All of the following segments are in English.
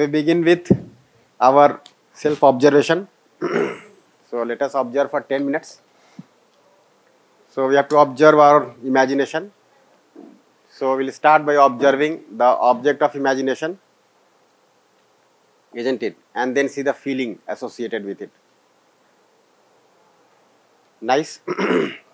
We begin with our self observation. so let us observe for 10 minutes. So we have to observe our imagination. So we'll start by observing the object of imagination, isn't it? And then see the feeling associated with it. Nice.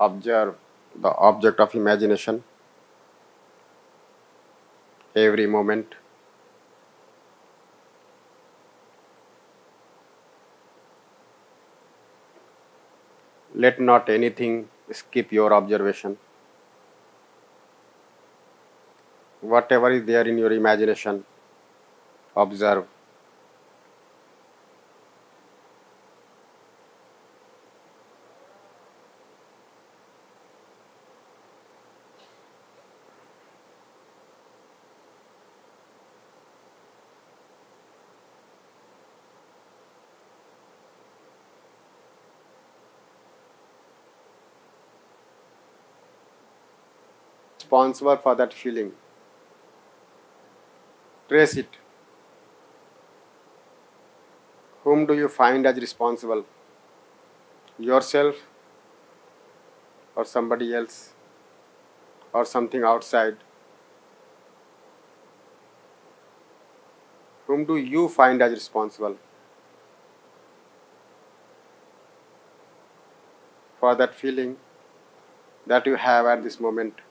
observe the object of imagination every moment. Let not anything skip your observation. Whatever is there in your imagination, observe. responsible for that feeling. Trace it. Whom do you find as responsible? Yourself or somebody else or something outside? Whom do you find as responsible for that feeling that you have at this moment?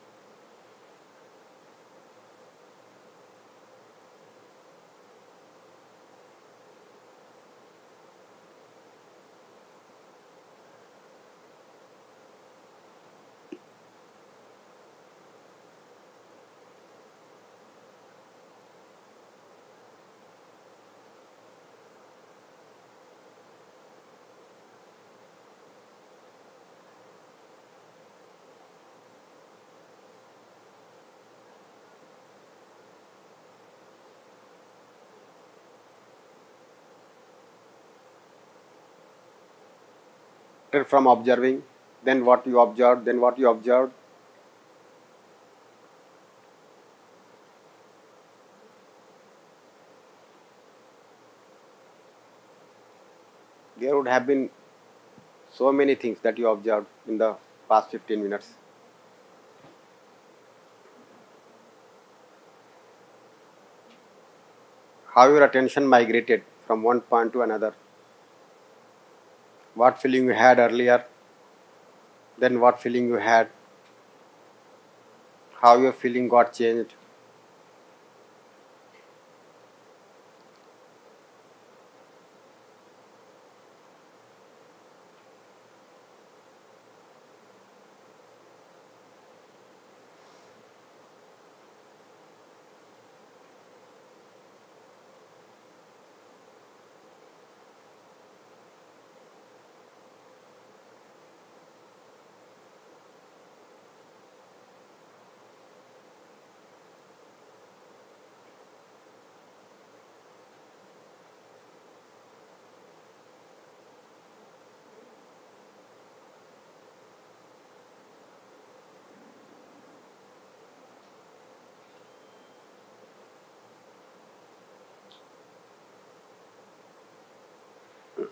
From observing, then what you observed, then what you observed. There would have been so many things that you observed in the past 15 minutes. How your attention migrated from one point to another what feeling you had earlier, then what feeling you had, how your feeling got changed.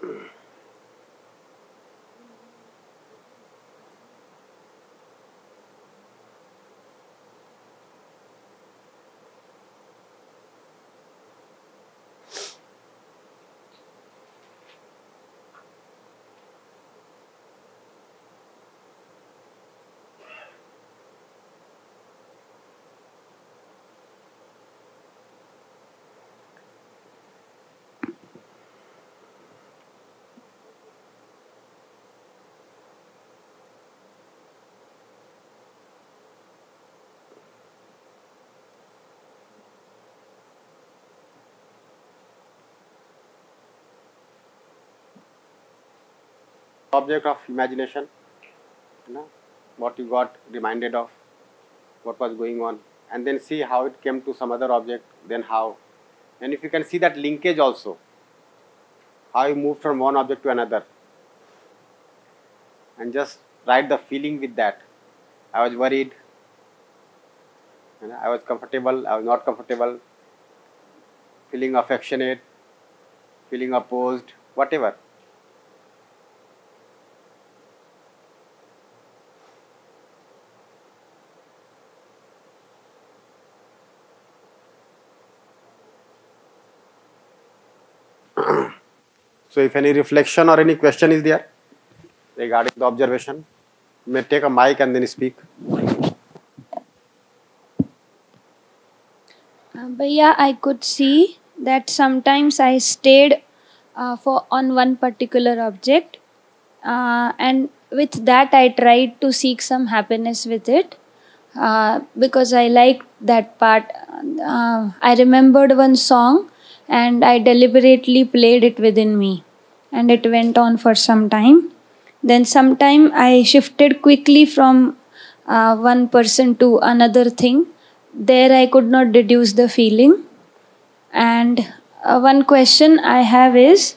uh, object of imagination you know what you got reminded of what was going on and then see how it came to some other object then how. And if you can see that linkage also how you move from one object to another. And just write the feeling with that. I was worried you know, i was comfortable i was not comfortable feeling affectionate feeling opposed whatever So if any reflection or any question is there regarding the observation, you may take a mic and then speak. Uh, but yeah, I could see that sometimes I stayed uh, for on one particular object, uh, and with that I tried to seek some happiness with it uh, because I liked that part. Uh, I remembered one song, and I deliberately played it within me, and it went on for some time. Then sometime I shifted quickly from uh, one person to another thing. There i could not deduce the feeling. And uh, one question i have is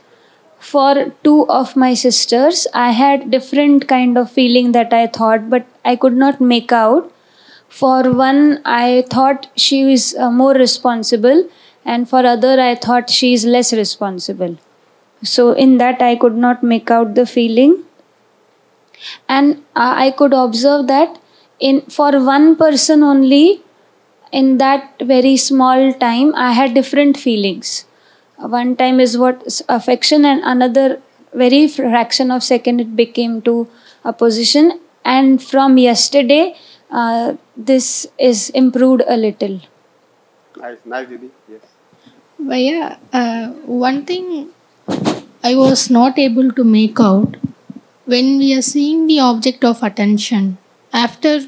for two of my sisters i had different kind of feeling that i thought but i could not make out. For one i thought she is uh, more responsible and for other i thought she is less responsible. So in that i could not make out the feeling. And uh, i could observe that in for one person only in that very small time i had different feelings. One time is what affection and another very fraction of second it became to opposition and from yesterday uh, this is improved a little. Nice, nice, Didi. Yes. But yeah, uh, one thing I was not able to make out when we are seeing the object of attention after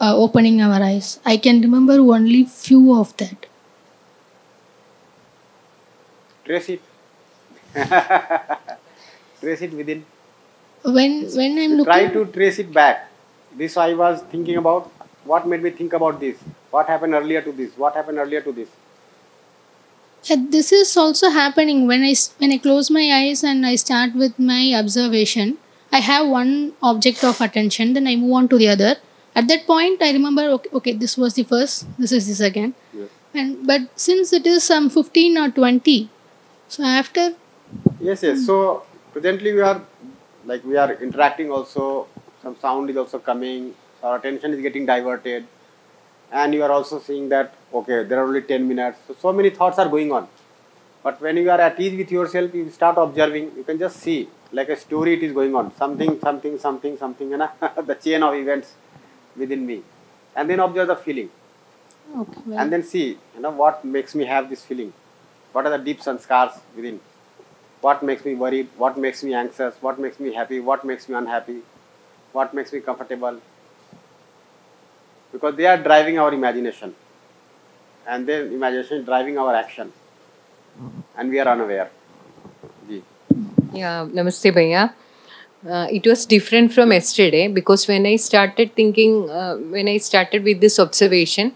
uh, opening our eyes, I can remember only few of that. Trace it. trace it within. When when I'm looking, Try to trace it back. This I was thinking about. What made me think about this? What happened earlier to this? What happened earlier to this? This is also happening when I when I close my eyes and I start with my observation. I have one object of attention, then I move on to the other. At that point, I remember okay, okay this was the first, this is the second, Yes. and but since it is some fifteen or twenty, so after Yes, yes. So presently we are like we are interacting also. Some sound is also coming. Our attention is getting diverted, and you are also seeing that okay, there are only ten minutes. So so many thoughts are going on. But when you are at ease with yourself, you start observing. You can just see like a story. It is going on. Something, something, something, something. You know, the chain of events within me, and then observe the feeling, okay, and then see you know what makes me have this feeling. What are the deep sanskars within? what makes me worried, what makes me anxious, what makes me happy, what makes me unhappy, what makes me comfortable. Because they are driving our imagination. And then imagination is driving our action. And we are unaware. Yeah, Namaste Bhaiya. Uh, it was different from yesterday because when I started thinking, uh, when I started with this observation,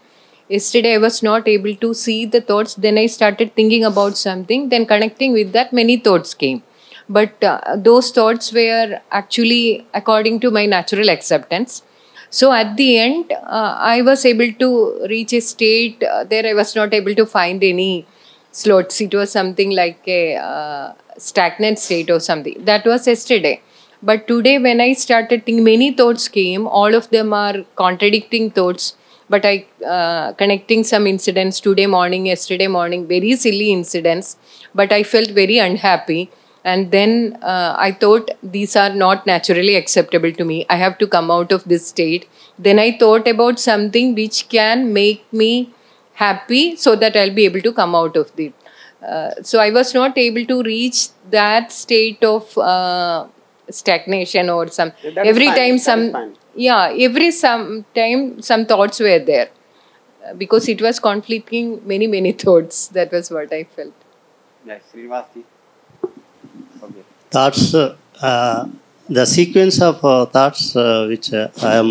yesterday I was not able to see the thoughts. Then I started thinking about something, then connecting with that, many thoughts came. But uh, those thoughts were actually according to my natural acceptance. So at the end, uh, I was able to reach a state uh, there I was not able to find any slots. It was something like a uh, stagnant state or something. That was yesterday. But today, when I started thinking, many thoughts came. All of them are contradicting thoughts. But I uh, connecting some incidents today morning, yesterday morning, very silly incidents. But I felt very unhappy. And then uh, I thought these are not naturally acceptable to me. I have to come out of this state. Then I thought about something which can make me happy so that I'll be able to come out of it. Uh, so I was not able to reach that state of uh, stagnation or some. Every time some, yeah, every some time some thoughts were there Uh, because it was conflicting many many thoughts. That was what I felt. Yes, Srinivas ji. Okay. Thoughts, uh, the sequence of uh, thoughts uh, which I am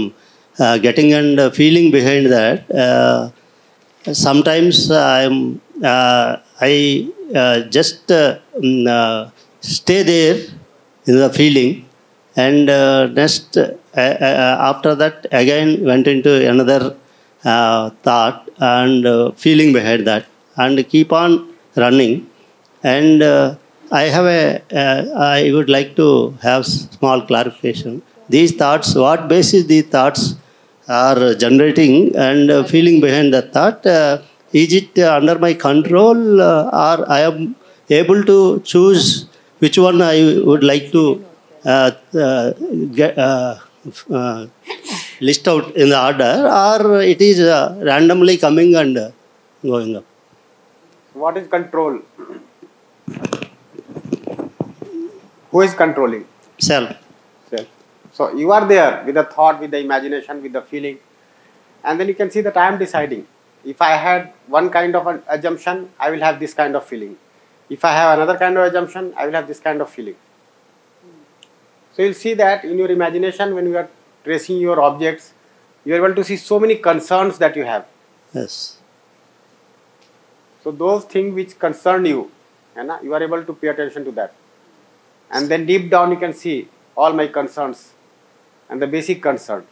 getting and feeling behind that. Sometimes I am, uh, I just mm, stay there in the feeling, and next after that again went into another uh, thought and uh, feeling behind that, and keep on running and uh, I have a, uh, I would like to have small clarification. These thoughts, what basis these thoughts are generating and uh, feeling behind the thought? Uh, is it under my control uh, or I am able to choose which one I would like to uh, uh, get, list out in the order or it is randomly coming and going up? What is control? Who is controlling? Self. Self. So you are there with the thought, with the imagination, with the feeling, and then you can see that I am deciding. If I had one kind of an assumption, I will have this kind of feeling. If I have another kind of assumption, I will have this kind of feeling. So you'll see that in your imagination, when you are tracing your objects, you are able to see so many concerns that you have. Yes. So those things which concern you, you are able to pay attention to that. And then deep down you can see all my concerns and the basic concern.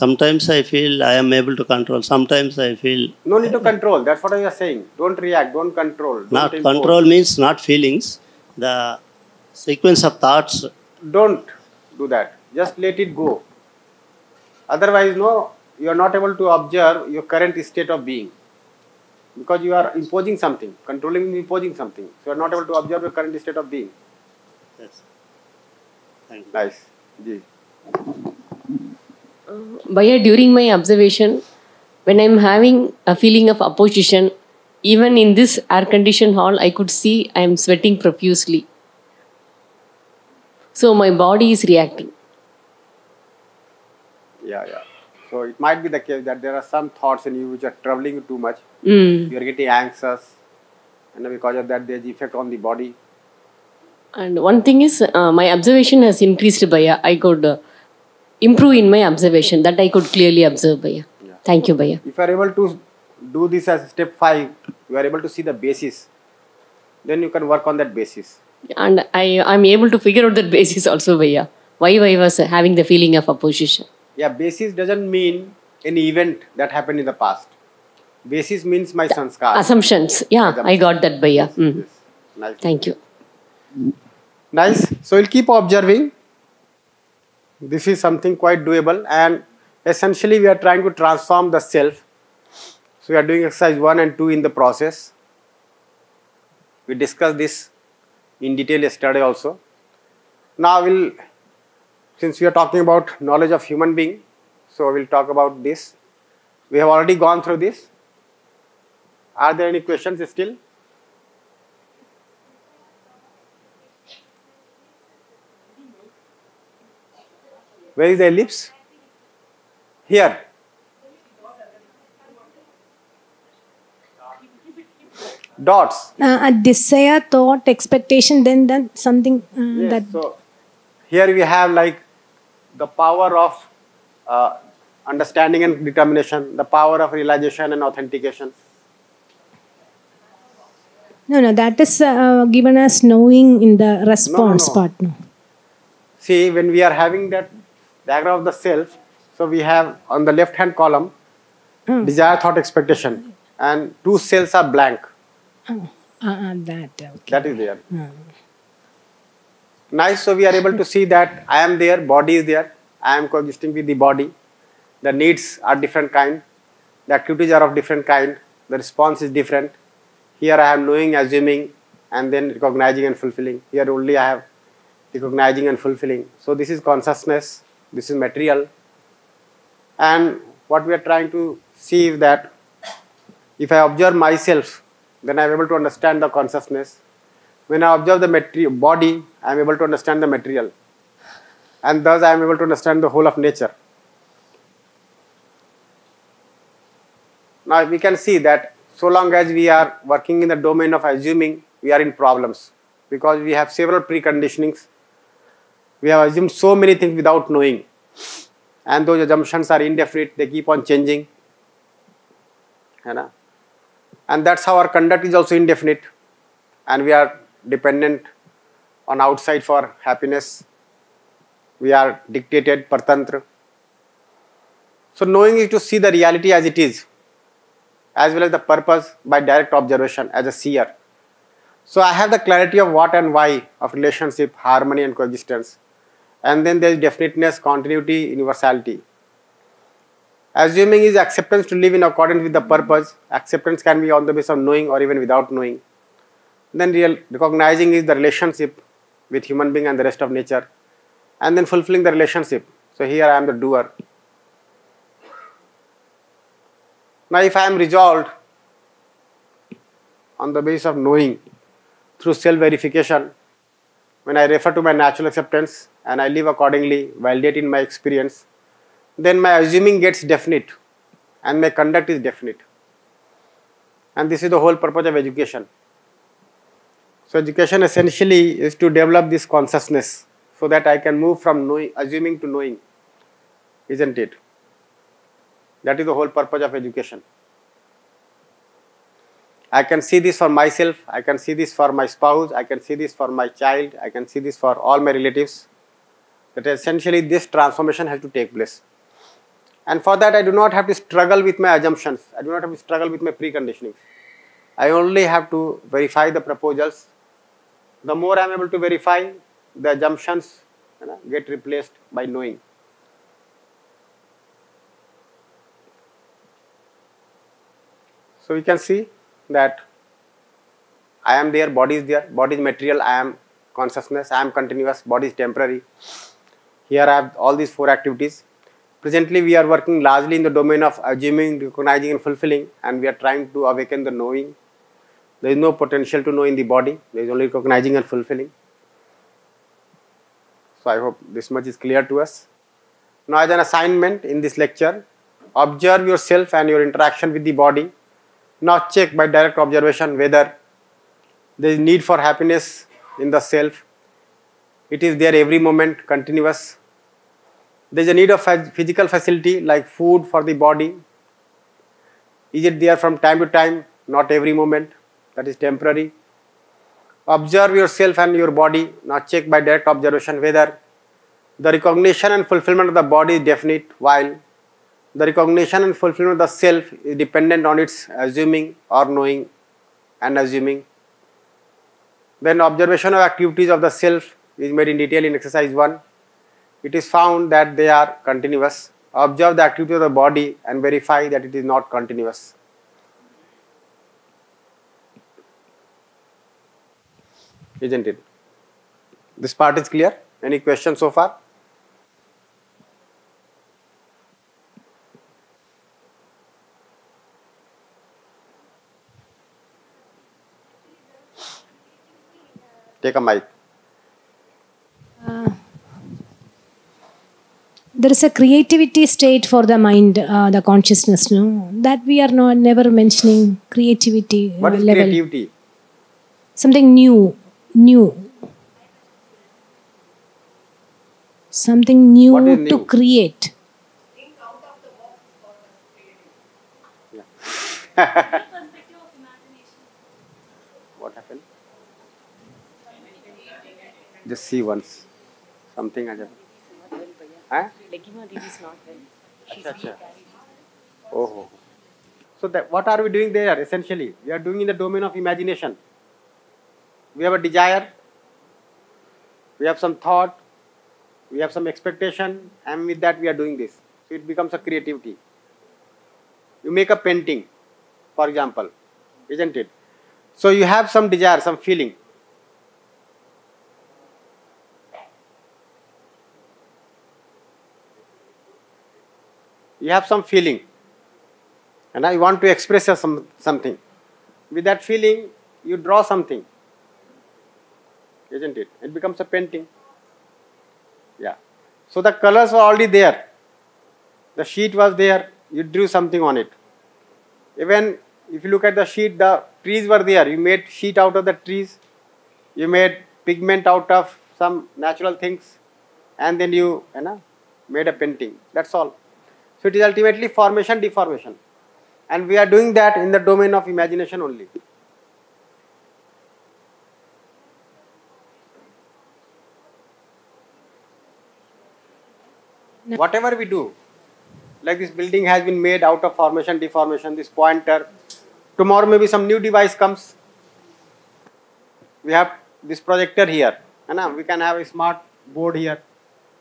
Sometimes I feel I am able to control. Sometimes I feel No need to control. That's what I was saying. Don't react. Don't control. Don't not impose. control means not feelings. The sequence of thoughts. Don't do that. Just let it go. Otherwise, no, you are not able to observe your current state of being because you are imposing something. Controlling imposing something. So you are not able to observe your current state of being. Yes. Thank you. Nice. Ji. Bhaiya, during my observation, when I'm having a feeling of opposition, even in this air conditioned hall, I could see I am sweating profusely. So my body is reacting. Yeah, yeah. So it might be the case that there are some thoughts in you which are troubling you too much. Mm. You are getting anxious, and because of that, there's effect on the body. And one thing is, uh, my observation has increased, Bhaiya. I could uh, improve in my observation. That I could clearly observe, Bhaiya. Yeah. Thank you, Bhaiya. If you are able to do this as step five, you are able to see the basis. Then you can work on that basis. And I am able to figure out that basis also, Bhaiya. Why I was having the feeling of opposition. Yeah, basis doesn't mean any event that happened in the past. Basis means my sanskar. Assumptions. Yeah, I got that, Bhaiya. Mm. Yes. Nice. Thank you. Nice. So we'll keep observing. This is something quite doable, and essentially we are trying to transform the self. So we are doing exercise one and two in the process. We discussed this in detail yesterday also. Now we'll, since we are talking about knowledge of human being, so we'll talk about this. We have already gone through this. Are there any questions still? Where is the ellipse? Here. Dots. uh, a desire, thought, expectation, then then something uh, Yes, that so here we have like the power of uh, understanding and determination, the power of realization and authentication. no no that is uh, given as knowing in the response no. part. No. See, when we are having that diagram of the self, so we have on the left hand column Hmm. desire, thought, expectation, and two cells are blank. Uh, uh, that. Okay. That is there. Nice. So we are able to see that I am there, body is there. I am coexisting with the body. The needs are different kind. The activities are of different kind. The response is different. Here I am knowing, assuming, and then recognizing and fulfilling. Here only I have recognizing and fulfilling. So this is consciousness. This is material. And what we are trying to see is that if I observe myself, then I am able to understand the consciousness. When I observe the body, I am able to understand the material. And thus I am able to understand the whole of nature. Now we can see that so long as we are working in the domain of assuming, we are in problems because we have several preconditionings. We have assumed so many things without knowing, and those assumptions are indefinite, they keep on changing. And that's how our conduct is also indefinite, and we are dependent on outside for happiness. We are dictated, partantra. So knowing is to see the reality as it is, as well as the purpose by direct observation as a seer. So I have the clarity of what and why of relationship, harmony and coexistence. And then there is definiteness, continuity, universality. Assuming is acceptance to live in accordance with the purpose. Acceptance can be on the basis of knowing or even without knowing. Then real recognizing is the relationship with human being and the rest of nature. And then fulfilling the relationship. So here I am the doer. Now if I am resolved on the basis of knowing through self-verification, when I refer to my natural acceptance and I live accordingly, validate in my experience, then my assuming gets definite and my conduct is definite. And this is the whole purpose of education. So education essentially is to develop this consciousness so that I can move from knowing, assuming to knowing, isn't it? That is the whole purpose of education. I can see this for myself, I can see this for my spouse, I can see this for my child, I can see this for all my relatives. That essentially this transformation has to take place. And for that I do not have to struggle with my assumptions, I do not have to struggle with my preconditionings. I only have to verify the proposals. The more I am able to verify, the assumptions you know, get replaced by knowing. So we can see that I am there, body is there, body is material, I am consciousness, I am continuous, body is temporary. Here I have all these four activities. Presently we are working largely in the domain of assuming, recognizing and fulfilling and we are trying to awaken the knowing. There is no potential to know in the body, there is only recognizing and fulfilling. So I hope this much is clear to us. Now as an assignment in this lecture, observe yourself and your interaction with the body. Now check by direct observation whether there is need for happiness in the self. It is there every moment, continuous. There is a need of physical facility like food for the body. Is it there from time to time? Not every moment. That is temporary. Observe yourself and your body. Now check by direct observation whether the recognition and fulfillment of the body is definite while the recognition and fulfillment of the self is dependent on its assuming or knowing and assuming. Then observation of activities of the self is made in detail in exercise 1. It is found that they are continuous. Observe the activity of the body and verify that it is not continuous. Isn't it? This part is clear? Any questions so far? Take a mic. There is a creativity state for the mind, uh, the consciousness, no? That we are not never mentioning creativity uh, What is level. creativity? Something new, new. Something new, is to create. What happened? Just see once something other. Huh? Legima Didi is not well. She's acha. Oh. So that what are we doing there essentially? We are doing in the domain of imagination. We have a desire, we have some thought, we have some expectation, and with that we are doing this. So it becomes a creativity. You make a painting, for example, isn't it? So you have some desire, some feeling. You have some feeling, and you want to express some, something. With that feeling, you draw something, isn't it? It becomes a painting. Yeah. So the colors were already there. The sheet was there. You drew something on it. Even if you look at the sheet, the trees were there. You made sheet out of the trees. You made pigment out of some natural things, and then you, you know, made a painting. That's all. So it is ultimately formation deformation, and we are doing that in the domain of imagination only. Whatever we do, like this building has been made out of formation deformation, this pointer. Tomorrow maybe some new device comes. We have this projector here, and now we can have a smart board here,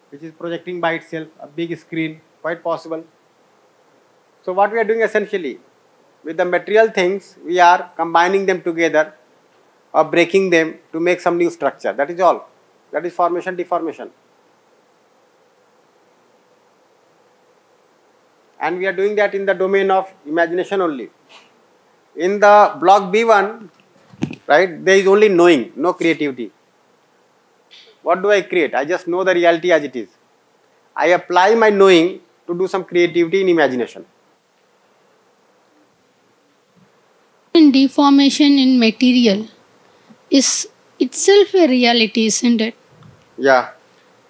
which is projecting by itself, a big screen, quite possible. So what we are doing essentially, with the material things, we are combining them together or breaking them to make some new structure. That is all. That is formation deformation. and we are doing that in the domain of imagination only. In the block B1, right, there is only knowing, no creativity. What do I create? I just know the reality as it is. I apply my knowing to do some creativity in imagination. In deformation in material is itself a reality, isn't it? Yeah.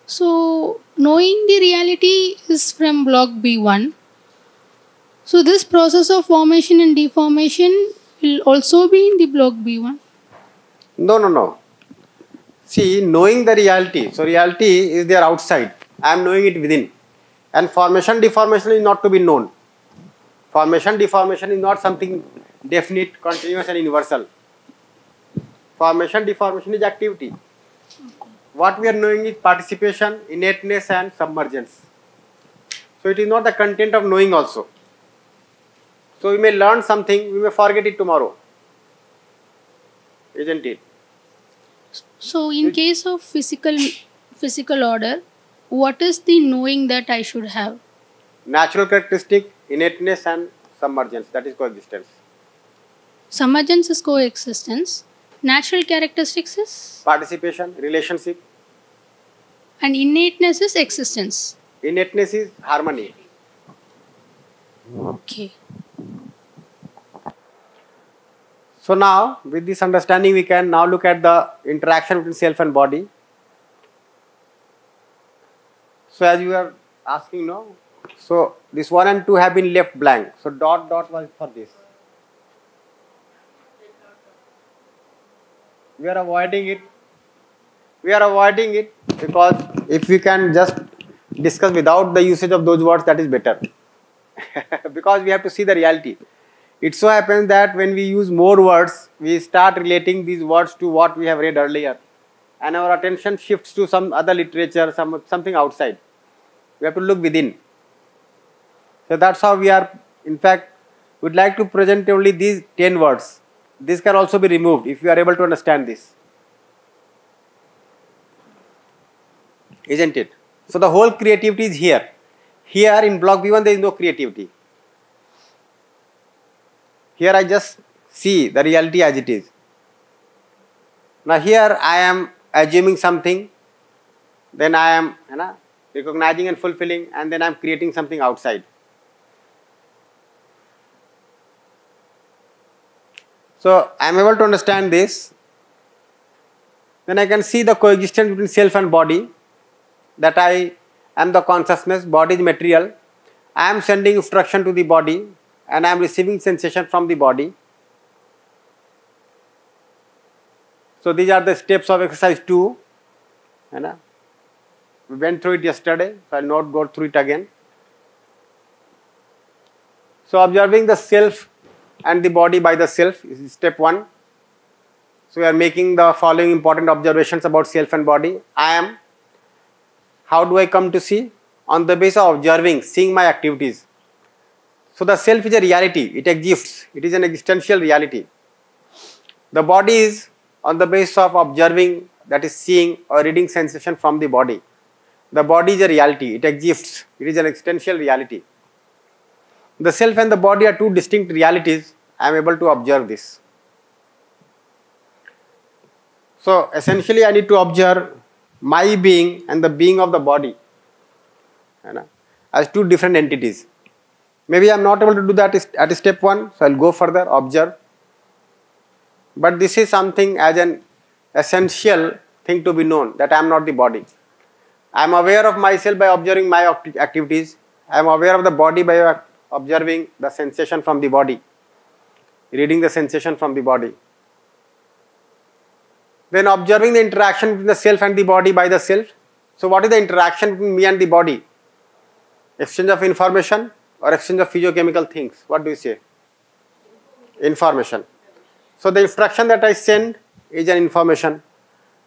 So, knowing the reality is from block B1. So, this process of formation and deformation will also be in the block B1. No, no, no. See, knowing the reality. So, reality is there outside. I am knowing it within. And formation, deformation is not to be known. Formation, deformation is not something definite, continuous, and universal. Formation, deformation is activity. What we are knowing is participation, innateness, and submergence. So, it is not the content of knowing also. So, we may learn something, we may forget it tomorrow. Isn't it? So, in case of physical physical order, what is the knowing that I should have? Natural characteristic, innateness, and submergence. That is coexistence. Submergence is coexistence. Natural characteristics is Participation, relationship. and innateness is existence. Innateness is harmony. Okay. So now, with this understanding, we can now look at the interaction between self and body. So as you are asking now, so this 1 and 2 have been left blank. So dot dot was for this. We are avoiding it. We are avoiding it because if we can just discuss without the usage of those words, that is better. because we have to see the reality. It so happens that when we use more words, we start relating these words to what we have read earlier, and our attention shifts to some other literature, some something outside. We have to look within. So that's how we are. In fact, we would like to present only these ten words. This can also be removed if you are able to understand this. Isn't it? So the whole creativity is here. Here in block B1 there is no creativity. Here I just see the reality as it is. Now here I am assuming something, then I am you know, recognizing and fulfilling, and then I am creating something outside. So I am able to understand this. Then I can see the coexistence between self and body. That I am the consciousness, body is material. I am sending instruction to the body and I am receiving sensation from the body. So these are the steps of exercise 2. You know? We went through it yesterday, so I will not go through it again. So observing the self and the body by the self. Is step one. So we are making the following important observations about self and body. I am. How do I come to see? On the basis of observing, seeing my activities. So the self is a reality, it exists, it is an existential reality. The body is on the basis of observing, that is seeing or reading sensation from the body. The body is a reality, it exists, it is an existential reality. The self and the body are two distinct realities, I am able to observe this. So essentially I need to observe my being and the being of the body you know, as two different entities. Maybe I am not able to do that at step 1, so I will go further, observe. But this is something as an essential thing to be known that I am not the body. I am aware of myself by observing my activities. I am aware of the body by observing the sensation from the body, reading the sensation from the body. Then observing the interaction between the self and the body by the self. So what is the interaction between me and the body? Exchange of information or exchange of physiochemical things. What do you say? Information. So the instruction that I send is an information.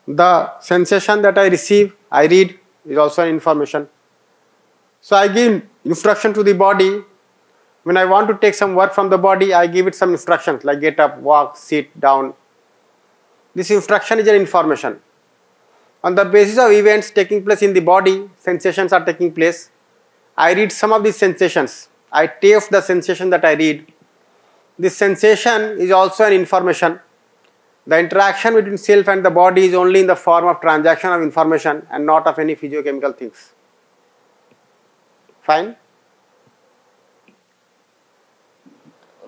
The sensation that I receive, I read is also an information. So I give instruction to the body. When I want to take some work from the body, I give it some instructions like get up, walk, sit down. This instruction is an information. On the basis of events taking place in the body, sensations are taking place. I read some of these sensations. I taste the sensation that I read. This sensation is also an information. The interaction between self and the body is only in the form of transaction of information and not of any physiochemical things. Fine?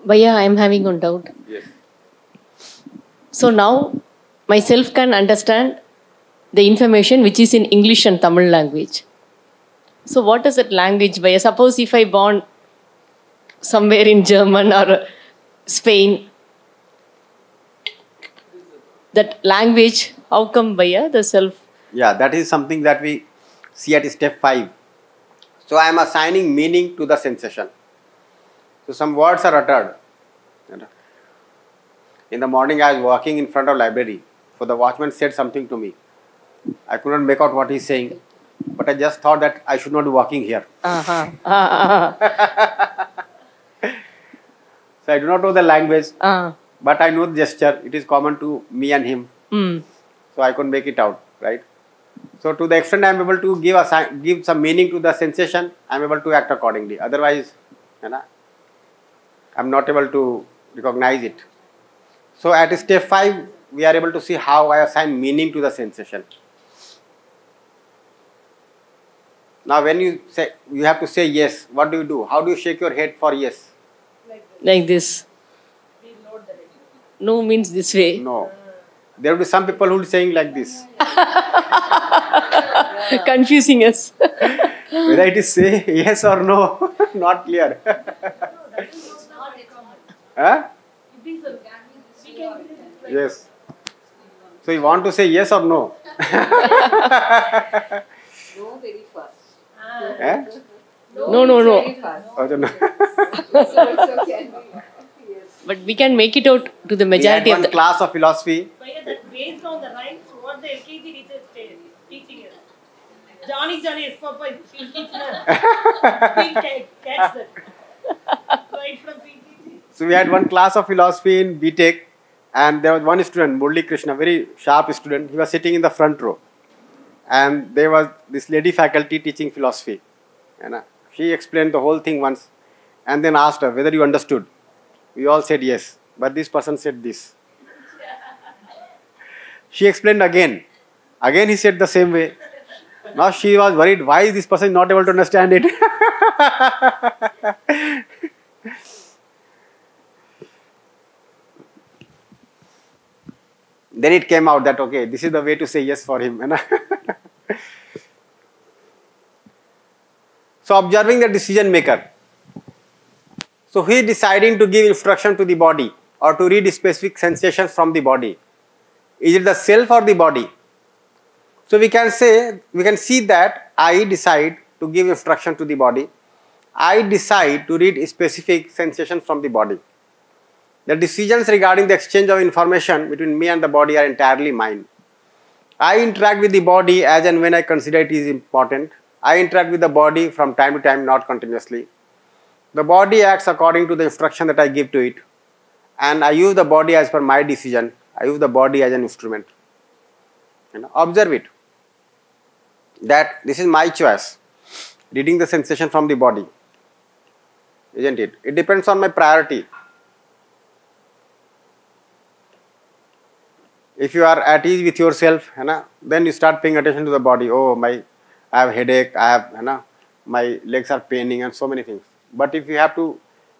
Bhaiya, I am having one doubt. Yes. So now myself can understand the information which is in English and Tamil language. So what is that language by? Suppose if I born somewhere in German or Spain, that language, how come by the self? Yeah, that is something that we see at step 5. So I am assigning meaning to the sensation. So some words are uttered. In the morning I was walking in front of library. So the watchman said something to me. I could not make out what he's saying but I just thought that I should not be walking here. Uh-huh. Uh-huh. so I do not know the language, uh. but I know the gesture. It is common to me and him. Mm. So I could make it out, right? So to the extent I am able to give a give some meaning to the sensation, I am able to act accordingly. Otherwise, you know, I am not able to recognize it. So at step 5, we are able to see how I assign meaning to the sensation. Now, when you say you have to say yes, what do you do? How do you shake your head for yes? Like this. No means this way. No. There will be some people who will be saying like this. Confusing us. Whether it is say yes or no, not clear. huh? Yes. So you want to say yes or no? no, very fast. Eh? No, no, no. Oh, no. but we can make it out to the majority we had one of the class of philosophy. Based on the rhymes, what the LKG teacher is teaching us. Johnny, Johnny, is Papa, he teaches We catch that. Right from PTG. So we had one class of philosophy in BTech and there was one student, Murli Krishna, very sharp student. He was sitting in the front row and there was this lady faculty teaching philosophy. And uh, she explained the whole thing once and then asked her whether you understood. We all said yes, but this person said this. She explained again. Again he said the same way. Now she was worried why is this person not able to understand it. then it came out that okay, this is the way to say yes for him. so observing the decision maker. So he is deciding to give instruction to the body or to read specific sensations from the body. Is it the self or the body? So we can say, we can see that I decide to give instruction to the body. I decide to read specific sensations from the body. The decisions regarding the exchange of information between me and the body are entirely mine. I interact with the body as and when I consider it is important. I interact with the body from time to time, not continuously. The body acts according to the instruction that I give to it, and I use the body as per my decision. I use the body as an instrument. You know, observe it. That this is my choice. Reading the sensation from the body, isn't it? It depends on my priority. if you are at ease with yourself है ना then you start paying attention to the body oh my I have headache I have you know, my legs are paining and so many things. But if you have to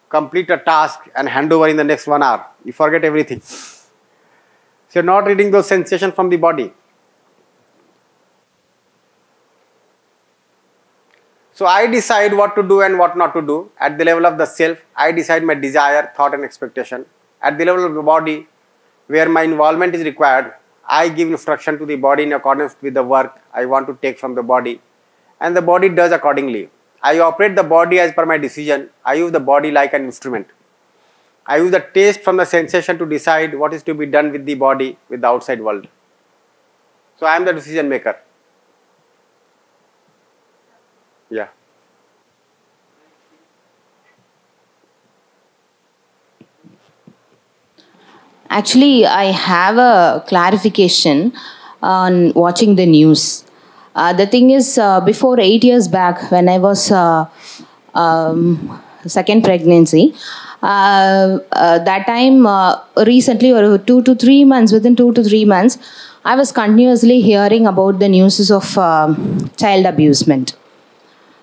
complete a task and hand over in the next one hour you forget everything. So you're not reading those sensations from the body. So I decide what to do and what not to do. At the level of the self I decide my desire thought and expectation. At the level of the body where my involvement is required, I give instruction to the body in accordance with the work I want to take from the body, and the body does accordingly. I operate the body as per my decision. I use the body like an instrument. I use the taste from the sensation to decide what is to be done with the body, with the outside world. So I am the decision maker. Yeah. Actually, I have a clarification on watching the news. Uh, the thing is, uh, before eight years back, when I was uh, um, second pregnancy, uh, uh, that time uh, recently, or two to three months, within two to three months, I was continuously hearing about the news of child abusement.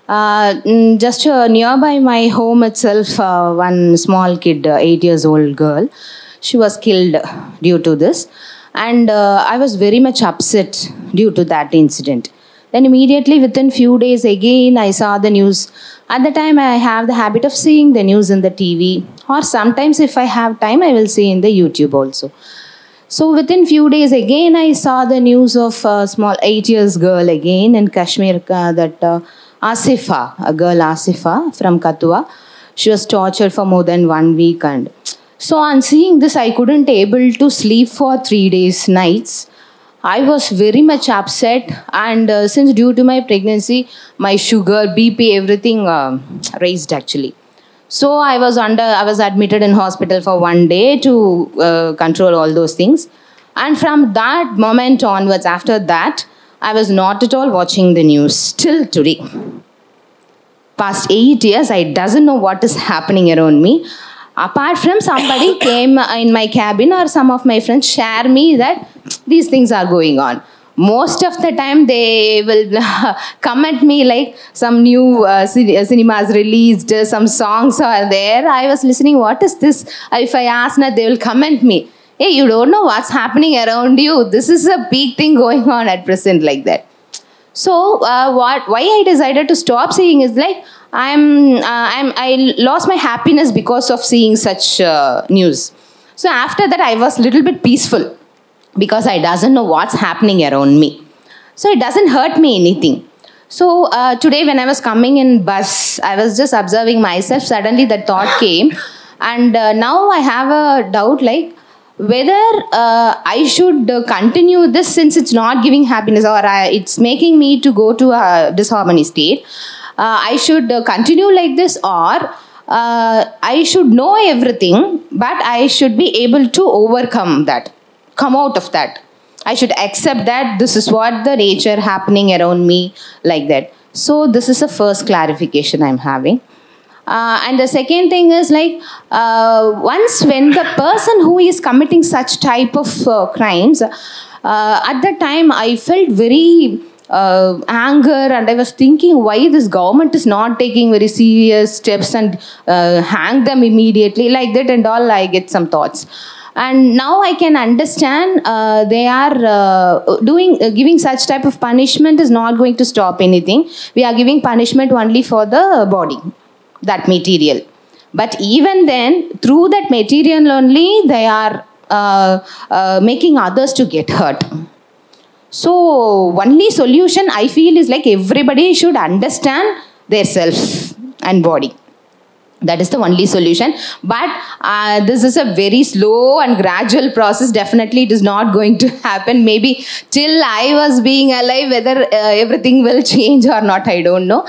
Just nearby my home itself, one small kid, eight years old girl, she was killed due to this, and uh, I was very much upset due to that incident. Then immediately within few days again I saw the news. At the time I have the habit of seeing the news in the TV, or sometimes if I have time I will see in the YouTube also. So within few days again I saw the news of a small eight years girl again in Kashmir uh, that uh, Asifa, a girl Asifa from Kathua, she was tortured for more than one week and so on seeing this I couldn't able to sleep for three days nights. I was very much upset and uh, since due to my pregnancy my sugar, BP everything uh, raised actually. So I was under, I was admitted in hospital for one day to uh, control all those things. And from that moment onwards, after that, I was not at all watching the news till today. Past eight years, I doesn't know what is happening around me. Apart from somebody came in my cabin or some of my friends share me that these things are going on. Most of the time they will comment me like some new uh, uh, cinemas released uh, some songs are there. I was listening what is this? Uh, if i ask now they will comment me. Hey you don't know what's happening around you. This is a big thing going on at present like that so uh, what why i decided to stop seeing is like i'm uh, i'm i lost my happiness because of seeing such uh, news so after that i was a little bit peaceful because I doesn't know what's happening around me. So it doesn't hurt me anything. So uh, today when I was coming in bus, I was just observing myself. Suddenly the thought came, and uh, now I have a doubt like whether uh, I should uh, continue this since it's not giving happiness or I, it's making me to go to a disharmony state. Uh, I should uh, continue like this or uh, I should know everything, but I should be able to overcome that come out of that i should accept that this is what the nature happening around me like that so this is the first clarification i'm having uh, and the second thing is like uh, once when the person who is committing such type of uh, crimes uh, at that time i felt very uh, anger and i was thinking why this government is not taking very serious steps and uh, hang them immediately like that and all i get some thoughts. And now i can understand uh, they are uh, doing uh, giving such type of punishment is not going to stop anything. We are giving punishment only for the body that material. But even then through that material only they are uh, uh, making others to get hurt. So only solution i feel is like everybody should understand their self and body. That is the only solution. But uh, this is a very slow and gradual process. Definitely it is not going to happen. Maybe till i was being alive whether uh, everything will change or not i don't know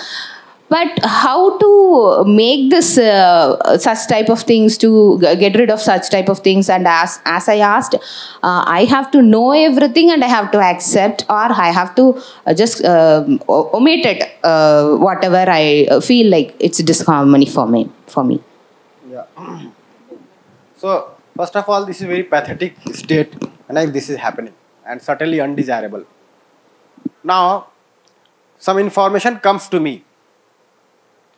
but how to make this uh, such type of things to get rid of such type of things and as as i asked uh, i have to know everything and i have to accept or i have to uh, just o- omit it uh, whatever i uh, feel like it's a disharmony for me for me Yeah. So, first of all, this is very pathetic state, and if this is happening, and certainly undesirable. Now, some information comes to me,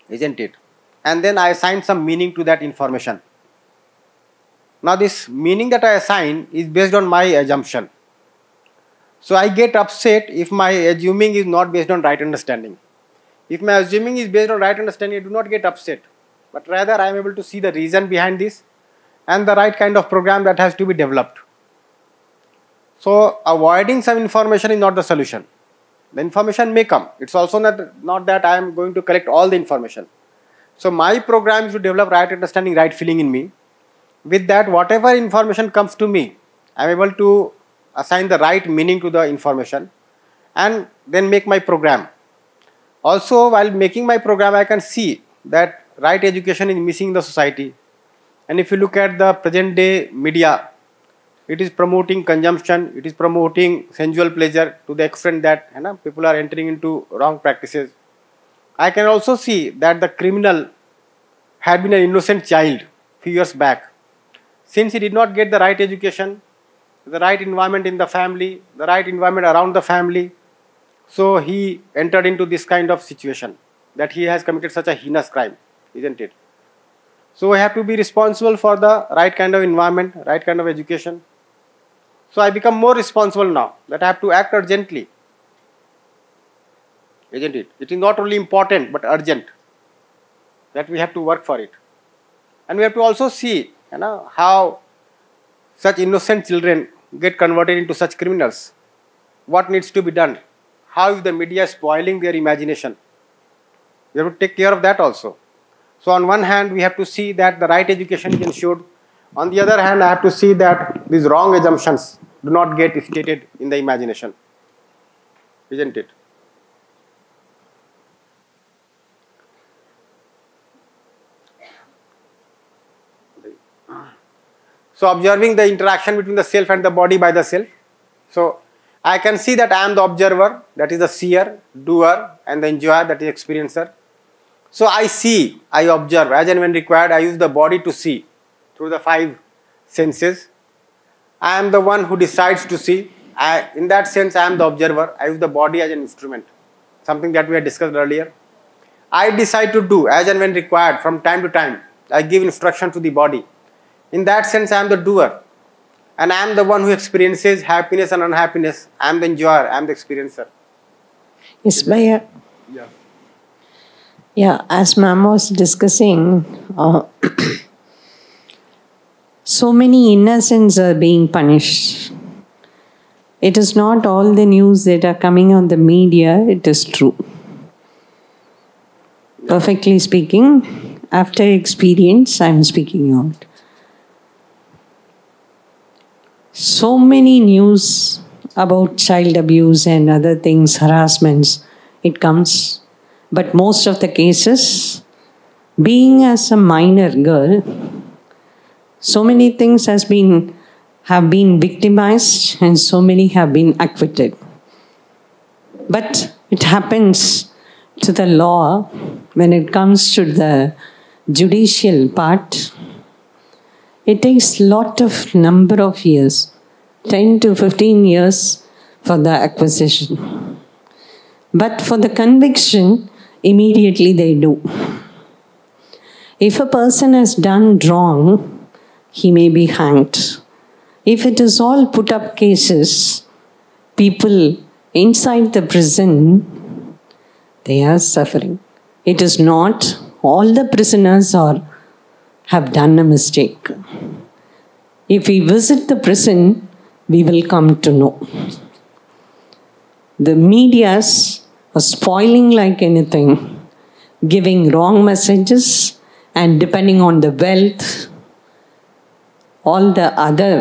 isn't it? And then I assign some meaning to that information. Now, this meaning that I assign is based on my assumption. So, I get upset if my assuming is not based on right understanding. If my assuming is based on right understanding, I do not get upset, but rather I am able to see the reason behind this and the right kind of program that has to be developed. So, avoiding some information is not the solution. The information may come. It's also not, not that I am going to collect all the information. So, my program is to develop right understanding, right feeling in me. With that, whatever information comes to me, I am able to assign the right meaning to the information and then make my program. Also, while making my program, I can see that right education is missing in the society. And if you look at the present day media, it is promoting consumption, it is promoting sensual pleasure to the extent that you know, people are entering into wrong practices. I can also see that the criminal had been an innocent child few years back. Since he did not get the right education, the right environment in the family, the right environment around the family, so he entered into this kind of situation that he has committed such a heinous crime, isn't it? So we have to be responsible for the right kind of environment, right kind of education. So I become more responsible now that I have to act urgently. Isn't it? It is not only important but urgent that we have to work for it. And we have to also see you know, how such innocent children get converted into such criminals. What needs to be done? How is the media spoiling their imagination? We have to take care of that also. So, on one hand, we have to see that the right education is ensured. On the other hand, I have to see that these wrong assumptions do not get stated in the imagination. Isn't it? So, observing the interaction between the self and the body by the self. So, I can see that I am the observer, that is the seer, doer, and the enjoyer, that is experiencer. So, I see, I observe, as and when required, I use the body to see through the five senses. I am the one who decides to see. I, in that sense, I am the observer. I use the body as an instrument, something that we had discussed earlier. I decide to do as and when required from time to time. I give instruction to the body. In that sense, I am the doer. And I am the one who experiences happiness and unhappiness. I am the enjoyer, I am the experiencer. Yes, Bhaiya. Yeah. Yeah, as ma'am was discussing, uh, so many innocents are being punished. It is not all the news that are coming on the media, it is true. Perfectly speaking, after experience, I am speaking out. So many news about child abuse and other things, harassments, it comes but most of the cases being as a minor girl so many things has been have been victimized and so many have been acquitted. But it happens to the law when it comes to the judicial part. It takes lot of number of years 10 to 15 years for the acquisition. But for the conviction immediately they do. If a person has done wrong, he may be hanged. If it is all put up cases, people inside the prison, they are suffering. It is not all the prisoners are have done a mistake. If we visit the prison, we will come to know. The medias are spoiling like anything, giving wrong messages and depending on the wealth, all the other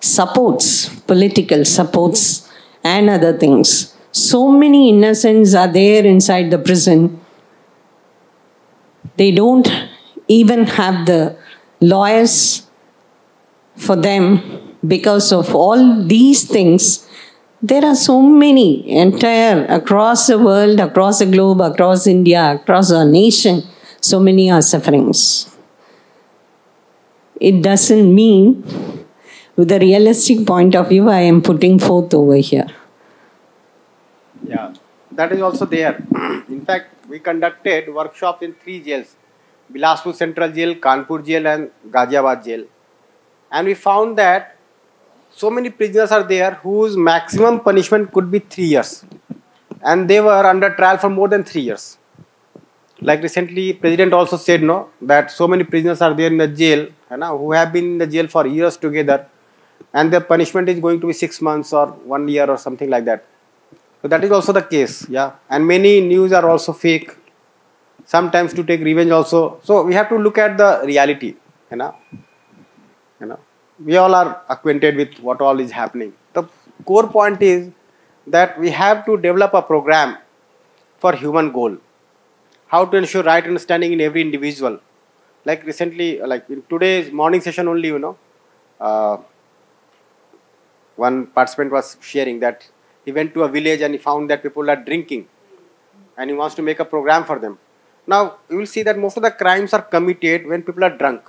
supports, political supports, and other things. So many innocents are there inside the prison. They don't even have the lawyers for them because of all these things. There are so many entire across the world, across the globe, across India, across our nation, so many are sufferings. It doesn't mean, with a realistic point of view, I am putting forth over here. Yeah, that is also there. in fact, we conducted workshops in three jails Bilaspur Central Jail, Kanpur Jail, and Ghaziabad Jail. And we found that so many prisoners are there whose maximum punishment could be three years. And they were under trial for more than three years. Like recently, President also said no that so many prisoners are there in the jail you know, who have been in the jail for years together and their punishment is going to be six months or one year or something like that. So that is also the case, yeah. And many news are also fake. Sometimes to take revenge also. So we have to look at the reality, you know. You know, we all are acquainted with what all is happening. The core point is that we have to develop a program for human goal. How to ensure right understanding in every individual. Like recently, like in today's morning session only, you know, uh, one participant was sharing that he went to a village and he found that people are drinking and he wants to make a program for them. Now, you will see that most of the crimes are committed when people are drunk.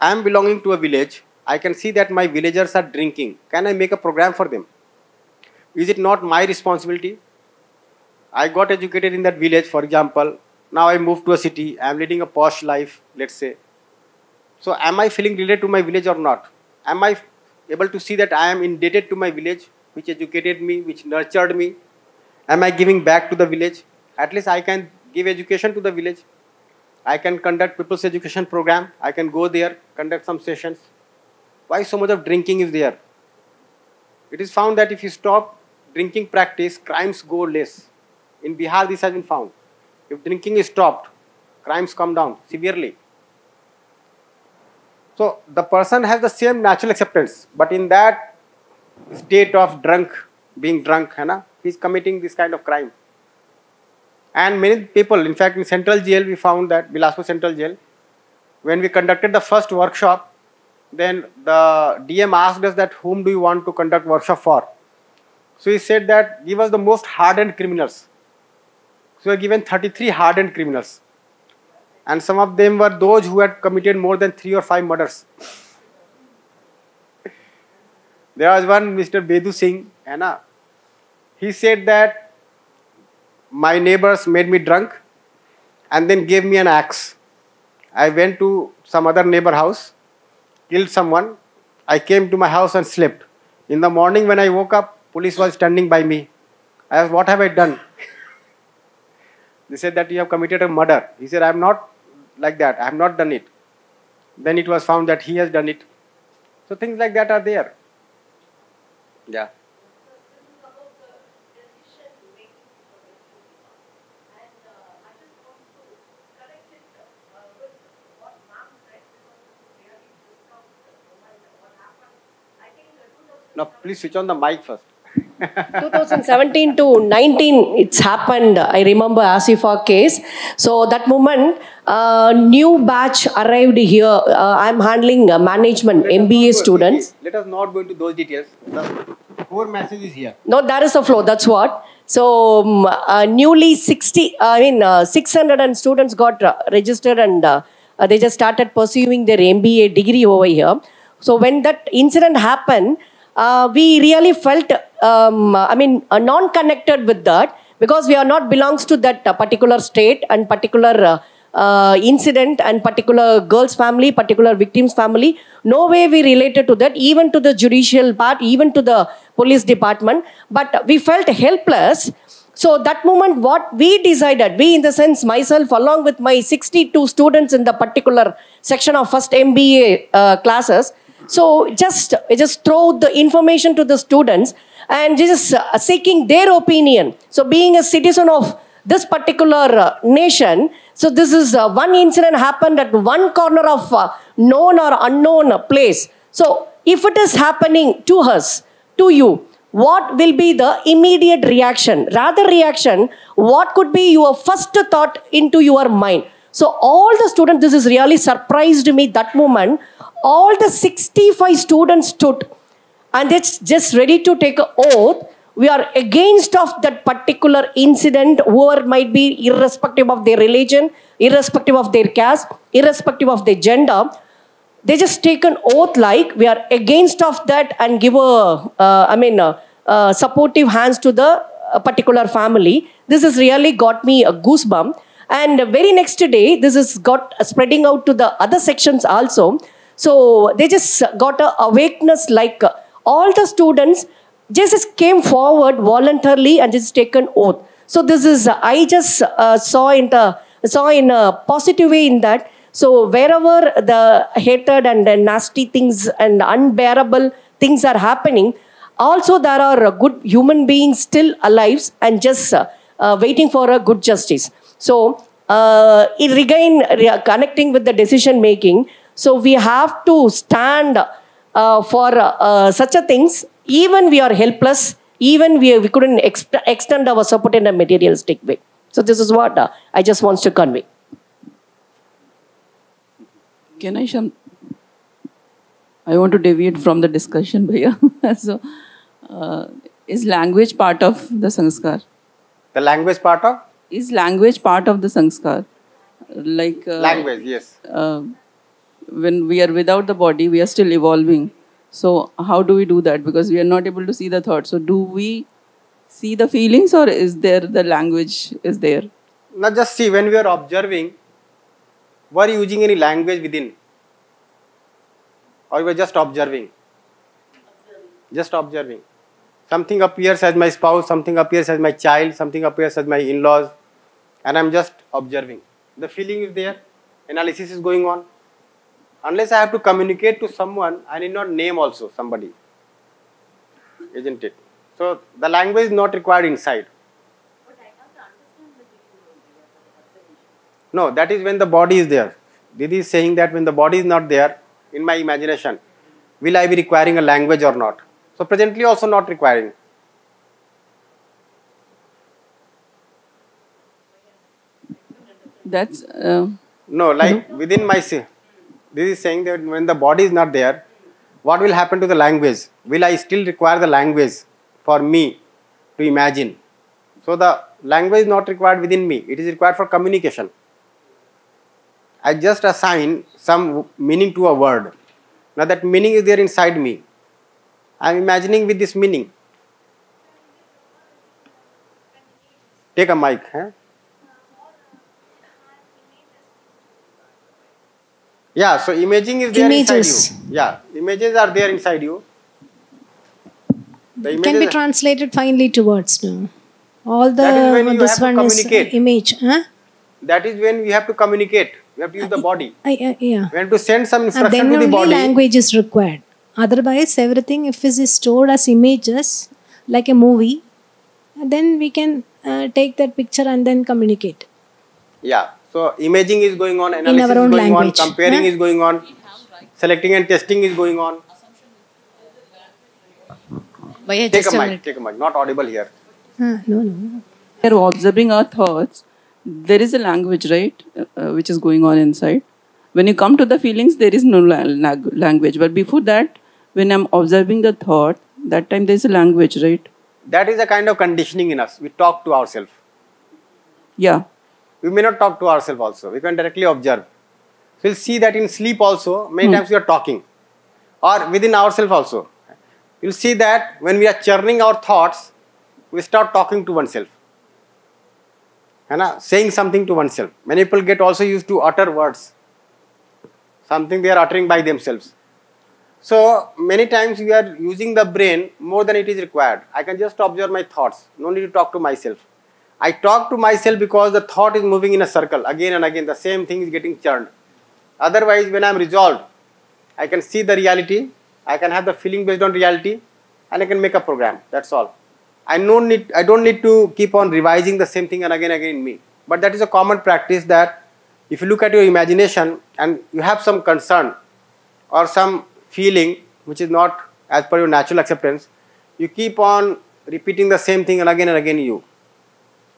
I am belonging to a village. I can see that my villagers are drinking. Can I make a program for them? Is it not my responsibility? I got educated in that village, for example. Now I moved to a city. I am leading a posh life, let's say. So, am I feeling related to my village or not? Am I able to see that I am indebted to my village, which educated me, which nurtured me? Am I giving back to the village? At least I can give education to the village. I can conduct people's education program. I can go there, conduct some sessions. Why so much of drinking is there? It is found that if you stop drinking practice, crimes go less. In Bihar, this has been found. If drinking is stopped, crimes come down severely. So the person has the same natural acceptance, but in that state of drunk, being drunk, ना, he's committing this kind of crime. And many people, in fact, in Central Jail, we found that Bilaspur Central Jail, when we conducted the first workshop, then the DM asked us that whom do you want to conduct workshop for? So he said that give us the most hardened criminals. So we were given 33 hardened criminals and some of them were those who had committed more than three or five murders. there was one Mr. Bedu Singh, Anna. He said that my neighbors made me drunk and then gave me an axe. I went to some other neighbor house, killed someone. I came to my house and slept. In the morning when I woke up, police was standing by me. I asked, what have I done? They said that you have committed a murder. He said, I am not like that. I have not done it. Then it was found that he has done it. So things like that are there. Yeah. Now please switch on the mic first. 2017 to 19 it's happened. I remember asifa case. So that moment uh, new batch arrived here. Uh, i'm handling uh, management Let mba students. Let us not go into those details. The core message is here. no that is the flow that's what. So um, uh, newly 60 i mean uh, 600 and students got uh, registered and uh, uh, they just started pursuing their mba degree over here. So when that incident happened uh, we really felt um, i mean uh, non-connected with that because we are not belongs to that uh, particular state and particular uh, uh, incident and particular girl's family, particular victim's family. No way we related to that, even to the judicial part, even to the police department. But we felt helpless. So that moment, what we decided, we in the sense myself, along with my 62 students in the particular section of first MBA uh, classes, so just just throw the information to the students and just uh, seeking their opinion. So being a citizen of this particular uh, nation. So this is uh, one incident happened at one corner of uh, known or unknown place. So if it is happening to us, to you, what will be the immediate reaction? Rather reaction, what could be your first thought into your mind? So all the students, this is really surprised me that moment. All the 65 students stood and it's just ready to take an oath. We are against of that particular incident whoever might be irrespective of their religion irrespective of their caste irrespective of their gender. They just take an oath like we are against of that and give a uh, i mean uh, uh, supportive hands to the uh, particular family. This has really got me a goosebump. And very next day this is got spreading out to the other sections also so they just got a awakeness like uh, all the students just came forward voluntarily and just taken oath. So this is I just uh, saw in the saw in a positive way in that. So wherever the hatred and the nasty things and unbearable things are happening, also there are good human beings still alive and just uh, uh, waiting for a good justice. So uh, it again connecting with the decision making. So we have to stand uh, for uh, such a things even we are helpless even we, we couldn't exp- extend our support in a materialistic way so this is what uh, i just wants to convey Can I sham? I want to deviate from the discussion, Bhaiya. so, uh, is language part of the sanskar? The language part of? Is language part of the sanskar? Like uh, Language, yes. When we are without the body, we are still evolving. So, how do we do that? Because we are not able to see the thoughts. So, do we see the feelings, or is there the language is there? Now just see when we are observing, were you using any language within? Or you were just observing? Just observing. Something appears as my spouse, something appears as my child, something appears as my in-laws, and I'm just observing. The feeling is there, analysis is going on. Unless I have to communicate to someone, I need not name also somebody. Isn't it? So the language is not required inside. No, that is when the body is there. Didi is saying that when the body is not there, in my imagination, will I be requiring a language or not? So presently also not requiring. That's uh, No, like within my say, this is saying that when the body is not there, what will happen to the language? Will I still require the language for me to imagine? So the language is not required within me, it is required for communication. I just assign some meaning to a word. Now that meaning is there inside me. I am imagining with this meaning. Take a mic. Huh? Yeah, so imaging is there Images. inside you. Yeah, images are there inside you. The Can be translated finely to words now. All the That is when you this one is image. Huh? that is when we have to communicate. We have to use the uh, body. I, I, yeah. We have to send some And instruction then to the only body. language is required. Otherwise, everything if it is stored as images, like a movie, then we can uh, take that picture and then communicate. Yeah. So imaging is going on, analysis is going language. on, comparing Huh? is going on, selecting and testing is going on. Bhaiya, Take just a a mic, take a mic. Not audible here. Ah, no, no. we are observing our thoughts. There is a language, right, uh, uh, which is going on inside. When you come to the feelings, there is no la- lag- language. But before that, when I'm observing the thought, that time there is a language, right? That is a kind of conditioning in us. We talk to ourselves. Yeah. We may not talk to ourselves also. We can directly observe. So we'll see that in sleep also, many hmm. times we are talking. Or within ourselves also. You'll see that when we are churning our thoughts, we start talking to oneself. And? Saying something to oneself. Many people get also used to utter words. Something they are uttering by themselves. So many times we are using the brain more than it is required. I can just observe my thoughts. No need to talk to myself. I talk to myself because the thought is moving in a circle again and again. The same thing is getting churned. Otherwise, when I am resolved, I can see the reality. I can have the feeling based on reality, and I can make a program. That's all. I don't need I don't need to keep on revising the same thing and again and again in me. But that is a common practice that if you look at your imagination and you have some concern or some feeling which is not as per your natural acceptance, you keep on repeating the same thing and again and again in you.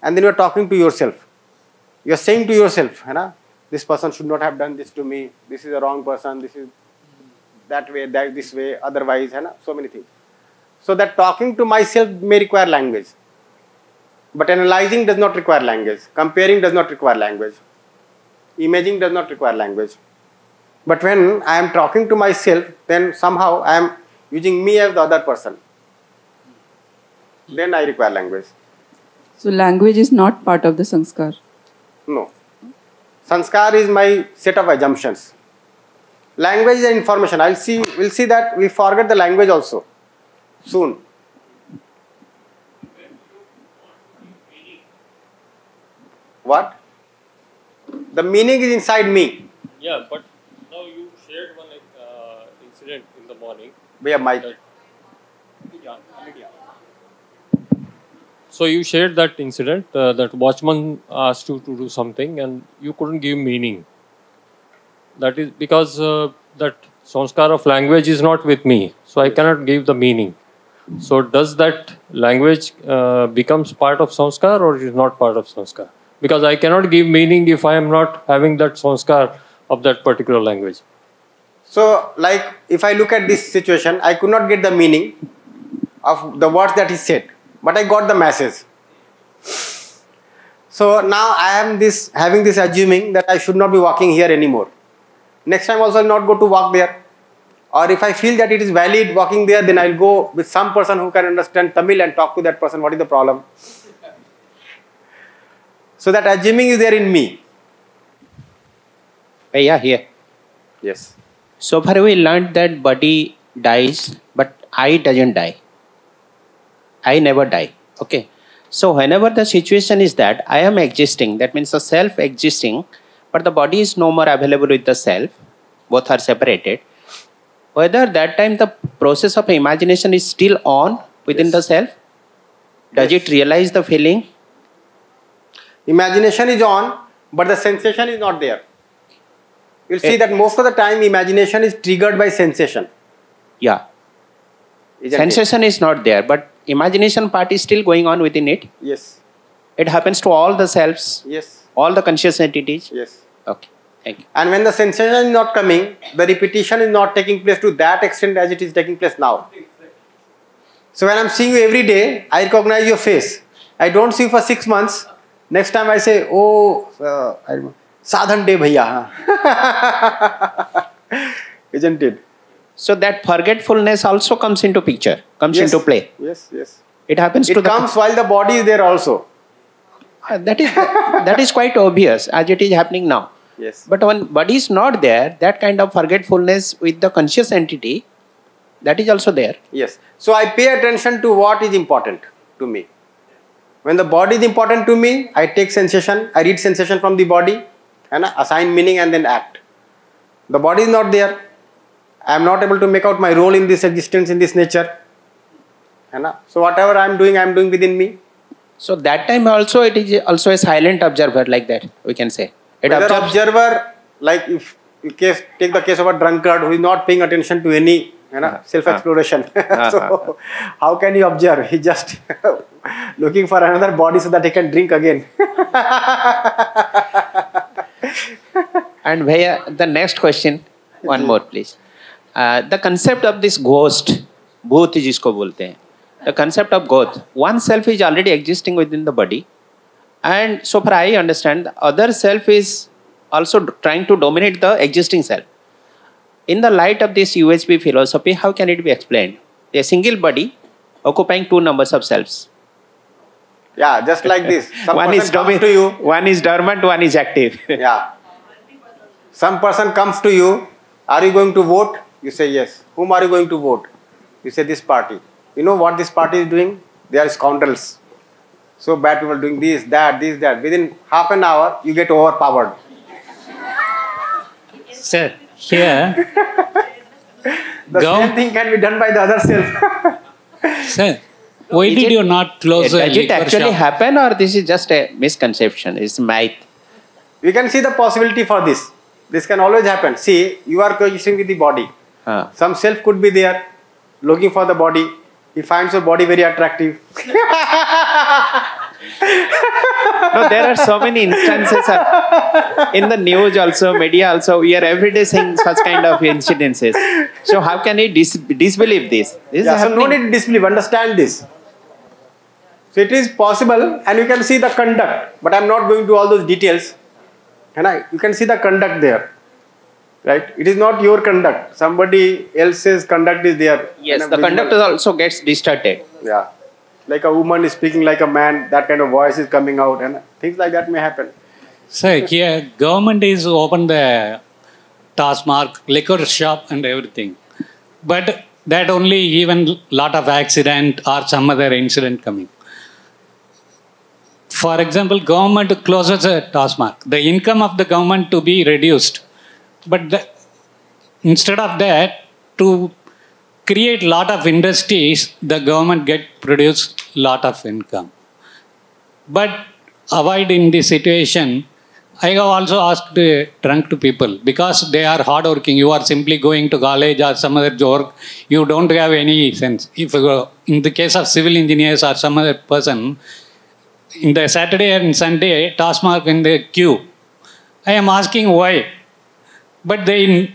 And then you are talking to yourself. You are saying to yourself, you know, this person should not have done this to me, this is a wrong person, this is that way, that this way, otherwise, know, so many things. So that talking to myself may require language. But analyzing does not require language. Comparing does not require language. Imaging does not require language. But when I am talking to myself, then somehow I am using me as the other person. Then I require language. So language is not part of the sanskar. No. Sanskar is my set of assumptions. Language is information. I'll see we'll see that we forget the language also soon. What? The meaning is inside me. Yeah, but now you shared one uh, incident in the morning. We have mic. So you shared that incident uh, that watchman asked you to do something and you couldn't give meaning. That is because uh, that sanskar of language is not with me, so I cannot give the meaning. So does that language uh, becomes part of sanskar or is not part of sanskar? Because I cannot give meaning if I am not having that sanskar of that particular language. So, like if I look at this situation, I could not get the meaning of the words that he said, but I got the message. So now I am this having this assuming that I should not be walking here anymore. Next time also I will not go to walk there. Or if I feel that it is valid walking there, then I will go with some person who can understand Tamil and talk to that person. What is the problem? So that assuming is there in me. Hey, Yeah, here. Yes. So far we learned that body dies, but I doesn't die. I never die. Okay. So whenever the situation is that I am existing, that means the self existing, but the body is no more available with the self, both are separated. Whether that time the process of imagination is still on within Yes. the self, does Yes. it realize the feeling? Imagination is on, but the sensation is not there. You'll see Eh. that most of the time imagination is triggered by sensation. Yeah. Isn't? Sensation is not there, but imagination part is still going on within it. Yes. It happens to all the selves, Yes. all the conscious entities. Yes. Okay. Thank you. And when the sensation is not coming, the repetition is not taking place to that extent as it is taking place now. So when I'm seeing you every day, I recognize your face. I don't see you for six months. Next time I say, oh, uh, I remember, sadhan day bhaiya. Isn't it? So that forgetfulness also comes into picture, comes Yes. into play. Yes, yes. It happens to It the comes while the body is there also. Uh, that is that is quite obvious as it is happening now. Yes. But when body is not there, that kind of forgetfulness with the conscious entity, that is also there. Yes. So I pay attention to what is important to me. When the body is important to me, I take sensation, I read sensation from the body, and I assign meaning and then act. The body is not there. I am not able to make out my role in this existence, in this nature. So whatever I am doing, I am doing within me. So that time also it is also a silent observer like that we can say. It Whether observes observer, like if you case, take the case of a drunkard who is not paying attention to any you uh-huh. know, self-exploration. Uh-huh. so how can he observe? He just looking for another body so that he can drink again. And where the next question, one hmm. more please. The concept of this ghost, भूत जिसको बोलते हैं the concept of ghost one self is already existing within the body and so for I understand other self is also trying to dominate the existing self in the light of this UHV philosophy, how can it be explained? A single body occupying two numbers of selves. Yeah, just like this. one is dominant to you. One is dormant, one is active. yeah. Some person comes to you. Are you going to vote? You say yes. Whom are you going to vote? You say this party. You know what this party is doing? They are scoundrels. So bad people doing this, that, this, that. Within half an hour, you get overpowered. Sir, here, The Go. same thing can be done by the other self. sir, Why Is did it- you not close eh, a Does it actually shop? happen or this is just a misconception? It's myth. We can see the possibility for this. This can always happen. See, you are coexisting with the body. Ah. Some self could be there, looking for the body. He finds your body very attractive. no, there are so many instances in the news also, media also. We are every day seeing such kind of incidences. So how can we dis- disbelieve this? This yeah, so no need to disbelieve. Understand this. So it is possible, and you can see the conduct. But I'm not going to all those details. And I, you can see the conduct there, right? It is not your conduct. Somebody else's conduct is there. Yes, the conduct also gets distorted. Yeah. Like a woman is speaking like a man, that kind of voice is coming out, and things like that may happen. Sir, here government is open the TASMAC liquor shop and everything, but that only even lot of accident or some other incident coming. For example, government closes a TASMAC. The income of the government to be reduced, but the, instead of that, to create lot of industries, the government get produce lot of income. But avoid in this situation, I have also asked uh, drunk to people because they are hardworking. You are simply going to college or some other work. You don't have any sense. If go, in the case of civil engineers or some other person, in the Saturday and Sunday, TASMAC in the queue. I am asking why. But they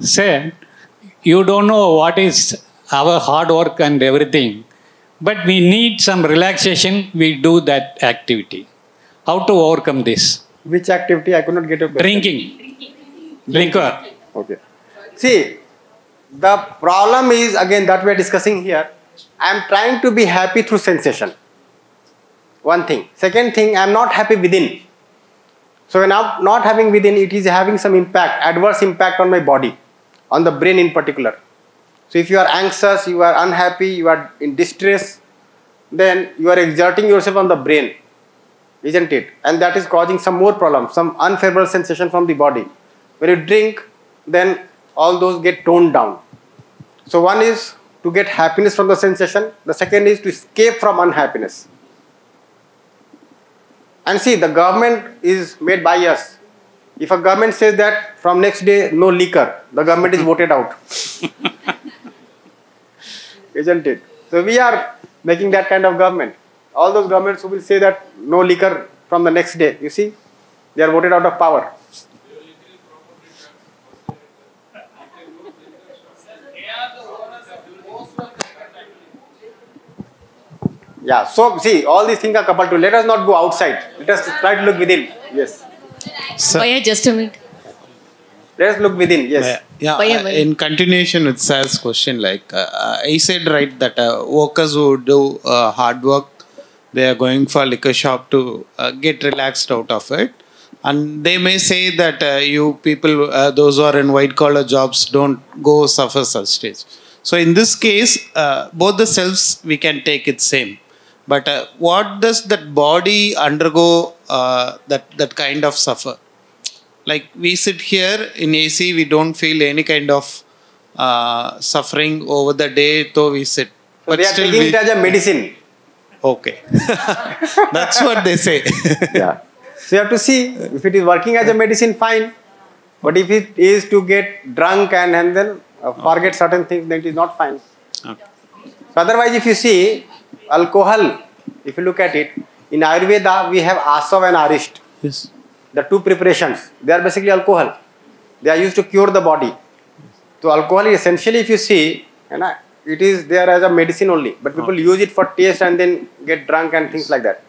said, you don't know what is our hard work and everything. But we need some relaxation, we do that activity. How to overcome this? Which activity? I could not get a question. Drinking. Liquor. Okay. See, the problem is again that we are discussing here. I am trying to be happy through sensation. One thing. Second thing, I am not happy within. So I'm not having within, it is having some impact, adverse impact on my body, on the brain in particular. So if you are anxious, you are unhappy, you are in distress, then you are exerting yourself on the brain, isn't it? And that is causing some more problems, some unfavorable sensation from the body. When you drink, then all those get toned down. So one is to get happiness from the sensation. The second is to escape from unhappiness. And see, the government is made by us. If a government says that from next day no liquor, the government is voted out. Isn't it? So we are making that kind of government. All those governments who will say that no liquor from the next day, you see, they are voted out of power. Yeah, so see, all these things are coupled to let us not go outside. Let us try to look within. Yes. Bhaiya, just a minute. Let us look within. Yes. Yeah, Bhaiya, uh, in continuation with Sal's question, like uh, uh, I said, right, that uh, workers who do uh, hard work, they are going for liquor shop to uh, get relaxed out of it. And they may say that uh, you people, uh, those who are in white collar jobs, don't go suffer such stage. So in this case, uh, both the selves we can take it same. But uh, what does that body undergo uh, that that kind of suffer? like we sit here in AC, we don't feel any kind of uh, suffering over the day, though we sit. So they are taking it as a medicine. Okay, that's what they say. yeah. So you have to see if it is working as a medicine, fine. But if it is to get drunk and, and then uh, forget certain things, then it is not fine. Okay. So otherwise, if you see alcohol, if you look at it, in Ayurveda we have Asav and Arist. Yes. The two preparations, they are basically alcohol. They are used to cure the body. So alcohol essentially, if you see, you know, it is there as a medicine only. But people use it for taste and then get drunk and things like that.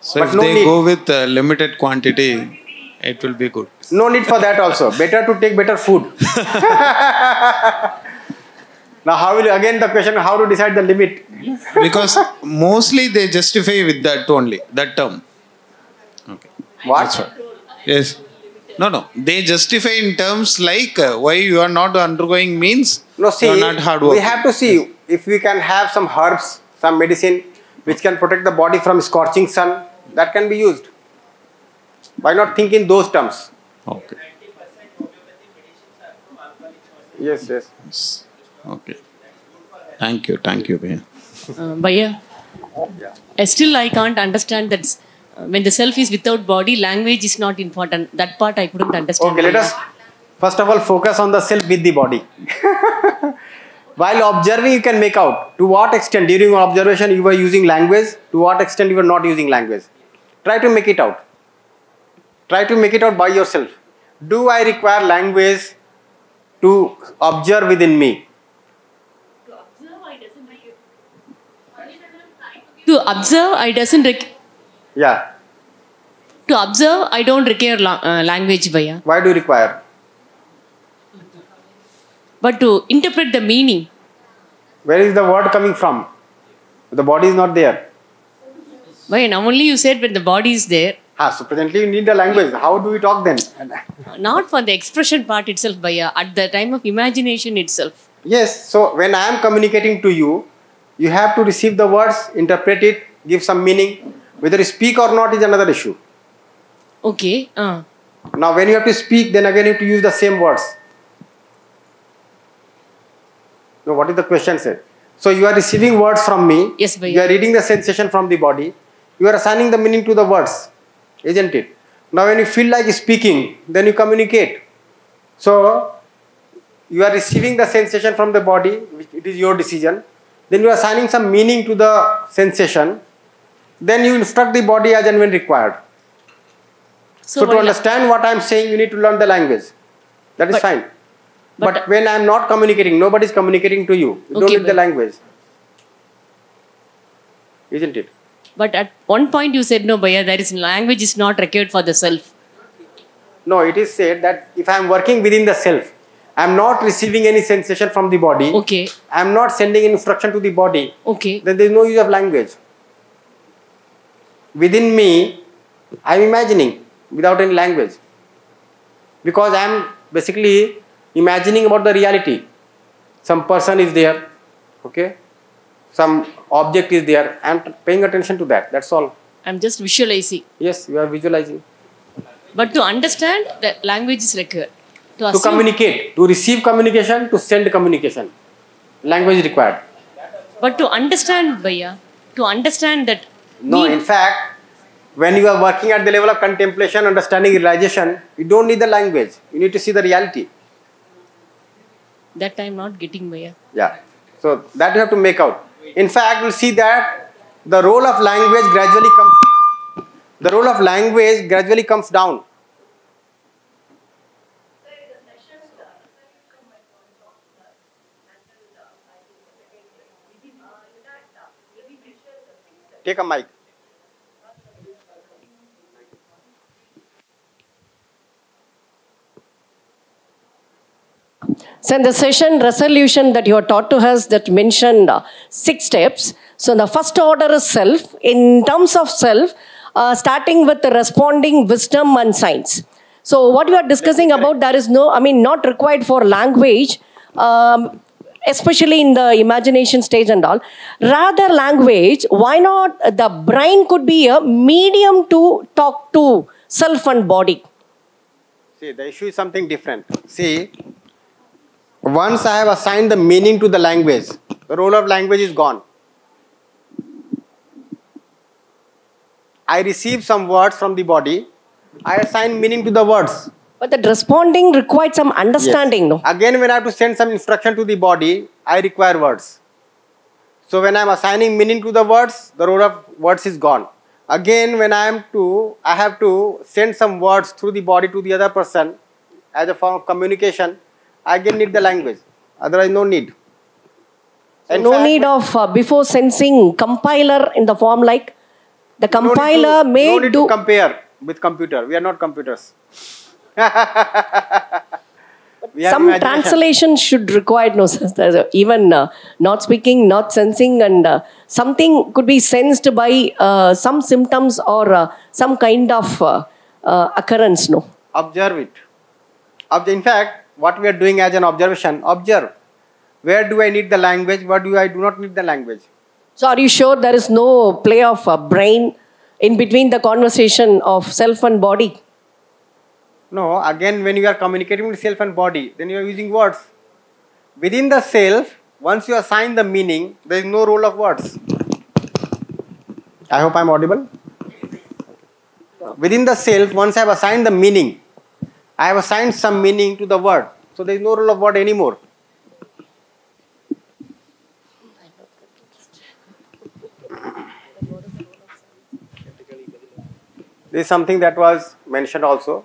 So But if no they need. go with uh, limited quantity, it will be good. No need for that also. Better to take better food. now, how will you, again the question how to decide the limit? because mostly they justify with that only, that term. Okay. What? What. Yes. No, no. They justify in terms like uh, why you are not undergoing means No, you see, are not hard we have to see if we can have some herbs, some medicine which can protect the body from scorching sun, that can be used. Why not think in those terms? Okay. Yes, yes. Okay. Thank you, thank you, Bhaiya. Uh, Bhaiya, I still I can't understand that uh, when the self is without body, language is not important. That part I couldn't understand. Okay, let us first of all focus on the self with the body. While observing, you can make out to what extent during your observation you were using language, to what extent you were not using language. Try to make it out. Try to make it out by yourself. Do I require language to observe within me? To observe, I doesn't rec- Yeah. to observe, I don't require la- uh, language, Bhaiya. Why do you require? But to interpret the meaning, Where is the word coming from? The body is not there. Bhaiya, now only you said when the body is there, Ah, so presently you need the language. How do we talk then? not for the expression part itself, Bhaiya, at the time of imagination itself. Yes, so when I am communicating to you, you have to receive the words, interpret it, give some meaning. Whether you speak or not is another issue. Okay. Uh. Now, when you have to speak, then again you have to use the same words. No, what is the question said? So you are receiving words from me. Yes, You are reading the sensation from the body. You are assigning the meaning to the words, isn't it? Now, when you feel like speaking, then you communicate. So you are receiving the sensation from the body, which it is your decision. Then you are assigning some meaning to the sensation. Then you instruct the body as and when required. So, to while- understand what I am saying, you need to learn the language. That is But- fine. But, when I am not communicating, nobody is communicating to you. You don't need the language. Isn't it? But at one point you said, no, Bhaiya, there is language is not required for the self. No, it is said that if I am working within the self, I am not receiving any sensation from the body. Okay. I am not sending instruction to the body. Okay. Then there is no use of language. Within me, I am imagining without any language. Because I am basically imagining about the reality. Some person is there, okay? Some object is there. I am paying attention to that. That's all. I'm just visualizing. Yes, you are visualizing. But to understand, that language is required. To, to communicate, to receive communication, to send communication. Language required. But to understand, Bhaiya, to understand that No, in fact, when you are working at the level of contemplation, understanding, realization, you don't need the language. You need to see the reality. that I'm not getting, Bhaiya. Yeah. So that you have to make out. In fact, we'll see that the role of language gradually comes. The role of language gradually comes down. Take a mic. So in the session resolution that you are taught to us that mentioned uh, six steps. So the first order is self. In terms of self, uh, starting with the responding wisdom and science. So what we are discussing about, there is no, I mean, not required for language, um, especially in the imagination stage and all. Rather language, why not the brain could be a medium to talk to self and body. See, the issue is something different. See, once I have assigned the meaning to the language, the role of language is gone. I receive some words from the body, I assign meaning to the words. But that responding required some understanding, no? Again, when I have to send some instruction to the body, I require words. So when I am assigning meaning to the words, the role of words is gone. Again, when I am to, I have to send some words through the body to the other person as a form of communication. I again need the language. Otherwise, no need. So no need of uh, before sensing compiler in the form like the compiler no may need do to compare with computer. We are not computers. some translation should require no a- even uh, not speaking not sensing and uh, something could be sensed by uh, some symptoms or uh, some kind of uh, uh, occurrence no observe it. Ob- In fact, what we are doing as an observation, observe. Where do I need the language? Where do I do not need the language? so are you sure there is no play of uh, brain in between the conversation of self and body No, again, when you are communicating with self and body, then you are using words. Within the self, once you assign the meaning, there is no role of words. I hope I'm audible. Within the self, once I have assigned the meaning, I have assigned some meaning to the word. So there is no role of word anymore. This is something that was mentioned also.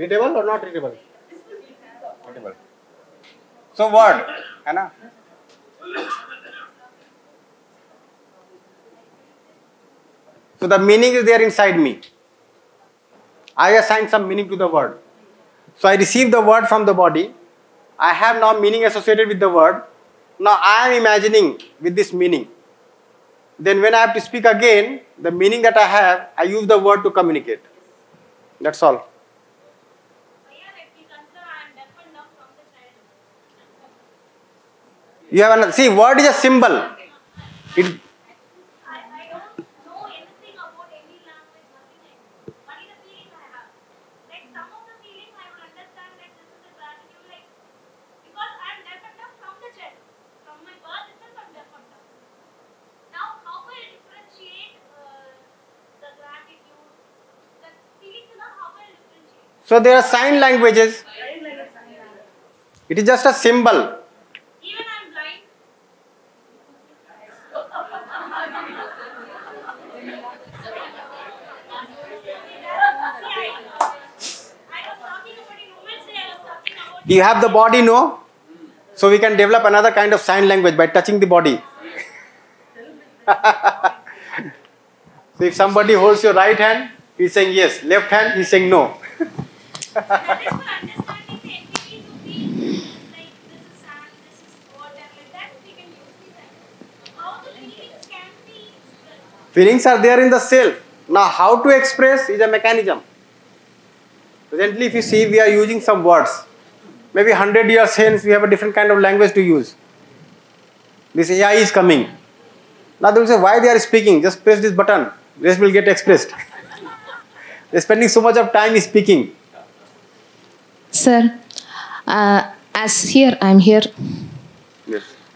readable or not readable? Readable. So, word, है ना? So, the meaning is there inside me. I assign some meaning to the word. So, I receive the word from the body. I have now meaning associated with the word. Now, I am imagining with this meaning. Then, when I have to speak again, the meaning that I have, I use the word to communicate. That's all. You have another, see, word is a symbol. It, So there are sign languages. It is just a symbol. You have the body, no? So we can develop another kind of sign language by touching the body. so if somebody holds your right hand, he's saying yes. Left hand, he's saying no. Feelings are there in the self. Now, how to express is a mechanism. Presently, if you see, we are using some words. Maybe 100 years hence, we have a different kind of language to use. This AI is coming. Now, they will say, why they are speaking? Just press this button. This will get expressed. They're spending so much of time speaking. Sir, uh, as here, I'm here.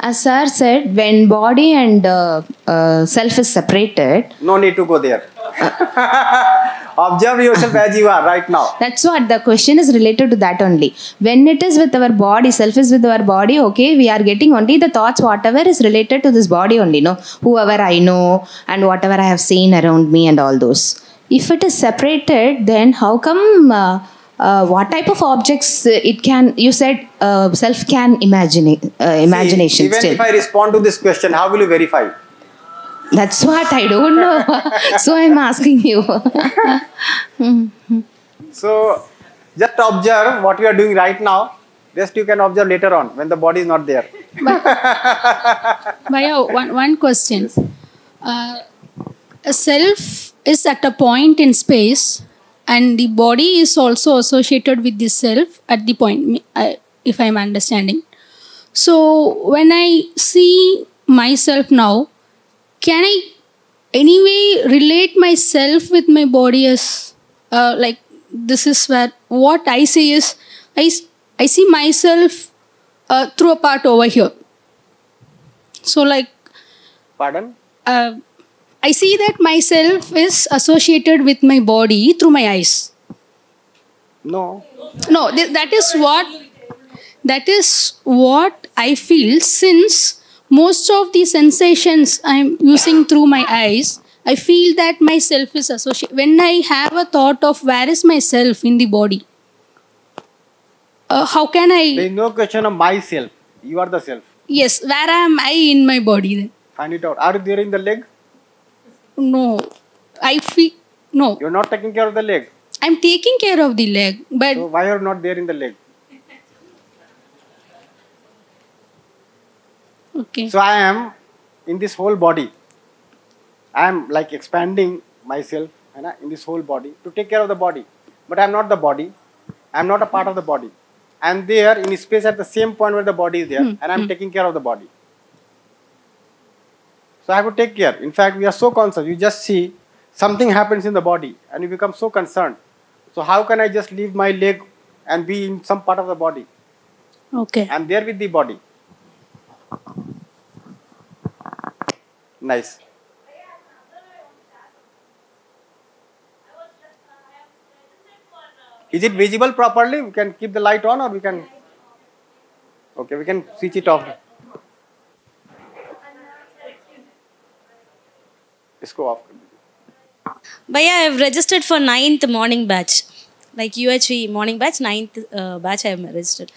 As sir said, when body and uh, uh, self is separated, No need to go there. Observe yourself as you are right now. that's what the question is related to that only. When it is with our body, self is with our body, okay, we are getting only the thoughts, whatever is related to this body only, no? Whoever I know and whatever I have seen around me and all those. If it is separated, then how come? Uh, uh, what type of objects uh, it can you said uh, self can imagine uh, imagination Even still if I respond to this question, how will you verify? that's what i don't know so i'm asking you So, just observe what you are doing right now. Rest you can observe later on when the body is not there. Maya, one, one question. Uh, a self is at a point in space, and the body is also associated with the self at the point, if I'm understanding. So, when I see myself now, can I anyway relate myself with my body as uh, like this is where what I see is i, I see myself uh, through a part over here. So, like, Pardon? uh, I see that myself is associated with my body through my eyes. No. No, th- that is what that is what I feel since most of the sensations I'm using through my eyes. I feel that myself is associated. When I have a thought of where is myself in the body, uh, how can I? There is no question of myself. You are the self. Yes, where am I in my body then? Find it out. Are you there in the leg? No, I feel no. You're not taking care of the leg. I'm taking care of the leg, but So why are you not there in the leg? Okay. So I am in this whole body. I am like expanding myself know, in this whole body to take care of the body. But I am not the body. I am not a part of the body. I am there in space at the same point where the body is there, Hmm, and I am hmm. taking care of the body. So I have to take care. In fact, we are so concerned. You just see something happens in the body, and you become so concerned. So how can I just leave my leg and be in some part of the body? Okay. I'm there with the body. Nice. Is it visible properly? We can keep the light on or we can. Okay, we can switch it off. इसको आप भैया I have registered for ninth morning batch like UHV morning batch, ninth uh, batch I am registered.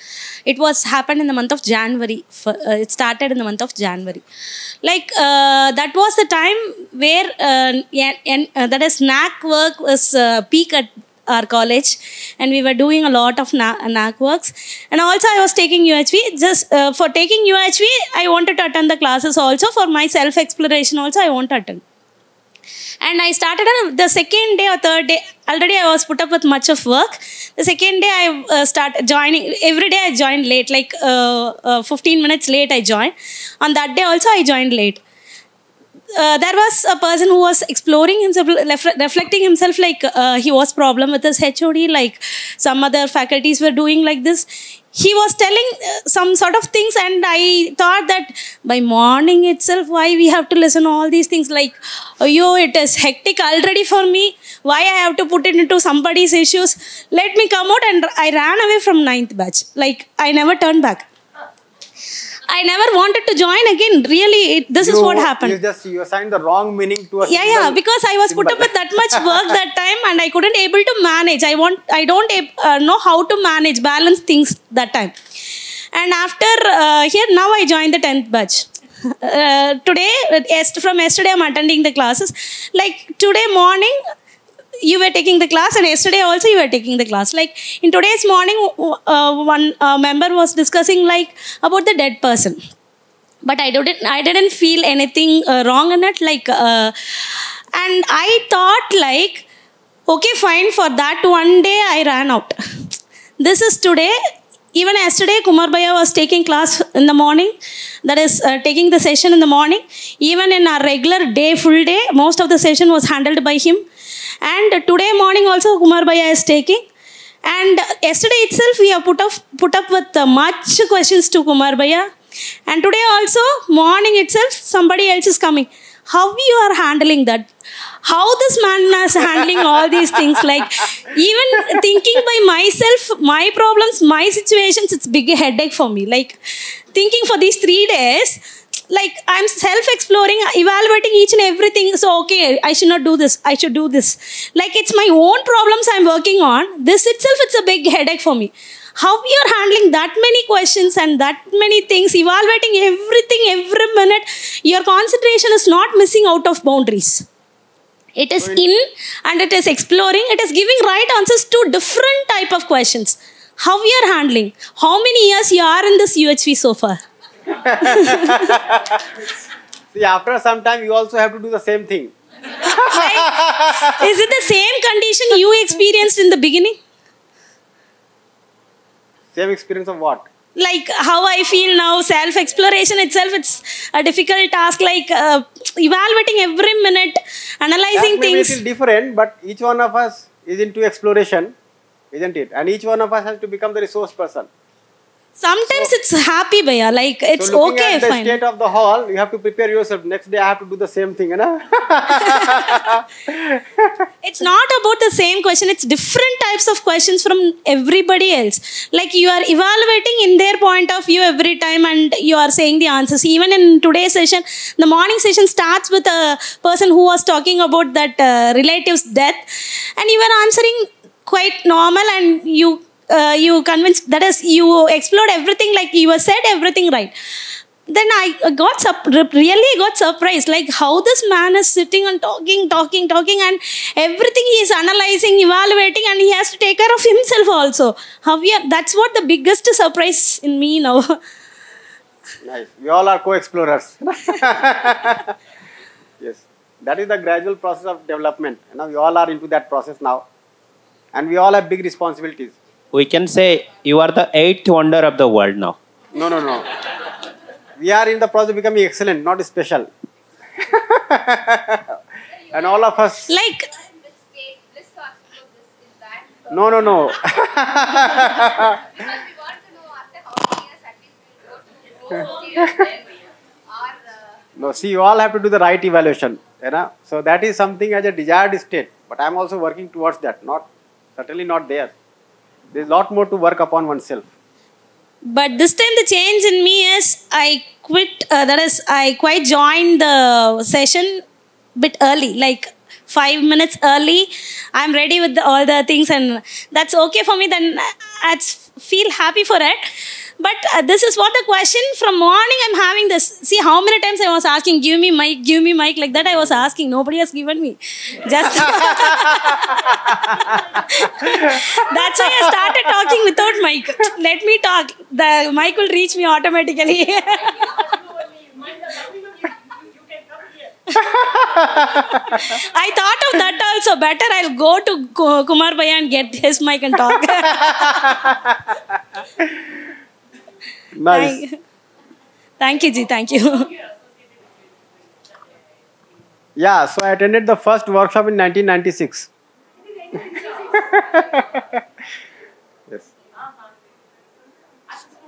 It was happened in the month of January. Uh, it started in the month of January. Like uh, that was the time where uh, yeah, and, uh, that is NAAC work was peak at our college and we were doing a lot of NAAC, works and also I was taking UHV just for taking UHV I wanted to attend the classes also for my self exploration also I want to attend and I started on the second day or third day. Already I was put up with much of work. The second day I uh, start joining. Every day I joined late, like uh, uh, 15 minutes late I joined. On that day also I joined late. Uh, there was a person who was exploring himself, ref- reflecting himself like uh, he was problem with his HOD, like some other faculties were doing like this. He was telling uh, some sort of things, and I thought that by morning itself, why we have to listen all these things? Like, yo, it is hectic already for me. Why I have to put it into somebody's issues? Let me come out, and I ran away from ninth batch. Like, I never turned back. I never wanted to join again. Really, it, this is what happened. You just you assigned the wrong meaning to a yeah yeah because i was put up with that much work that time and i couldn't able to manage. I want i don't uh, know how to manage balance things that time. And after uh, here now i joined the 10th batch. Uh, today from yesterday i'm attending the classes. Like today morning you were taking the class and yesterday also you were taking the class. Like in today's morning uh, one uh, member was discussing like about the dead person. But i didn't i didn't feel anything uh, wrong in it like uh, and i thought like okay fine for that one day i ran out. This is today even yesterday kumar bhaiya was taking class in the morning that is uh, taking the session in the morning. Even in our regular day full day most of the session was handled by him and today morning also kumar bhaiya is taking. And yesterday itself we have put up put up with much questions to kumar bhaiya. And today also morning itself somebody else is coming. How you are handling that? How this man is handling all these things? Like even thinking by myself my problems my situations it's big headache for me. Like thinking for these three days like i'm self exploring evaluating each and everything. So okay i should not do this. I should do this. Like it's my own problems i'm working on. This itself it's a big headache for me. How you're handling that many questions and that many things evaluating everything every minute your concentration is not missing out of boundaries. It is in and it is exploring. It is giving right answers to different type of questions. How you are handling? How many years you are in this uhv so far See, after some time, you also have to do the same thing. is it the same condition you experienced in the beginning Same experience of what? like how i feel now self exploration itself it's a difficult task like uh, evaluating every minute analyzing that may be things little different, but each one of us is into exploration, isn't it? And each one of us has to become the resource person. Sometimes it's happy bhaiya. Like it's so okay at the fine. state of the hall, you have to prepare yourself. Next day, I have to do the same thing, you know? it's not about the same question. It's different types of questions from everybody else. Like you are evaluating in their point of view every time and you are saying the answers. Even in today's session the morning session starts with a person who was talking about that uh, relative's death. And you were answering quite normal and you uh, you convinced that is you explored everything like you said everything right then I got sup- really got surprised, like how this man is sitting and talking, talking, talking, and everything he is analyzing, evaluating, and he has to take care of himself also. How we are, that's what the biggest surprise in me now. Nice. We all are co-explorers. yes. That is the gradual process of development. You know, we all are into that process now. And we all have big responsibilities. We can say you are the eighth wonder of the world now. No, no, no. We are in the process of becoming excellent, not special. and all of us. Like, No, no, no. no, see, you all have to do the right evaluation. You know? So that is something as a desired state. But I am also working towards that. Not certainly not there. There is a lot more to work upon oneself. but this time the change in me is I quit. Uh, that is, I quite joined the session bit early, like five minutes early. I'm ready with the, all the things, and that's okay for me. Then I feel happy for it. But uh, this is what the question from morning I'm having this. See how many times I was asking, give me mic, give me mic, like that I was asking. Nobody has given me. Just that's why I started talking without mic. Let me talk. The mic will reach me automatically. I thought of that also. Better I'll go to Kumar Bhaiya and get his mic and talk. Nice. Thank, thank you, Ji. Thank you. Yeah, so I attended the first workshop in 1996. yes.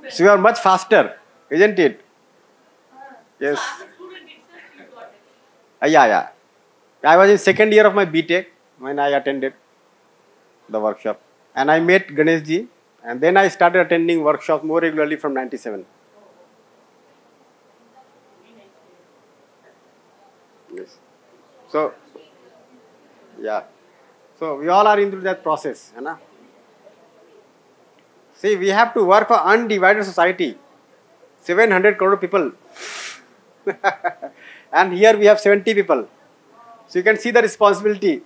So you are much faster, isn't it? Yes. Uh, yeah, yeah. I was in second year of my BTech when I attended the workshop. And I met Ganesh ji and then I started attending workshops more regularly from 97. Yes. So, yeah. So we all are into that process, you know. See, we have to work for undivided society. 700 crore people. and here we have 70 people. So you can see the responsibility.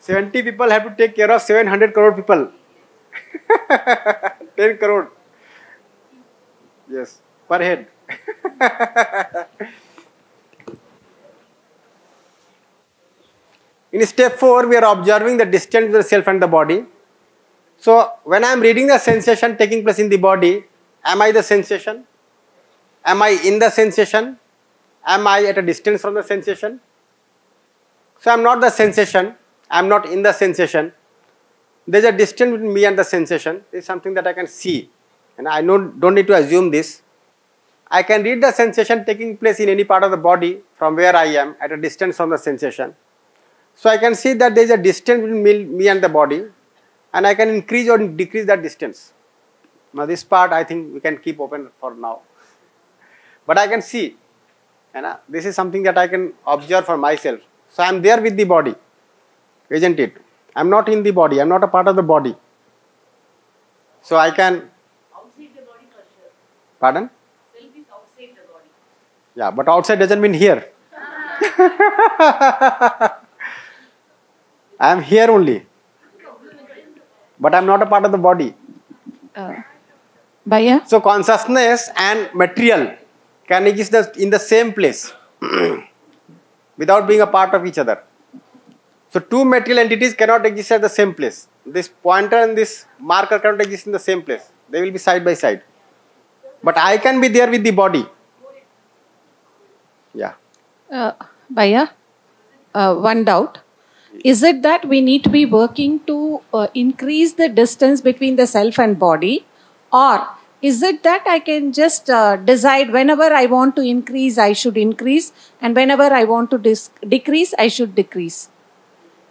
70 people have to take care of 700 crore people. 10 crore. Yes, per head. In step 4, we are observing the distance between self and the body. So, when I am reading the sensation taking place in the body, am I the sensation? Am I in the sensation? Am I at a distance from the sensation? So, I am not the sensation, I am not in the sensation. There is a distance between me and the sensation. Is something that I can see. And I know, don't need to assume this. I can read the sensation taking place in any part of the body from where I am at a distance from the sensation. So I can see that there is a distance between me, me and the body and I can increase or decrease that distance. Now this part I think we can keep open for now. But I can see, you uh, know, this is something that I can observe for myself. So I am there with the body, isn't it? I am not in the body, I am not a part of the body. So I can, Outside the body for sure. pardon? Yeah, but outside doesn't mean here. I am here only. But I am not a part of the body. Uh, Bhaiya? So consciousness and material can exist in the same place without being a part of each other. So two material entities cannot exist at the same place. This pointer and this marker cannot exist in the same place. They will be side by side. But I can be there with the body. Yeah. Uh, Bhaiya, uh, one doubt. Is it that we need to be working to uh, increase the distance between the self and body? Or is it that I can just uh, decide whenever I want to increase, I should increase, and whenever I want to decrease, I should decrease?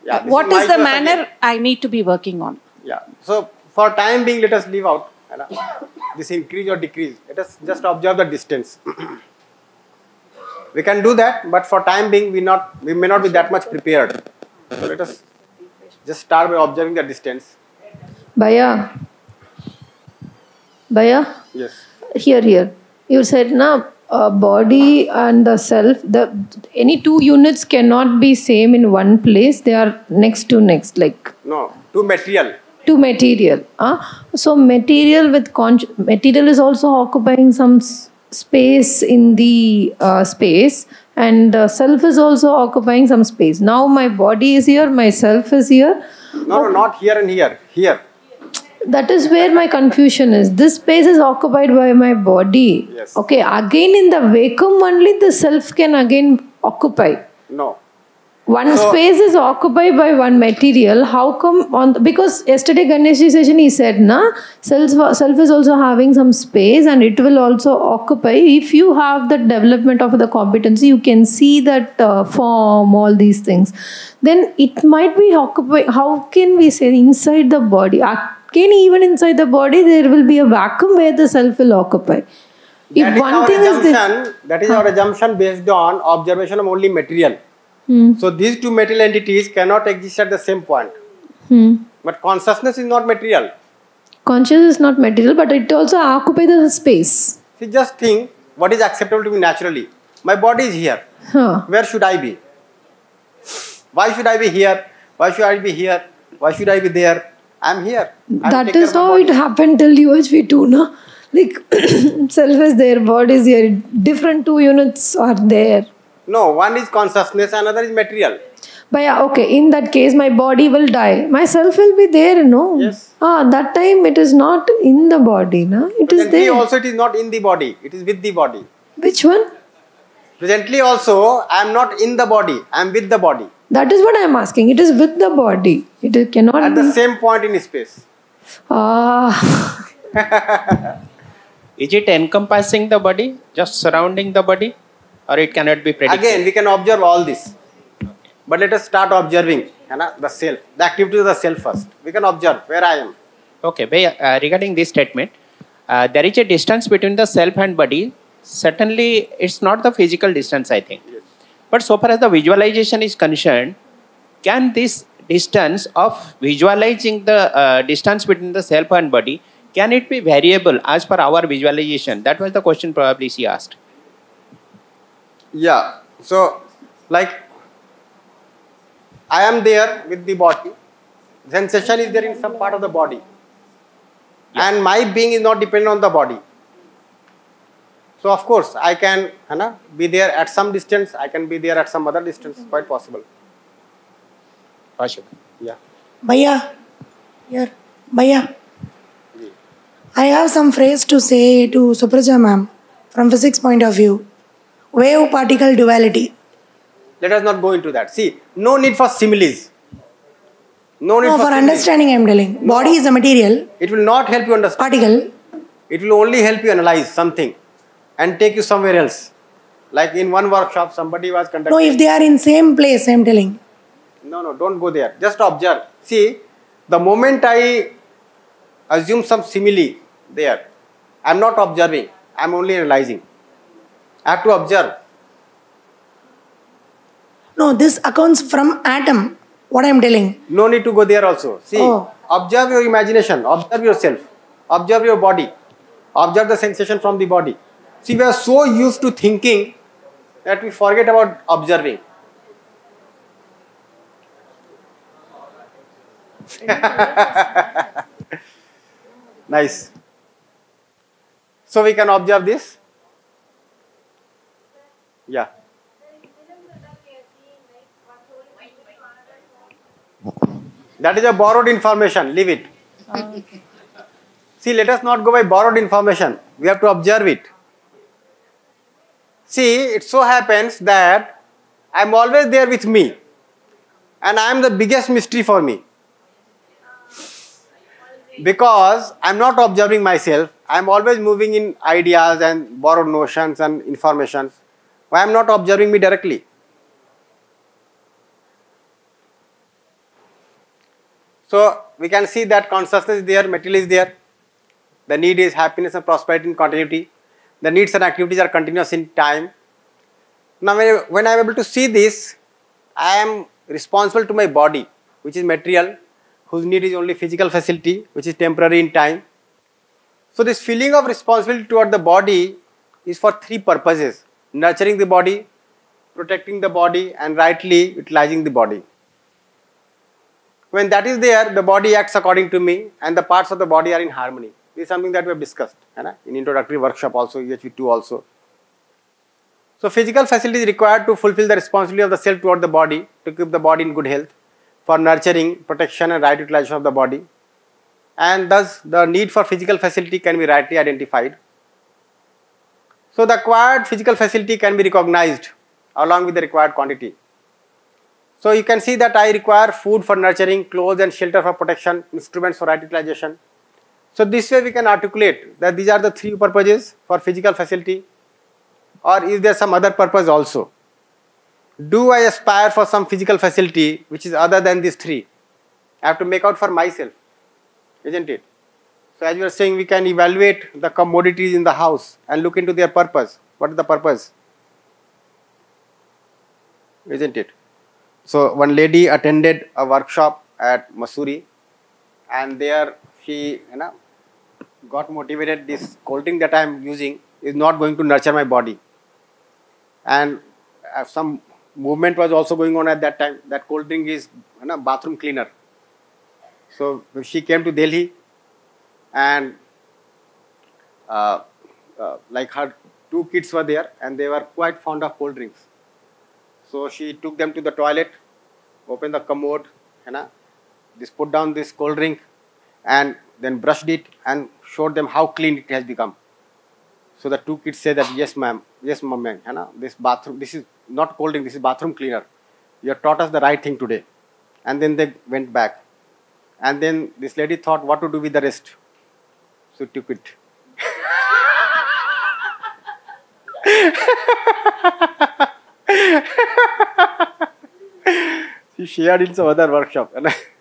Yeah, uh, what is is the manner again. I need to be working on? Yeah. So for time being, let us leave out you uh, know, this increase or decrease. Let us just observe the distance. we can do that, but for time being, we not we may not be that much prepared. So let us just start by observing the distance. Bhaiya. Bhaiya, Yes. here, here. You said, na, uh, body and the self, the any two units cannot be same in one place. They are next to next, like No. To material. to material. Uh? So material with con- material is also occupying some space in the uh, space and uh, self is also occupying some space now my body is here my self is here No, no, not here and here. Here. That is where my confusion is. This space is occupied by my body. Yes. okay again in the vacuum only the self can again occupy. No. one So- space is occupied by one material. How come on the, because yesterday ganesh ji session he said na self self is also having some space and it will also occupy. If you have the development of the competency you can see that uh, form all these things. Then it might be occupy how can we say inside the body again even inside the body there will be a vacuum where the self will occupy if That is one our thing is this assumption. That is our assumption based on observation of only material. hmm, So these two material entities cannot exist at the same point. hmm. But consciousness is not material. Consciousness is not material but it also occupies the space See, just think what is acceptable to me naturally. My body is here. huh. Where should I be? Why should I be here? Why should I be here? Why should I be there? I'm here. I will take That is how it happened till UHV2, no? Like, self is there, body is here, different two units are there. No, one is consciousness, another is material. But yeah, okay, in that case, my body will die. My self will be there, no? Yes. Ah, that time it is not in the body, no? It is Presently there. also it is not in the body, it is with the body. Which one? Presently also I am not in the body, I am with the body. That is what I am asking. It is with the body. It cannot At be. the same point in space. Ah, Is it encompassing the body, just surrounding the body, or it cannot be predicted? Again, we can observe all this. But let us start observing है ना, the self, the activity of the self first. We can observe where I am. Okay, Bhaiya, uh, regarding this statement, uh, there is a distance between the self and body. Certainly, it's not the physical distance, I think. But so far as the visualization is concerned, can this distance of visualizing the uh, distance between the self and body, can it be variable as per our visualization? That was the question probably she asked. Yeah. So, like, I am there with the body. Sensation is there in some part of the body. And my being is not dependent on the body. So, of course, I can है ना, be there at some distance, I can be there at some other distance, quite possible. Possible. Yeah. Bhaiya, here, Bhaiya. I have some phrase to say to Supraja ma'am from physics point of view. Wave particle duality. Let us not go into that. See, no need for similes. No need No, for, for understanding I'm telling. Body is a material. It will not help you understand. Particle. It will only help you analyze something and take you somewhere else. Like in one workshop, somebody was conducting. No, if they are in same place, I'm telling. No, no, don't go there. Just observe. See, the moment I assume some simile there, I'm not observing, I'm only analyzing. I have to observe. No, this accounts from atom. What I'm telling. No need to go there also. See, Oh. observe your imagination, observe yourself, observe your body, observe the sensation from the body. See, we are so used to thinking that we forget about observing. nice. So we can observe this. Yeah. That is a borrowed information. Leave it. See, let us not go by borrowed information. We have to observe it. See, it so happens that I am always there with me, and I am the biggest mystery for me. Because I am not observing myself, I am always moving in ideas and borrowed notions and information. Why I am not observing me directly? So we can see that consciousness is there, material is there. The need is happiness and prosperity in continuity. The needs and activities are continuous in time. Now when, I am able to see this, I am responsible to my body, which is material, whose need is only physical facility, which is temporary in time. So this feeling of responsibility toward the body is for three purposes. Nurturing the body, protecting the body and rightly utilizing the body. When that is there, the body acts according to me and the parts of the body are in harmony. This is something that we have discussed ना, in introductory workshop also, UHV2 also. So physical facility is required to fulfill the responsibility of the self toward the body to keep the body in good health for nurturing, protection and right utilization of the body. And thus the need for physical facility can be rightly identified. So the acquired physical facility can be recognized along with the required quantity. So you can see that I require food for nurturing, clothes and shelter for protection, instruments for right utilization. So this way we can articulate that these are the three purposes for physical facility or is there some other purpose also? Do I aspire for some physical facility which is other than these three? I have to make out for myself, isn't it? So as we are saying, we can evaluate the commodities in the house and look into their purpose. What is the purpose? Isn't it? So one lady attended a workshop at Mussoorie and there she you know, got motivated this cold drink that I am using is not going to nurture my body. And uh, some movement was also going on at that time. That cold drink is you know, bathroom cleaner. So she came to Delhi and uh, uh, like her two kids were there and they were quite fond of cold drinks. So she took them to the toilet, opened the commode, you know, just put down this cold drink and then brushed it and showed them how clean it has become. So the two kids said that yes ma'am, yes ma'am, know, this bathroom, this is not cold this is bathroom cleaner. You have taught us the right thing today. And then they went back. And then this lady thought what to do with the rest. So took it. she shared in some other workshop.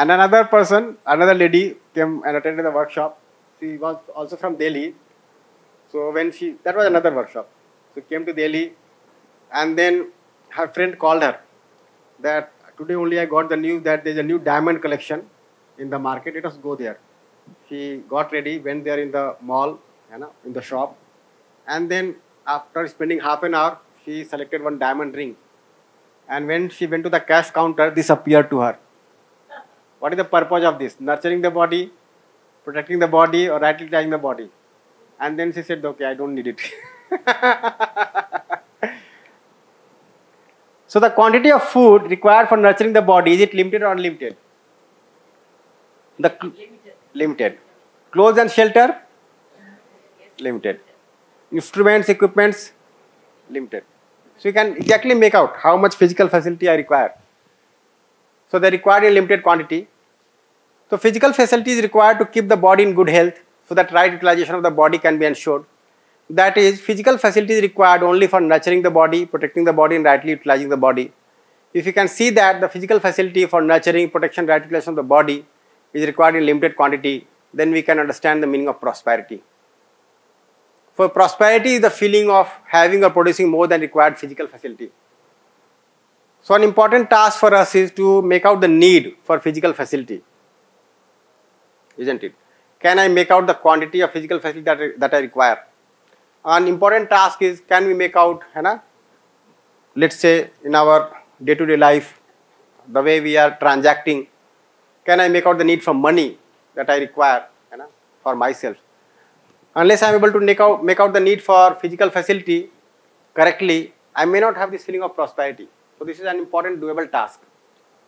And, another person, another lady came and attended the workshop. She was also from Delhi. So when she, that was another workshop. So came to Delhi and then her friend called her that today only I got the news that there's a new diamond collection in the market. Let us go there. She got ready, went there in the mall, you know, in the shop. And then after spending half an hour, she selected one diamond ring. And when she went to the cash counter, this appeared to her. What is the purpose of this? Nurturing the body, protecting the body, or right utilizing the body? And then she said, okay, I don't need it. so the quantity of food required for nurturing the body, is it limited or unlimited? The limited. limited. Clothes and shelter? Limited. Instruments, equipments? Limited. So you can exactly make out how much physical facility I require. So they require a limited quantity. So physical facility is required to keep the body in good health so that right utilization of the body can be ensured. That is, physical facility is required only for nurturing the body, protecting the body and rightly utilizing the body. If you can see that the physical facility for nurturing, protection, right utilization of the body is required in limited quantity, then we can understand the meaning of prosperity. For prosperity is the feeling of having or producing more than required physical facility. So an important task for us is to make out the need for physical facility, isn't it? Can I make out the quantity of physical facility that, I, that I require? An important task is can we make out, you know, let's say in our day-to-day -day life, the way we are transacting, can I make out the need for money that I require you know, for myself? Unless I am able to make out, make out the need for physical facility correctly, I may not have this feeling of prosperity. So this is an important doable task.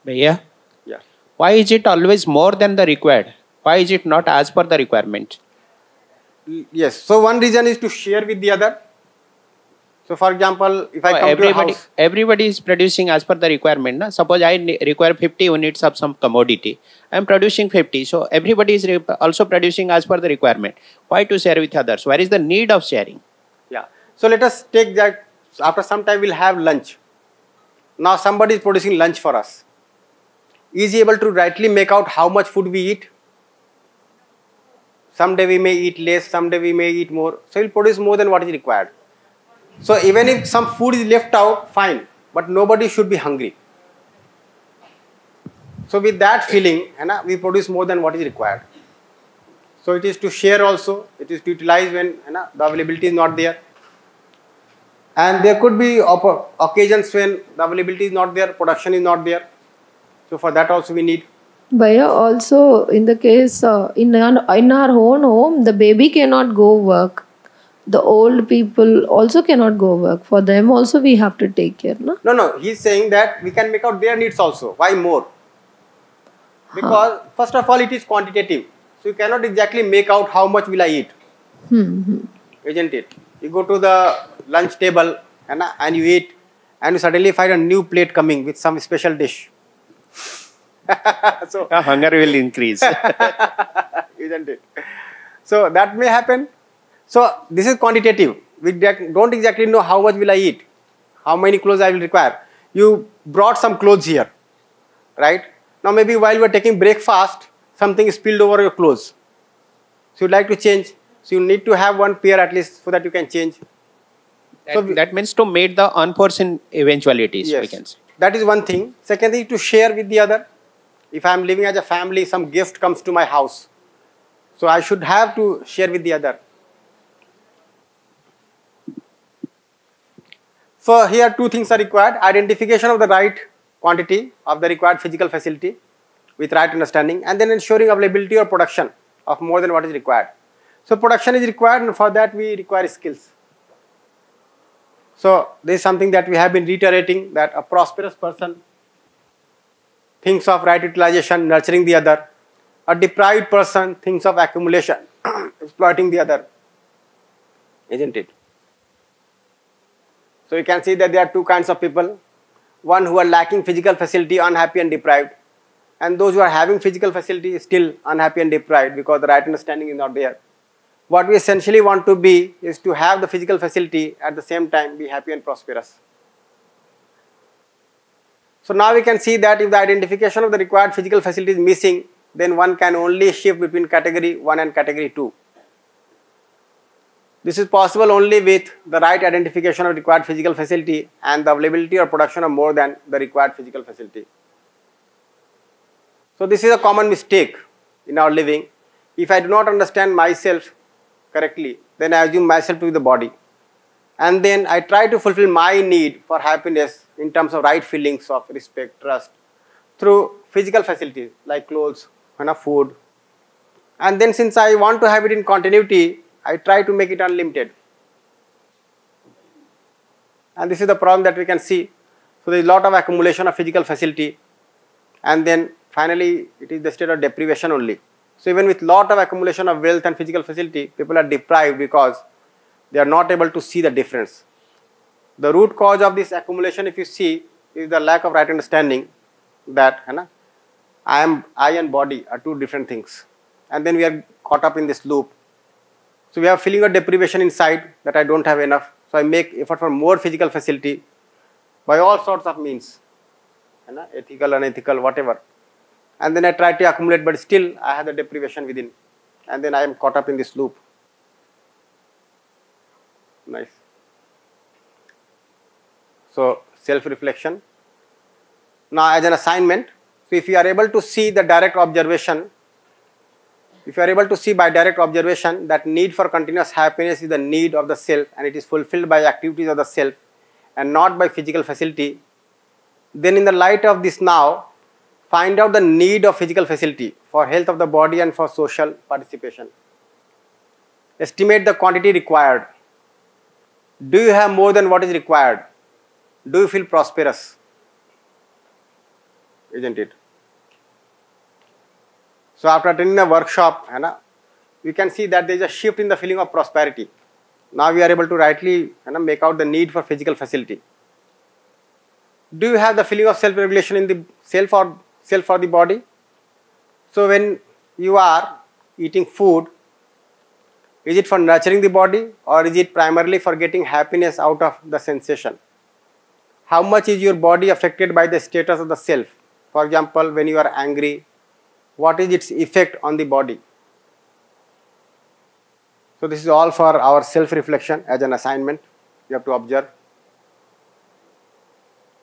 Bhaiya? Yeah. Why is it always more than the required? Why is it not as per the requirement? Mm, yes. So one reason is to share with the other. So for example, if I oh, come everybody, to house, everybody is producing as per the requirement. Na? Suppose I require 50 units of some commodity. I am producing 50. So everybody is also producing as per the requirement. Why to share with others? Where is the need of sharing? yeah. So let us take that. After some time, we'll have lunch. Now somebody is producing lunch for us. Is he able to rightly make out how much food we eat? Someday we may eat less, someday we may eat more. So he'll produce more than what is required. So even if some food is left out, fine. But nobody should be hungry. So with that feeling, we produce more than what is required. So it is to share also. It is to utilize when the availability is not there. And there could be occasions when the availability is not there, production is not there. So for that also we need. Bhaiya, also in the case uh, in our, in our own home, the baby cannot go work. The old people also cannot go work. For them also, we have to take care, no? No, no, he's saying that we can make out their needs also. Why more? Because first of all, it is quantitative. So you cannot exactly make out how much will I eat, Hmm. hmm. isn't it? You go to the lunch table and, and you eat, and you suddenly find a new plate coming with some special dish. so hunger will increase. isn't it? So that may happen. So this is quantitative. We don't exactly know how much will I eat, how many clothes I will require. You brought some clothes here, right? Now maybe while we are taking breakfast, something is spilled over your clothes. So you'd like to change. So you need to have one pair at least so that you can change. That, that means to meet the unforeseen eventualities, we Yes. can say. That is one thing. Second thing, to share with the other. If I am living as a family, some gift comes to my house. So I should have to share with the other. So here two things are required. Identification of the right quantity of the required physical facility with right understanding and then ensuring availability or production of more than what is required. So production is required and for that we require skills. So this is something that we have been reiterating that a prosperous person thinks of right utilization, nurturing the other. A deprived person thinks of accumulation, exploiting the other. Isn't it? So you can see that there are two kinds of people. One who are lacking physical facility, unhappy and deprived. And those who are having physical facility still unhappy and deprived because the right understanding is not there. What we essentially want to be is to have the physical facility at the same time be happy and prosperous. So now we can see that if the identification of the required physical facility is missing, then one can only shift between category 1 and category 2. This is possible only with the right identification of required physical facility and the availability or production of more than the required physical facility. So this is a common mistake in our living. If I do not understand myself correctly, then I assume myself to be the body. And then I try to fulfill my need for happiness in terms of right feelings of respect, trust through physical facilities like clothes, enough food. And then since I want to have it in continuity, I try to make it unlimited. And this is the problem that we can see. So there is a lot of accumulation of physical facility and then finally it is the state of deprivation only. So even with lot of accumulation of wealth and physical facility, people are deprived because they are not able to see the difference. The root cause of this accumulation, if you see, is the lack of right understanding that you know, I am I and body are two different things. And then we are caught up in this loop. So we are feeling a deprivation inside that I don't have enough. So I make effort for more physical facility by all sorts of means, you know, ethical, unethical, whatever. And then I try to accumulate, but still I have the deprivation within, and then I am caught up in this loop. Nice. So self-reflection. Now as an assignment, so if you are able to see the direct observation, if you are able to see by direct observation that need for continuous happiness is the need of the self and it is fulfilled by activities of the self and not by physical facility, then in the light of this now, Find out the need of physical facility for health of the body and for social participation. Estimate the quantity required. Do you have more than what is required? Do you feel prosperous? Isn't it? So after attending a workshop, you we can see that there is a shift in the feeling of prosperity. Now we are able to rightly make out the need for physical facility. Do you have the feeling of self-regulation in the self or self for the body? So when you are eating food, is it for nurturing the body or is it primarily for getting happiness out of the sensation? How much is your body affected by the status of the self? For example, when you are angry, what is its effect on the body? So this is all for our self-reflection as an assignment. You have to observe.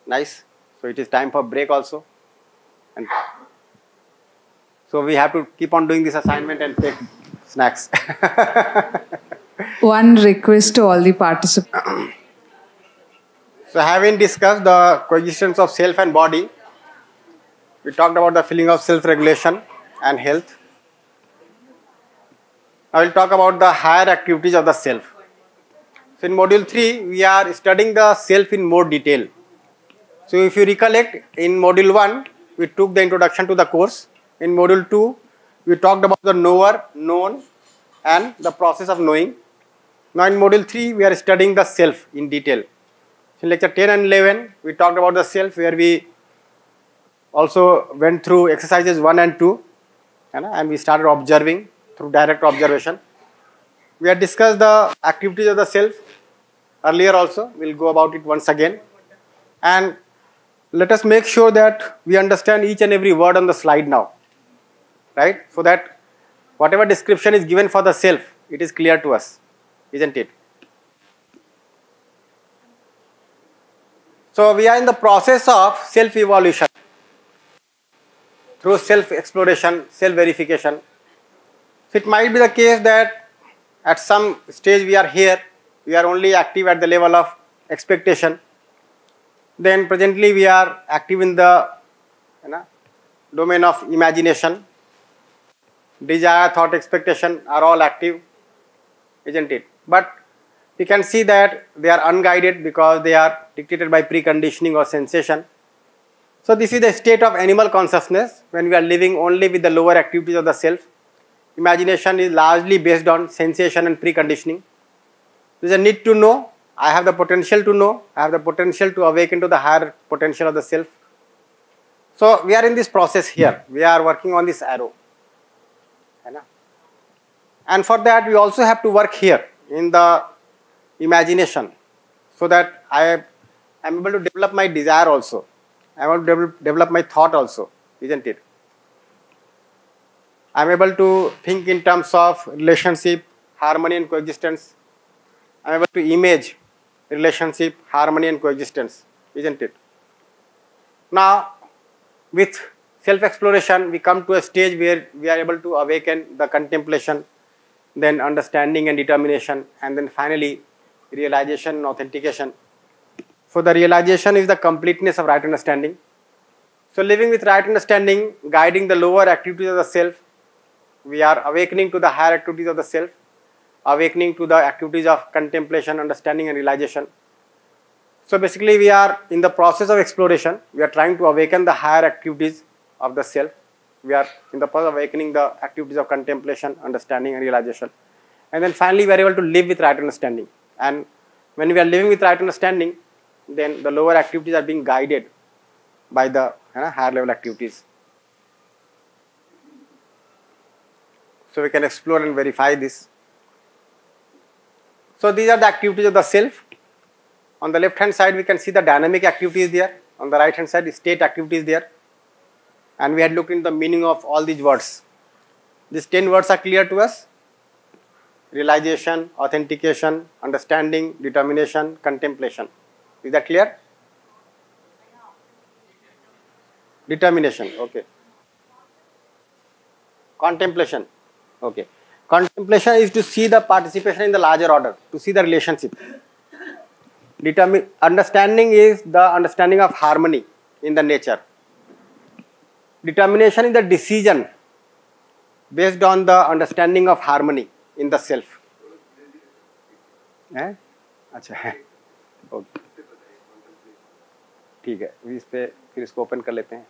Nice. So it is time for break also. And so we have to keep on doing this assignment and take snacks. One request to all the participants. So having discussed the coexistence of self and body, we talked about the feeling of self-regulation and health. I will talk about the higher activities of the self. So in module 3, we are studying the self in more detail. So if you recollect, in module 1, we took the introduction to the course. In module 2, we talked about the knower, known and the process of knowing. Now in module 3, we are studying the self in detail. In lecture 10 and 11, we talked about the self where we also went through exercises 1 and 2 and we started observing through direct observation. We had discussed the activities of the self earlier also. We'll go about it once again. And let us make sure that we understand each and every word on the slide now. Right? So that whatever description is given for the self, it is clear to us. Isn't it? So we are in the process of self-evolution through self-exploration, self-verification. So it might be the case that at some stage we are here, we are only active at the level of expectation. Then presently we are active in the you know, domain of imagination. Desire, thought, expectation are all active, isn't it? But we can see that they are unguided because they are dictated by preconditioning or sensation. So this is the state of animal consciousness when we are living only with the lower activities of the self. Imagination is largely based on sensation and preconditioning. There is a need to know. I have the potential to know. I have the potential to awaken to the higher potential of the self. So we are in this process here. We are working on this arrow. And for that we also have to work here in the imagination so that I am able to develop my desire also. I am able to develop, my thought also, isn't it? I am able to think in terms of relationship, harmony and coexistence. I am able to image relationship, harmony and coexistence, isn't it? Now, with self-exploration, we come to a stage where we are able to awaken the contemplation, then understanding and determination, and then finally realization and authentication. So the realization is the completeness of right understanding. So living with right understanding, guiding the lower activities of the self, we are awakening to the higher activities of the self, awakening to the activities of contemplation, understanding and realization. So basically we are in the process of exploration, we are trying to awaken the higher activities of the self. We are in the process of awakening the activities of contemplation, understanding and realization. And then finally we are able to live with right understanding. And when we are living with right understanding, then the lower activities are being guided by the you know, higher level activities. So we can explore and verify this. So these are the activities of the self. On the left hand side we can see the dynamic activities there. On the right hand side the state activities there. And we had looked into the meaning of all these words. These 10 words are clear to us. Realization, authentication, understanding, determination, contemplation. Is that clear? Determination, okay. Contemplation, okay. Contemplation is to see the participation in the larger order, to see the relationship. Determin understanding is the understanding of harmony in the nature. Determination is the decision based on the understanding of harmony in the self. है अच्छा है okay ठीक है इस पे फिर इसको open कर लेते हैं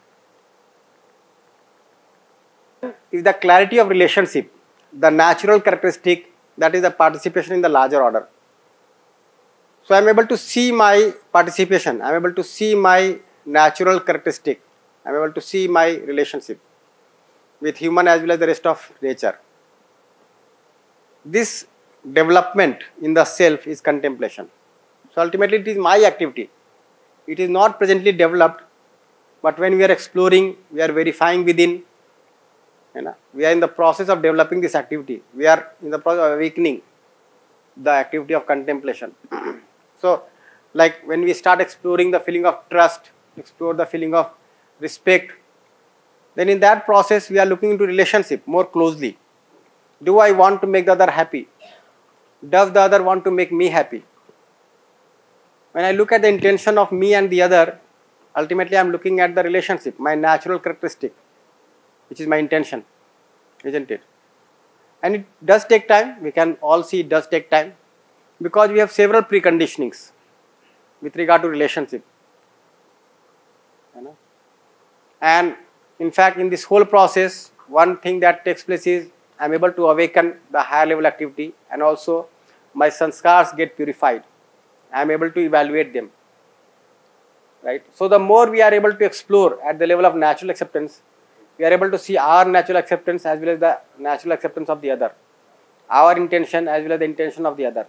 is the clarity of relationship the natural characteristic that is the participation in the larger order. So i am able to see my participation i am able to see my natural characteristic i am able to see my relationship with human as well as the rest of nature. This development in the self is contemplation. So ultimately it is my activity. It is not presently developed but when we are exploring we are verifying within we are in the process of developing this activity. We are in the process of awakening the activity of contemplation. so, like when we start exploring the feeling of trust, explore the feeling of respect, then in that process we are looking into relationship more closely. Do I want to make the other happy? Does the other want to make me happy? When I look at the intention of me and the other, ultimately I'm looking at the relationship, my natural characteristic, which is my intention, isn't it? And it does take time, we can all see it does take time because we have several preconditionings with regard to relationship. You know? And in fact, in this whole process, one thing that takes place is I am able to awaken the higher level activity and also my sanskars get purified. I am able to evaluate them. Right? So, the more we are able to explore at the level of natural acceptance, we are able to see our natural acceptance as well as the natural acceptance of the other, our intention as well as the intention of the other.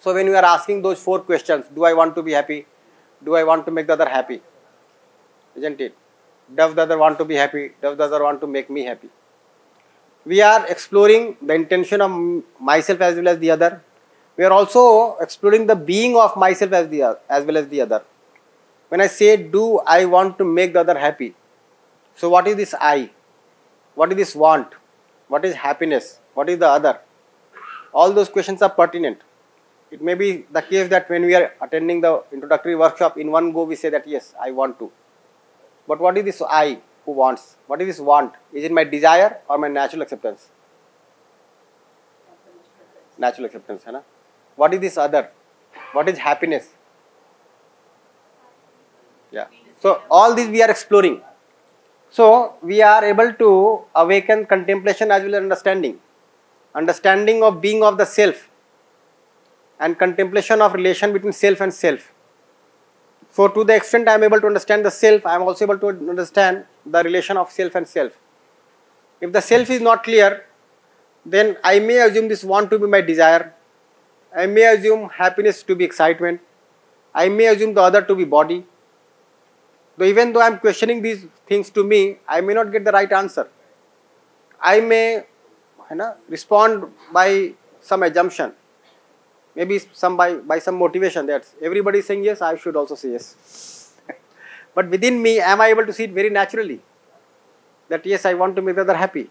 So, when we are asking those four questions, do I want to be happy? Do I want to make the other happy? Isn't it? Does the other want to be happy? Does the other want to make me happy? We are exploring the intention of myself as well as the other. We are also exploring the being of myself as, the, as well as the other. When I say, do I want to make the other happy? So, what is this I? What is this want? What is happiness? What is the other? All those questions are pertinent. It may be the case that when we are attending the introductory workshop, in one go we say that yes, I want to. But what is this I who wants? What is this want? Is it my desire or my natural acceptance? Natural acceptance, hai na? What is this other? What is happiness? Yeah. So all these we are exploring. So we are able to awaken contemplation as well as understanding. Understanding of being of the self and contemplation of relation between self and self. So to the extent I am able to understand the self, I am also able to understand the relation of self and self. If the self is not clear, then I may assume this want to be my desire. I may assume happiness to be excitement. I may assume the other to be body. Though even though I am questioning these things to me, I may not get the right answer. I may you know, respond by some assumption maybe some by, by some motivation that everybody is saying yes, I should also say yes. but within me, am I able to see it very naturally? That yes, I want to make the other happy.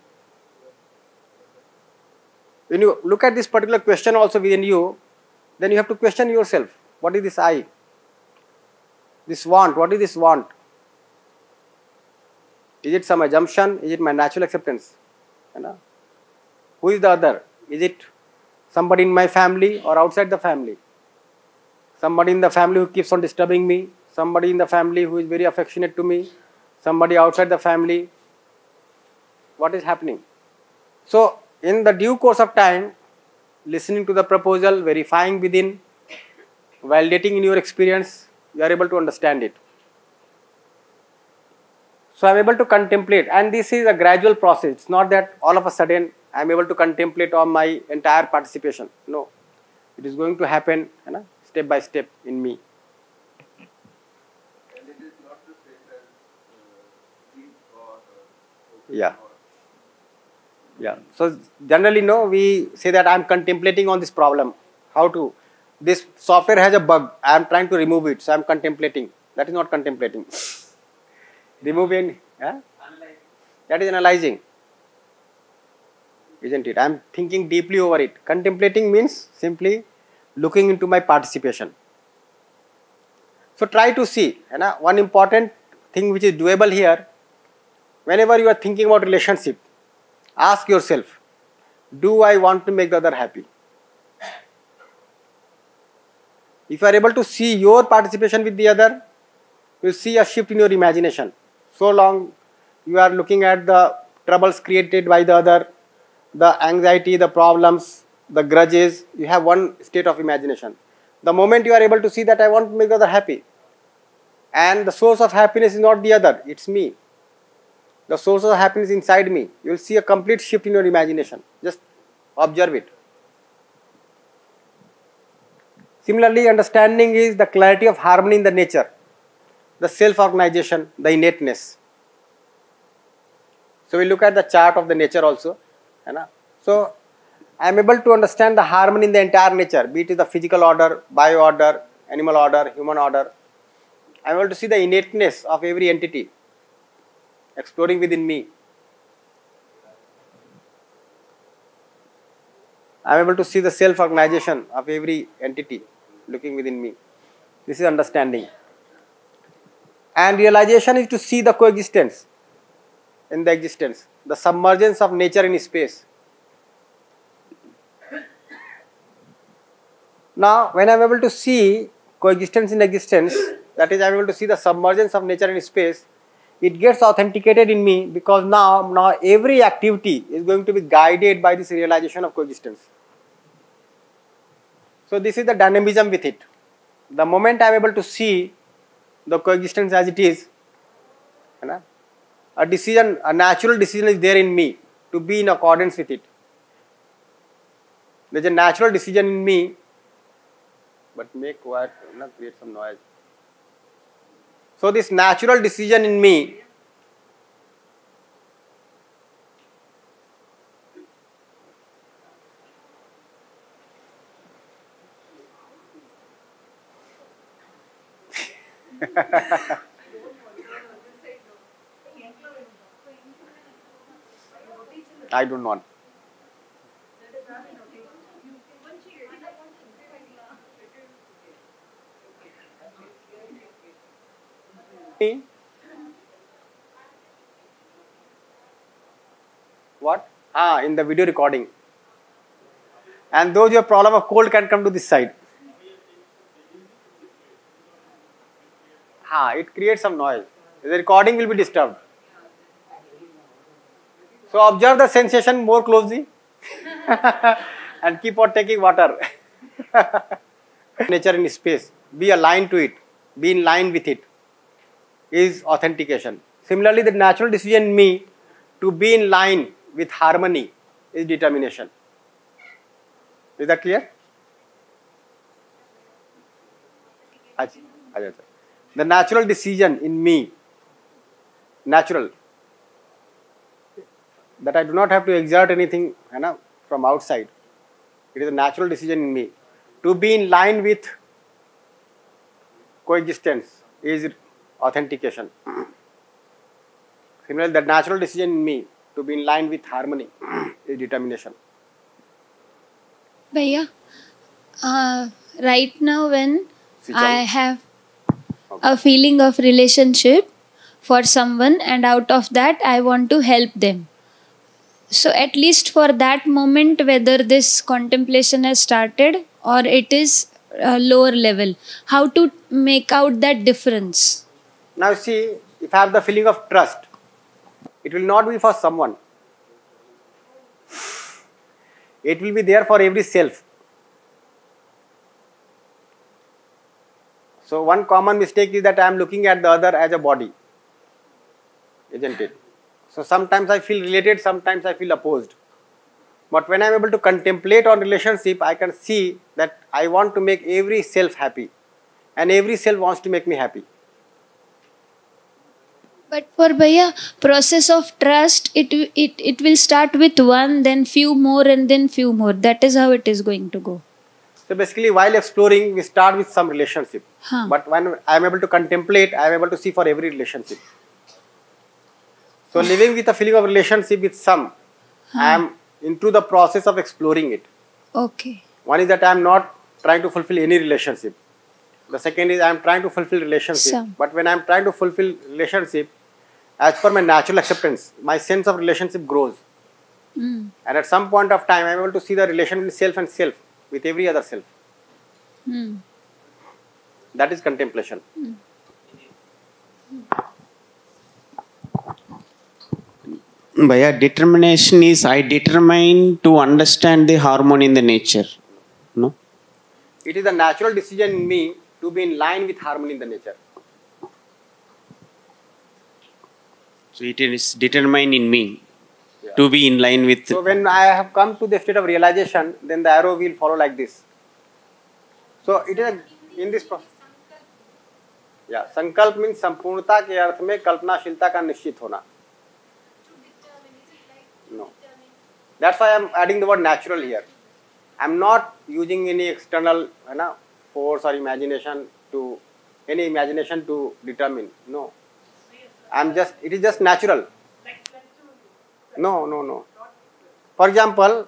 When you look at this particular question also within you, then you have to question yourself. What is this I? This want, what is this want? Is it some assumption? Is it my natural acceptance? You know? Who is the other? Is it somebody in my family or outside the family. Somebody in the family who keeps on disturbing me, somebody in the family who is very affectionate to me, somebody outside the family. What is happening? So, in the due course of time, listening to the proposal, verifying within, validating in your experience, you are able to understand it. So, I am able to contemplate, and this is a gradual process. It's not that all of a sudden I am able to contemplate on my entire participation. No, it is going to happen you know, step by step in me. Yeah. Yeah. So generally, no, we say that I am contemplating on this problem. How to? This software has a bug. I am trying to remove it. So I am contemplating. That is not contemplating. Removing. Yeah? That is analyzing isn't it? I am thinking deeply over it. Contemplating means simply looking into my participation. So try to see, you know, one important thing which is doable here, whenever you are thinking about relationship, ask yourself, do I want to make the other happy? If you are able to see your participation with the other, you will see a shift in your imagination. So long you are looking at the troubles created by the other, the anxiety, the problems, the grudges, you have one state of imagination. The moment you are able to see that I want to make the other happy, and the source of happiness is not the other, it's me. The source of happiness inside me. You will see a complete shift in your imagination. Just observe it. Similarly, understanding is the clarity of harmony in the nature, the self-organization, the innateness. So we look at the chart of the nature also. So, I am able to understand the harmony in the entire nature, be it the physical order, bio order, animal order, human order. I am able to see the innateness of every entity exploring within me. I am able to see the self organization of every entity looking within me. This is understanding. And realization is to see the coexistence in the existence, the submergence of nature in space. Now, when I am able to see coexistence in existence, that is, I am able to see the submergence of nature in space, it gets authenticated in me because now, now every activity is going to be guided by this realization of coexistence. So, this is the dynamism with it. The moment I am able to see the coexistence as it is, a decision, a natural decision is there in me to be in accordance with it. There is a natural decision in me, but make quiet, not create some noise. So, this natural decision in me I do not. What? Ah, in the video recording. And those have problem of cold can come to this side. Ah, it creates some noise. The recording will be disturbed. So observe the sensation more closely and keep on taking water. Nature in space, be aligned to it, be in line with it is authentication. Similarly, the natural decision me to be in line with harmony is determination. Is that clear? Acha. The natural decision in me, natural, that I do not have to exert anything you know, from outside. It is a natural decision in me to be in line with coexistence is authentication. Similarly, the natural decision in me to be in line with harmony is determination. Bhaiya, uh, right now when Switch I on. have a feeling of relationship for someone and out of that I want to help them. So at least for that moment whether this contemplation has started or it is a lower level, how to make out that difference? Now, see, if I have the feeling of trust, it will not be for someone, it will be there for every self. So, one common mistake is that I am looking at the other as a body, isn't it? So, sometimes I feel related, sometimes I feel opposed. But when I am able to contemplate on relationship, I can see that I want to make every self happy and every self wants to make me happy. But for Bhaiya, process of trust, it, it, it will start with one, then few more and then few more. That is how it is going to go. So basically, while exploring, we start with some relationship. Huh. But when I am able to contemplate, I am able to see for every relationship. So living with a feeling of relationship with some, I am into the process of exploring it. Okay. One is that I am not trying to fulfill any relationship. The second is I am trying to fulfill relationship. Some. But when I am trying to fulfill relationship, as per my natural acceptance, my sense of relationship grows. Mm. And at some point of time, I am able to see the relation between self and self with every other self. Mm. That is contemplation. Bhaiya, determination is I determine to understand the harmony in the nature. No? It is a natural decision in me to be in line with harmony in the nature. So it is determined in me to be in line with. So when I have come to the state of realization, then the arrow will follow like this. So it is a, in this process. Yeah, संकल्प means संपूर्णता के अर्थ में कल्पनाशीलता का निश्चित होना. No. That's why I'm adding the word natural here. I'm not using any external you know, force or imagination to any imagination to determine. No. I'm just it is just natural. No, no, no. For example,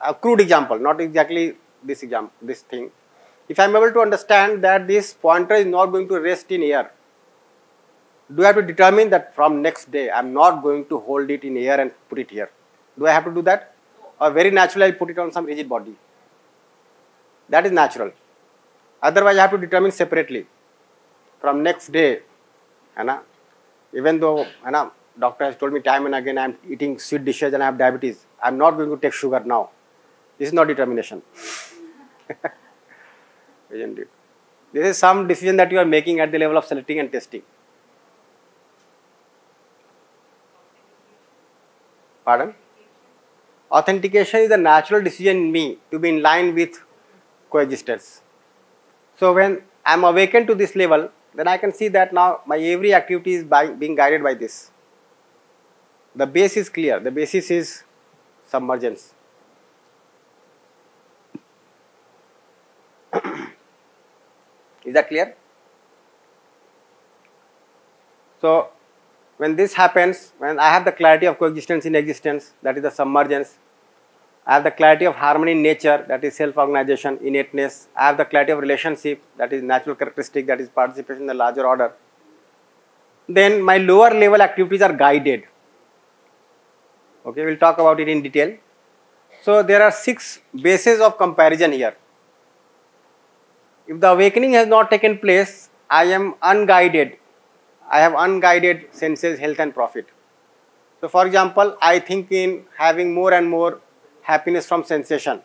a crude example, not exactly this example, this thing. If I am able to understand that this pointer is not going to rest in air, do I have to determine that from next day I am not going to hold it in air and put it here? Do I have to do that? Or very naturally I put it on some rigid body? That is natural. Otherwise I have to determine separately. From next day, Anna, even though Anna, doctor has told me time and again I'm eating sweet dishes and I have diabetes, I'm not going to take sugar now. This is not determination. Isn't it? This is some decision that you are making at the level of selecting and testing. Pardon? Authentication is a natural decision in me to be in line with coexistence. So when I am awakened to this level, then I can see that now my every activity is by, being guided by this. The base is clear. The basis is submergence. is that clear? So when this happens, when I have the clarity of coexistence in existence, that is the submergence, I have the clarity of harmony in nature, that is self-organization, innateness. I have the clarity of relationship, that is natural characteristic, that is participation in the larger order. Then my lower level activities are guided. Okay, we'll talk about it in detail. So there are six bases of comparison here. If the awakening has not taken place, I am unguided. I have unguided senses, health and profit. So for example, I think in having more and more happiness from sensation.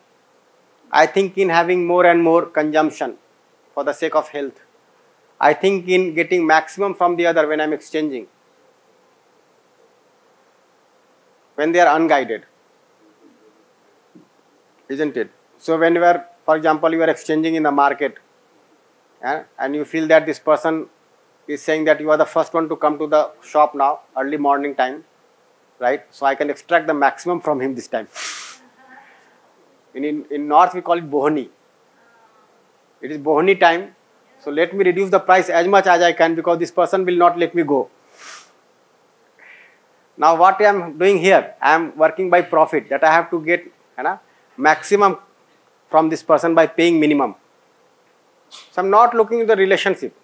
I think in having more and more consumption for the sake of health. I think in getting maximum from the other when I am exchanging. When they are unguided. Isn't it? So when you are, for example, you are exchanging in the market and you feel that this person is saying that you are the first one to come to the shop now, early morning time, right? So I can extract the maximum from him this time. In, in, in north we call it bohani. It is bohani time. So let me reduce the price as much as I can because this person will not let me go. Now what I am doing here, I am working by profit that I have to get you know, maximum from this person by paying minimum. So I am not looking at the relationship.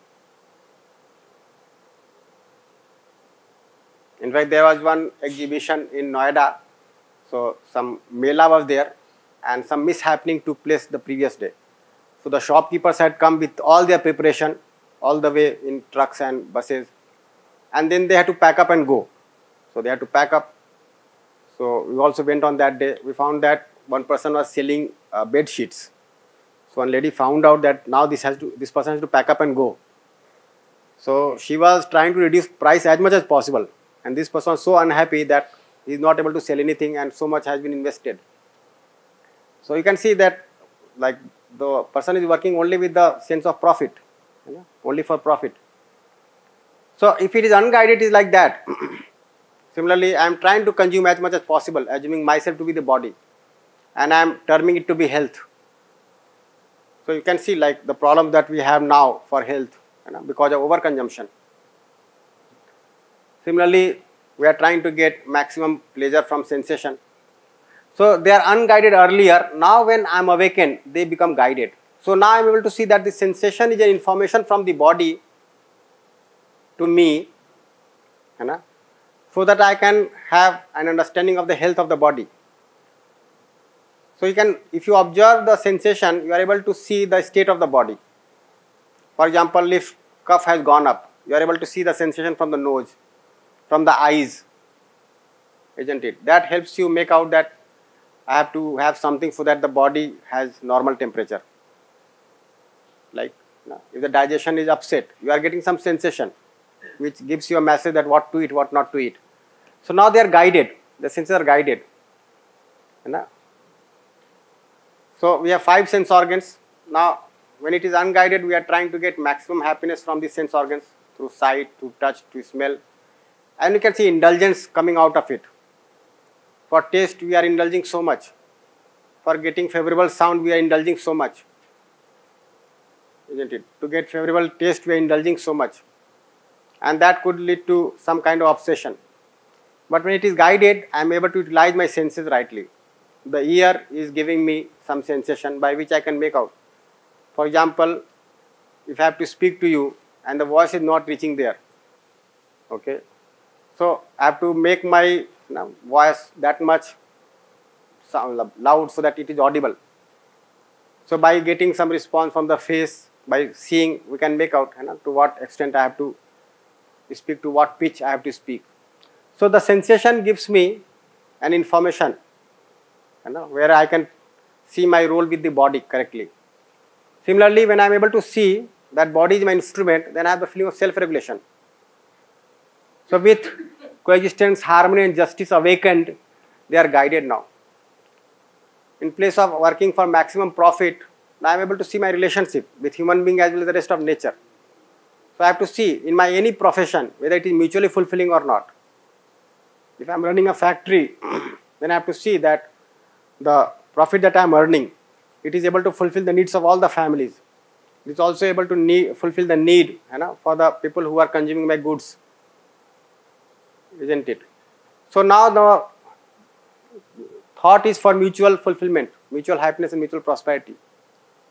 In fact, there was one exhibition in Noida. So some mela was there and some mishappening took place the previous day. So the shopkeepers had come with all their preparation all the way in trucks and buses and then they had to pack up and go. So they had to pack up. So we also went on that day. We found that one person was selling uh, bed sheets. So one lady found out that now this has to this person has to pack up and go. So she was trying to reduce price as much as possible and this person was so unhappy that he is not able to sell anything and so much has been invested. So you can see that like the person is working only with the sense of profit, you know, only for profit. So if it is unguided, it is like that. Similarly, I am trying to consume as much as possible, assuming myself to be the body, and I am terming it to be health. So you can see like the problem that we have now for health you know, because of overconsumption. Similarly, we are trying to get maximum pleasure from sensation. So they are unguided earlier. Now when I am awakened, they become guided. So now I am able to see that the sensation is an information from the body to me, you know, so that I can have an understanding of the health of the body. So you can, if you observe the sensation, you are able to see the state of the body. For example, if cough has gone up, you are able to see the sensation from the nose, from the eyes, isn't it? That helps you make out that I have to have something so that the body has normal temperature. Like if the digestion is upset, you are getting some sensation which gives you a message that what to eat, what not to eat. So now they are guided, the senses are guided. So we have five sense organs. Now when it is unguided, we are trying to get maximum happiness from these sense organs through sight, through touch, through smell. And you can see indulgence coming out of it. For taste, we are indulging so much. For getting favorable sound, we are indulging so much. Isn't it? To get favorable taste, we are indulging so much. And that could lead to some kind of obsession. But when it is guided, I am able to utilize my senses rightly. The ear is giving me some sensation by which I can make out. For example, if I have to speak to you and the voice is not reaching there, Okay. So I have to make my you know, voice that much loud so that it is audible. So by getting some response from the face, by seeing, we can make out you know, to what extent I have to speak, to what pitch I have to speak. So the sensation gives me an information you know, where I can see my role with the body correctly. Similarly, when I am able to see that body is my instrument, then I have the feeling of self-regulation. So with coexistence, harmony and justice awakened, they are guided now. In place of working for maximum profit, I am able to see my relationship with human being as well as the rest of nature. So I have to see in my any profession whether it is mutually fulfilling or not. If I am running a factory, then I have to see that the profit that I am earning, it is able to fulfill the needs of all the families. It is also able to need, fulfill the need you know, for the people who are consuming my goods. Isn't it? So now the thought is for mutual fulfillment, mutual happiness and mutual prosperity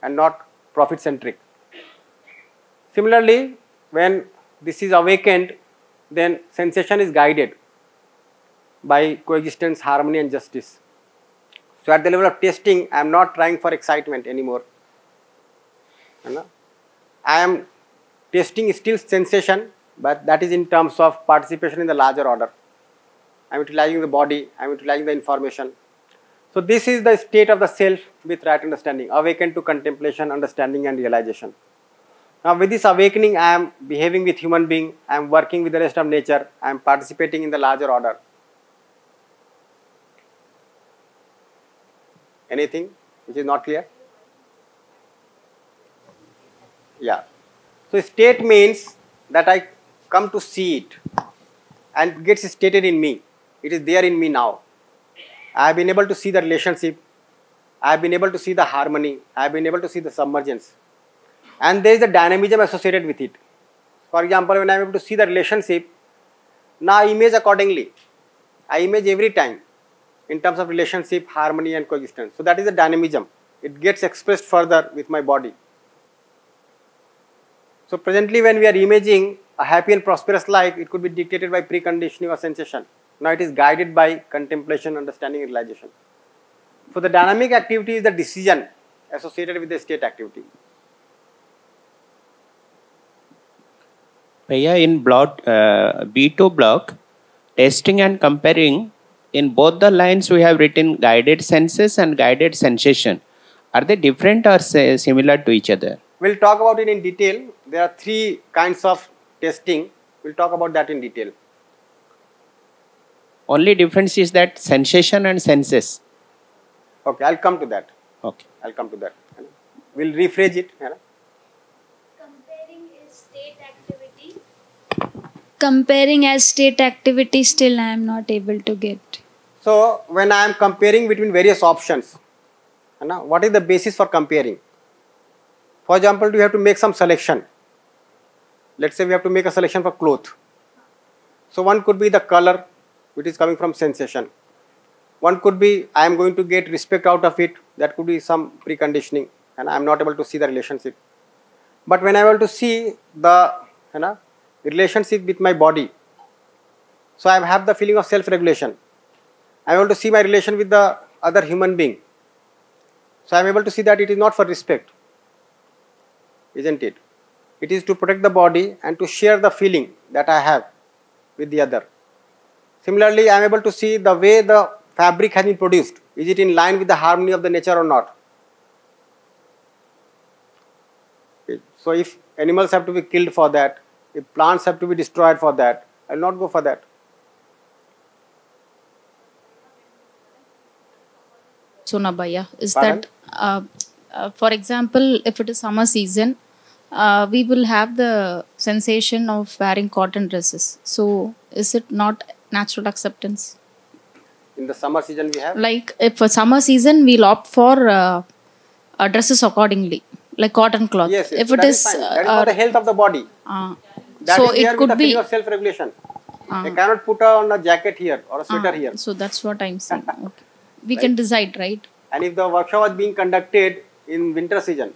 and not profit centric. Similarly, when this is awakened, then sensation is guided by coexistence, harmony and justice. So at the level of testing, I am not trying for excitement anymore. You know? I am testing still sensation, but that is in terms of participation in the larger order. I am utilizing the body, I am utilizing the information. So this is the state of the self with right understanding, awakened to contemplation, understanding and realization. Now with this awakening, I am behaving with human being, I am working with the rest of nature, I am participating in the larger order. Anything which is not clear? Yeah. So state means that I come to see it and gets stated in me. It is there in me now. I have been able to see the relationship. I have been able to see the harmony. I have been able to see the submergence. And there is a dynamism associated with it. For example, when I am able to see the relationship, now I image accordingly. I image every time in terms of relationship, harmony and coexistence. So that is the dynamism. It gets expressed further with my body. So presently when we are imaging a happy and prosperous life, it could be dictated by preconditioning or sensation. Now it is guided by contemplation, understanding, and realization. So the dynamic activity is the decision associated with the state activity. Bhaiya, in block, uh, B2 block, testing and comparing, in both the lines we have written guided senses and guided sensation. Are they different or say, similar to each other? We'll talk about it in detail. There are three kinds of testing. We'll talk about that in detail. Only difference is that sensation and senses. Okay, I'll come to that. Okay. I'll come to that. We'll rephrase it. you know. Comparing as state activity, still I am not able to get. So when I am comparing between various options, what is the basis for comparing? For example, you have to make some selection. Let's say we have to make a selection for cloth. So one could be the color, which is coming from sensation. One could be I am going to get respect out of it. That could be some preconditioning, and I am not able to see the relationship. But when I am able to see the you know, relationship with my body, so I have the feeling of self-regulation. I able to see my relation with the other human being. So I am able to see that it is not for respect, isn't it? It is to protect the body and to share the feeling that I have with the other. Similarly, I am able to see the way the fabric has been produced. Is it in line with the harmony of the nature or not? So if animals have to be killed for that, if plants have to be destroyed for that, I will not go for that. So Nabaya, is Pardon? that, uh, uh, for example, if it is summer season, uh, we will have the sensation of wearing cotton dresses. So is it not natural acceptance? In the summer season we have. Like if for summer season, we'll opt for uh, uh, dresses accordingly, like cotton cloth. Yes, yes. If so it that is, fine. that is uh, for the health of the body. uh, that so it could be self-regulation. Uh, they cannot put on a jacket here or a sweater uh, here. So that's what I'm saying. Okay. We right. can decide, right? And if the workshop was being conducted in winter season,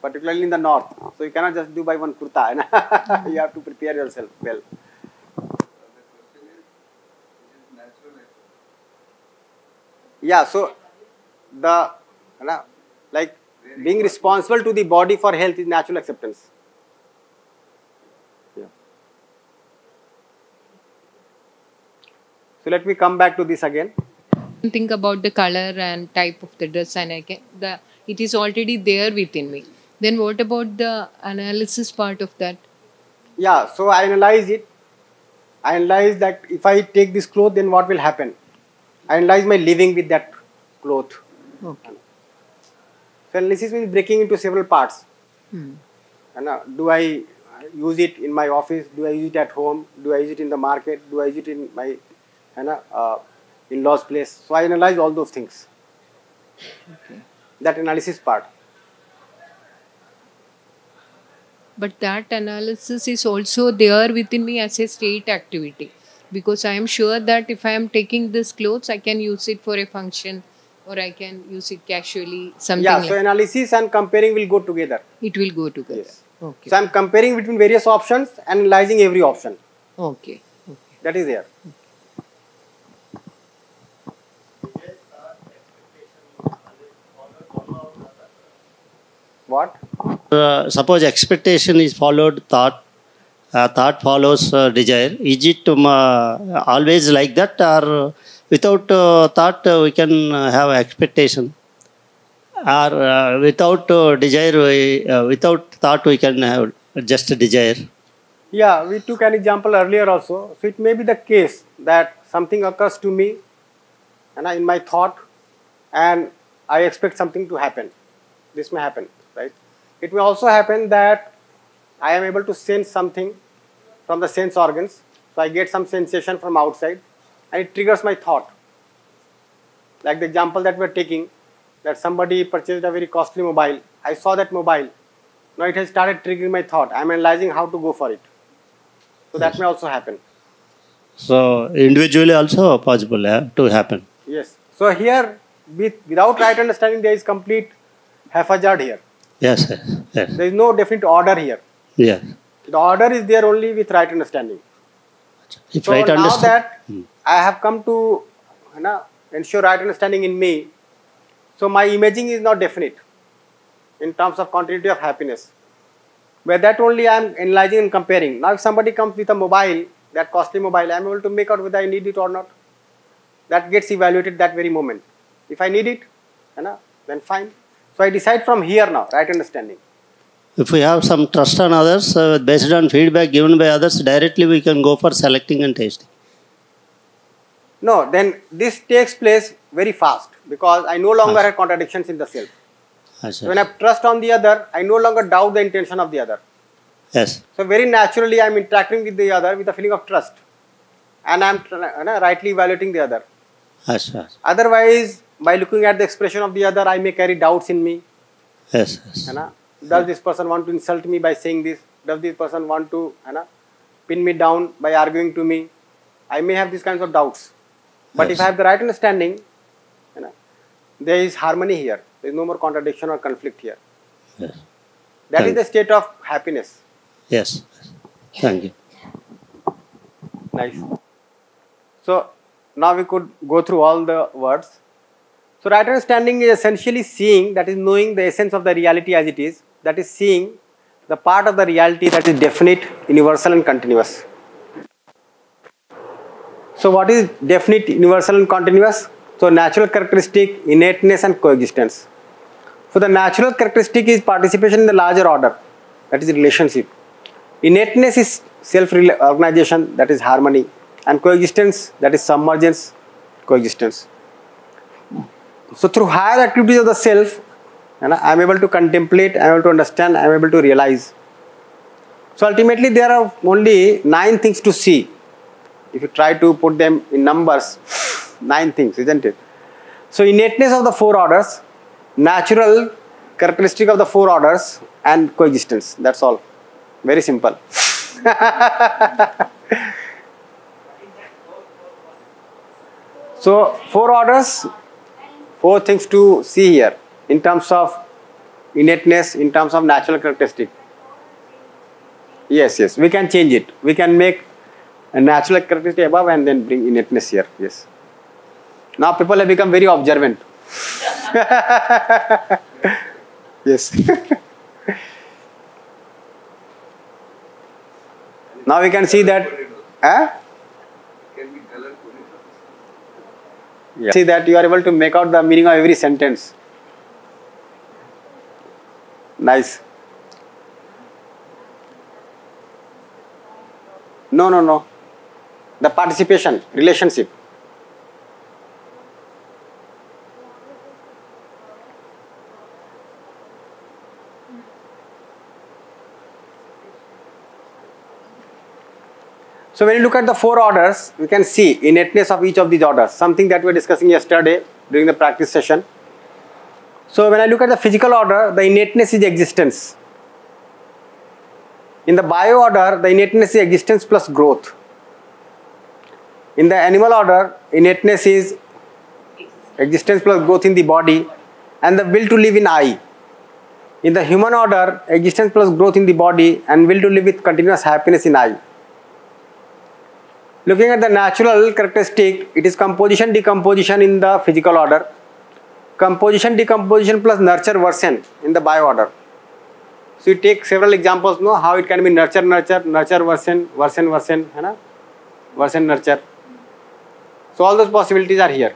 particularly in the north, so you cannot just do by one kurta. You, know? Mm-hmm. you have to prepare yourself well. Yeah, so the you know, like being responsible to the body for health is natural acceptance. So let me come back to this again. think about the color and type of the dress and I can the it is already there within me. Then what about the analysis part of that? Yeah, so I analyze it. I analyze that if I take this cloth, then what will happen? I analyze my living with that cloth. Okay. So analysis means breaking into several parts. Hmm. And, uh, do I use it in my office? Do I use it at home? Do I use it in the market? Do I use it in my uh, in-laws place? So I analyze all those things. Okay. That analysis part. But that analysis is also there within me as a state activity because I am sure that if I am taking this clothes, I can use it for a function or I can use it casually. Something yeah, like so analysis and comparing will go together. it will go together. Okay. So I'm comparing between various options, analyzing every option. Okay. That is there. What? Uh, suppose expectation is followed thought, uh, thought follows uh, desire. Is it um, uh, always like that, or without uh, thought uh, we can have expectation, or uh, without uh, desire, we, uh, without thought we can have just desire? Yeah, we took an example earlier also. So it may be the case that something occurs to me and I- in my thought and I expect something to happen. This may happen, right? It may also happen that I am able to sense something from the sense organs. So I get some sensation from outside and it triggers my thought. Like the example that we're taking, that somebody purchased a very costly mobile. I saw that mobile. Now it has started triggering my thought. I'm analyzing how to go for it. So that may also happen. So individually also possible yeah, to happen. Yes. So here, with, without right understanding, there is complete haphazard here. Yes, yes, yes. There is no definite order here. Yes. The order is there only with right understanding. If so right now understand. that hmm. I have come to you know, ensure right understanding in me, so my imaging is not definite in terms of continuity of happiness. Where that only I am analyzing and comparing. Now if somebody comes with a mobile, that costly mobile, I am able to make out whether I need it or not. That gets evaluated that very moment. If I need it, you know, then fine. So I decide from here now, right understanding. If we have some trust on others, uh, based on feedback given by others, directly we can go for selecting and tasting. No, then this takes place very fast because I no longer have contradictions in the self. So when I trust on the other, I no longer doubt the intention of the other. yes. So very naturally, I am interacting with the other with a feeling of trust, and I am you know, rightly evaluating the other. Yes, yes, Otherwise, by looking at the expression of the other, I may carry doubts in me. yes, yes. Know, does this person want to insult me by saying this? Does this person want to know, pin me down by arguing to me? I may have these kinds of doubts. But if I have the right understanding, you know, there is harmony here. There is no more contradiction or conflict here. Yes. That is Thank the state of happiness. Yes. Thank you. Nice. So now we could go through all the words. So right understanding is essentially seeing, that is knowing the essence of the reality as it is, that is seeing the part of the reality that is definite, universal and continuous. So what is definite, universal and continuous? So natural characteristic, innateness and coexistence. So the natural characteristic is participation in the larger order, that is relationship. Innateness is self-organization, that is harmony, and coexistence, that is submergence, coexistence. So through higher activities of the self, you know, I am able to contemplate, I am able to understand, I am able to realize. So ultimately there are only nine things to see. If you try to put them in numbers, nine things, isn't it? So innateness of the four orders, natural characteristic of the four orders, and coexistence. That's all. Very simple. so four orders, four things to see here in terms of innateness, in terms of natural characteristic. Yes, yes, we can change it. We can make a natural characteristic above and then bring innateness here. Yes. Now people have become very observant. yes. now we can see that. Eh? Yeah. See that you are able to make out the meaning of every sentence. Nice. No, no, no. The participation, relationship. So when you look at the four orders, you can see innateness of each of these orders, something that we were discussing yesterday during the practice session. So when I look at the physical order, the innateness is existence. In the bio order, the innateness is existence plus growth. In the animal order, innateness is existence plus growth in the body and the will to live in I. In the human order, existence plus growth in the body and will to live with continuous happiness in I. Looking at the natural characteristic, it is composition decomposition in the physical order, composition decomposition plus nurture version in the bio order. So you take several examples, know how it can be nurture nurture nurture version version version, है ना? version nurture. So all those possibilities are here.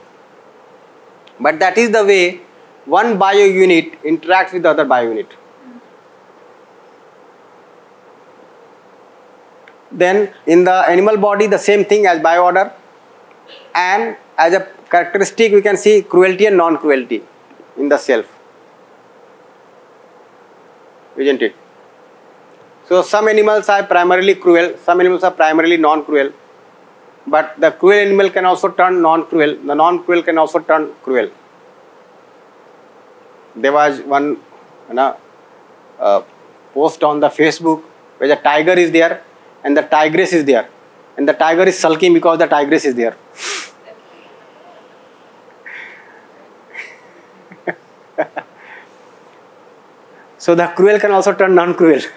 But that is the way one bio unit interacts with the other bio unit. Then in the animal body the same thing as bio order and as a characteristic we can see cruelty and non-cruelty in the self. Isn't it? So some animals are primarily cruel, some animals are primarily non-cruel. But the cruel animal can also turn non-cruel, the non-cruel can also turn cruel. There was one you know, uh, post on the Facebook where the tiger is there and the tigress is there and the tiger is sulking because the tigress is there. so the cruel can also turn non-cruel.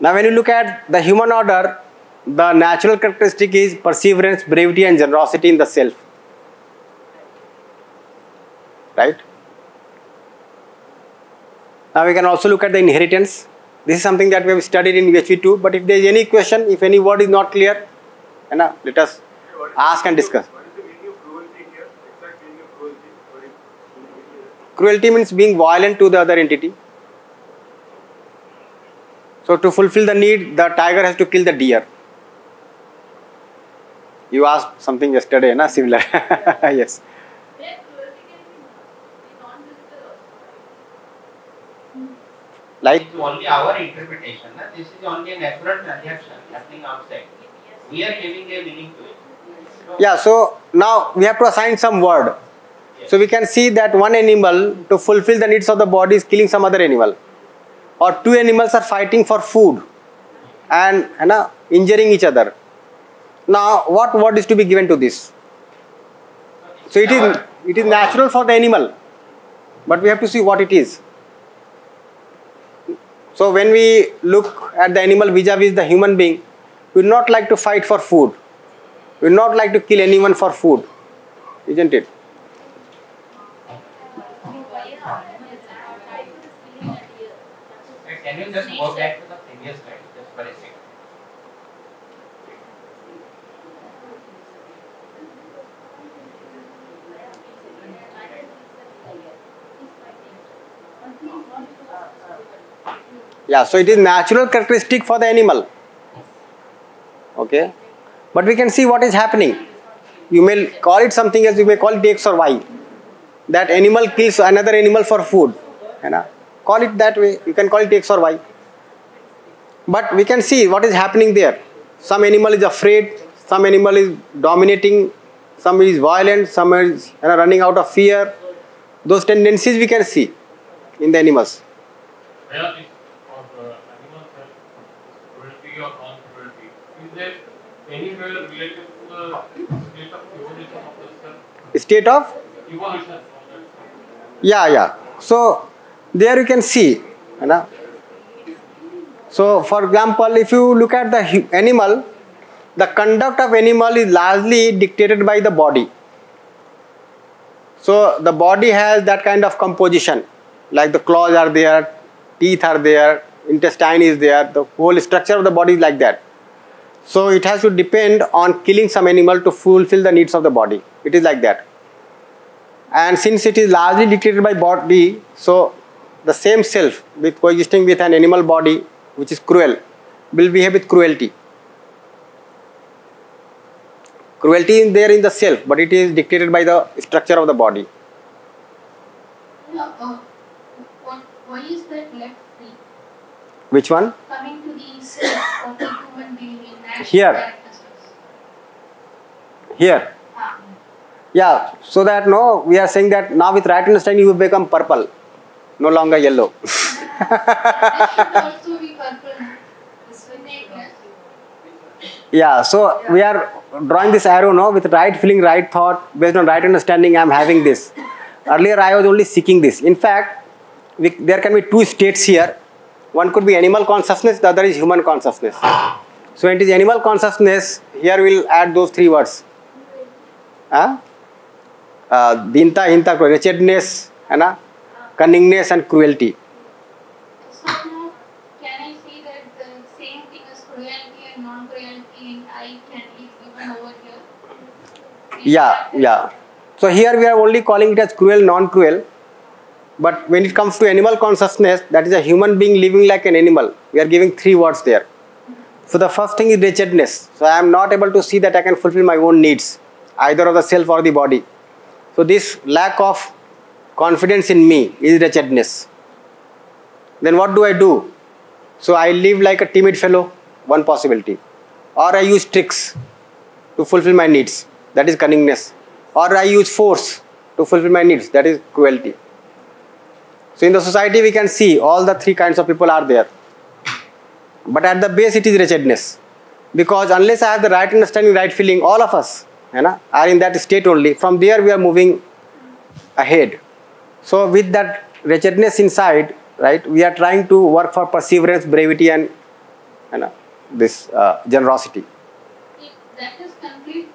now when you look at the human order, the natural characteristic is perseverance, bravery and generosity in the self. Right? Now we can also look at the inheritance. This is something that we have studied in UHV2. But if there is any question, if any word is not clear, you know, let us ask and discuss. Cruelty means being violent to the other entity. So to fulfill the need, the tiger has to kill the deer. You asked something yesterday, na similar. yes. Like only our interpretation. Na? This is only a natural transaction, nothing outside. We are giving a meaning to it. Yeah, so now we have to assign some word. So we can see that one animal to fulfill the needs of the body is killing some other animal. Or two animals are fighting for food and you know, injuring each other. Now what word is to be given to this? So it is it is natural for the animal, but we have to see what it is. So when we look at the animal vis-a-vis the human being, we would not like to fight for food. We would not like to kill anyone for food, isn't it? Can you just go back to the previous slide, Yeah, so it is natural characteristic for the animal. Okay, but we can see what is happening. You may call it something else. You may call it X or Y. That animal kills another animal for food. You know? Call it that way. You can call it X or Y. But we can see what is happening there. Some animal is afraid. Some animal is dominating. Some is violent. Some is you know, running out of fear. Those tendencies we can see in the animals. Anywhere related to the state of evolution of the? State of? Evolution. Yeah, yeah. So there you can see. You know. So for example, if you look at the animal, the conduct of animal is largely dictated by the body. So the body has that kind of composition, like the claws are there, teeth are there, intestine is there, the whole structure of the body is like that. So it has to depend on killing some animal to fulfill the needs of the body. It is like that. And since it is largely dictated by body, so the same self with coexisting with an animal body which is cruel will behave with cruelty. Cruelty is there in the self, but it is dictated by the structure of the body. uh, why is that left free? Which one? Coming to the self of the human being in natural Here. Here. Yeah, so that no, we are saying that now with right understanding you become purple, no longer yellow. yeah, so we are drawing this arrow now with right feeling, right thought, based on right understanding. I am having this. Earlier I was only seeking this. In fact, we, there can be two states here. One could be animal consciousness, the other is human consciousness. So it is animal consciousness. Here we will add those three words. Huh? Uh, dinta, hinta, wretchedness, cunningness and cruelty. So now, can I see that the same thing as cruelty and non-cruelty I can be given over here? Yeah, yeah. So here we are only calling it as cruel, non-cruel. But when it comes to animal consciousness, that is a human being living like an animal. We are giving three words there. So the first thing is wretchedness. So I am not able to see that I can fulfill my own needs, either of the self or the body. So this lack of confidence in me is wretchedness. Then what do I do? So I live like a timid fellow, one possibility. Or I use tricks to fulfill my needs, that is cunningness. Or I use force to fulfill my needs, that is cruelty. So in the society we can see all the three kinds of people are there. But at the base it is wretchedness. Because unless I have the right understanding, right feeling, all of us you know, are in that state only. From there we are moving ahead. So with that wretchedness inside, right, we are trying to work for perseverance, bravery and you know, this uh, generosity. If that is complete,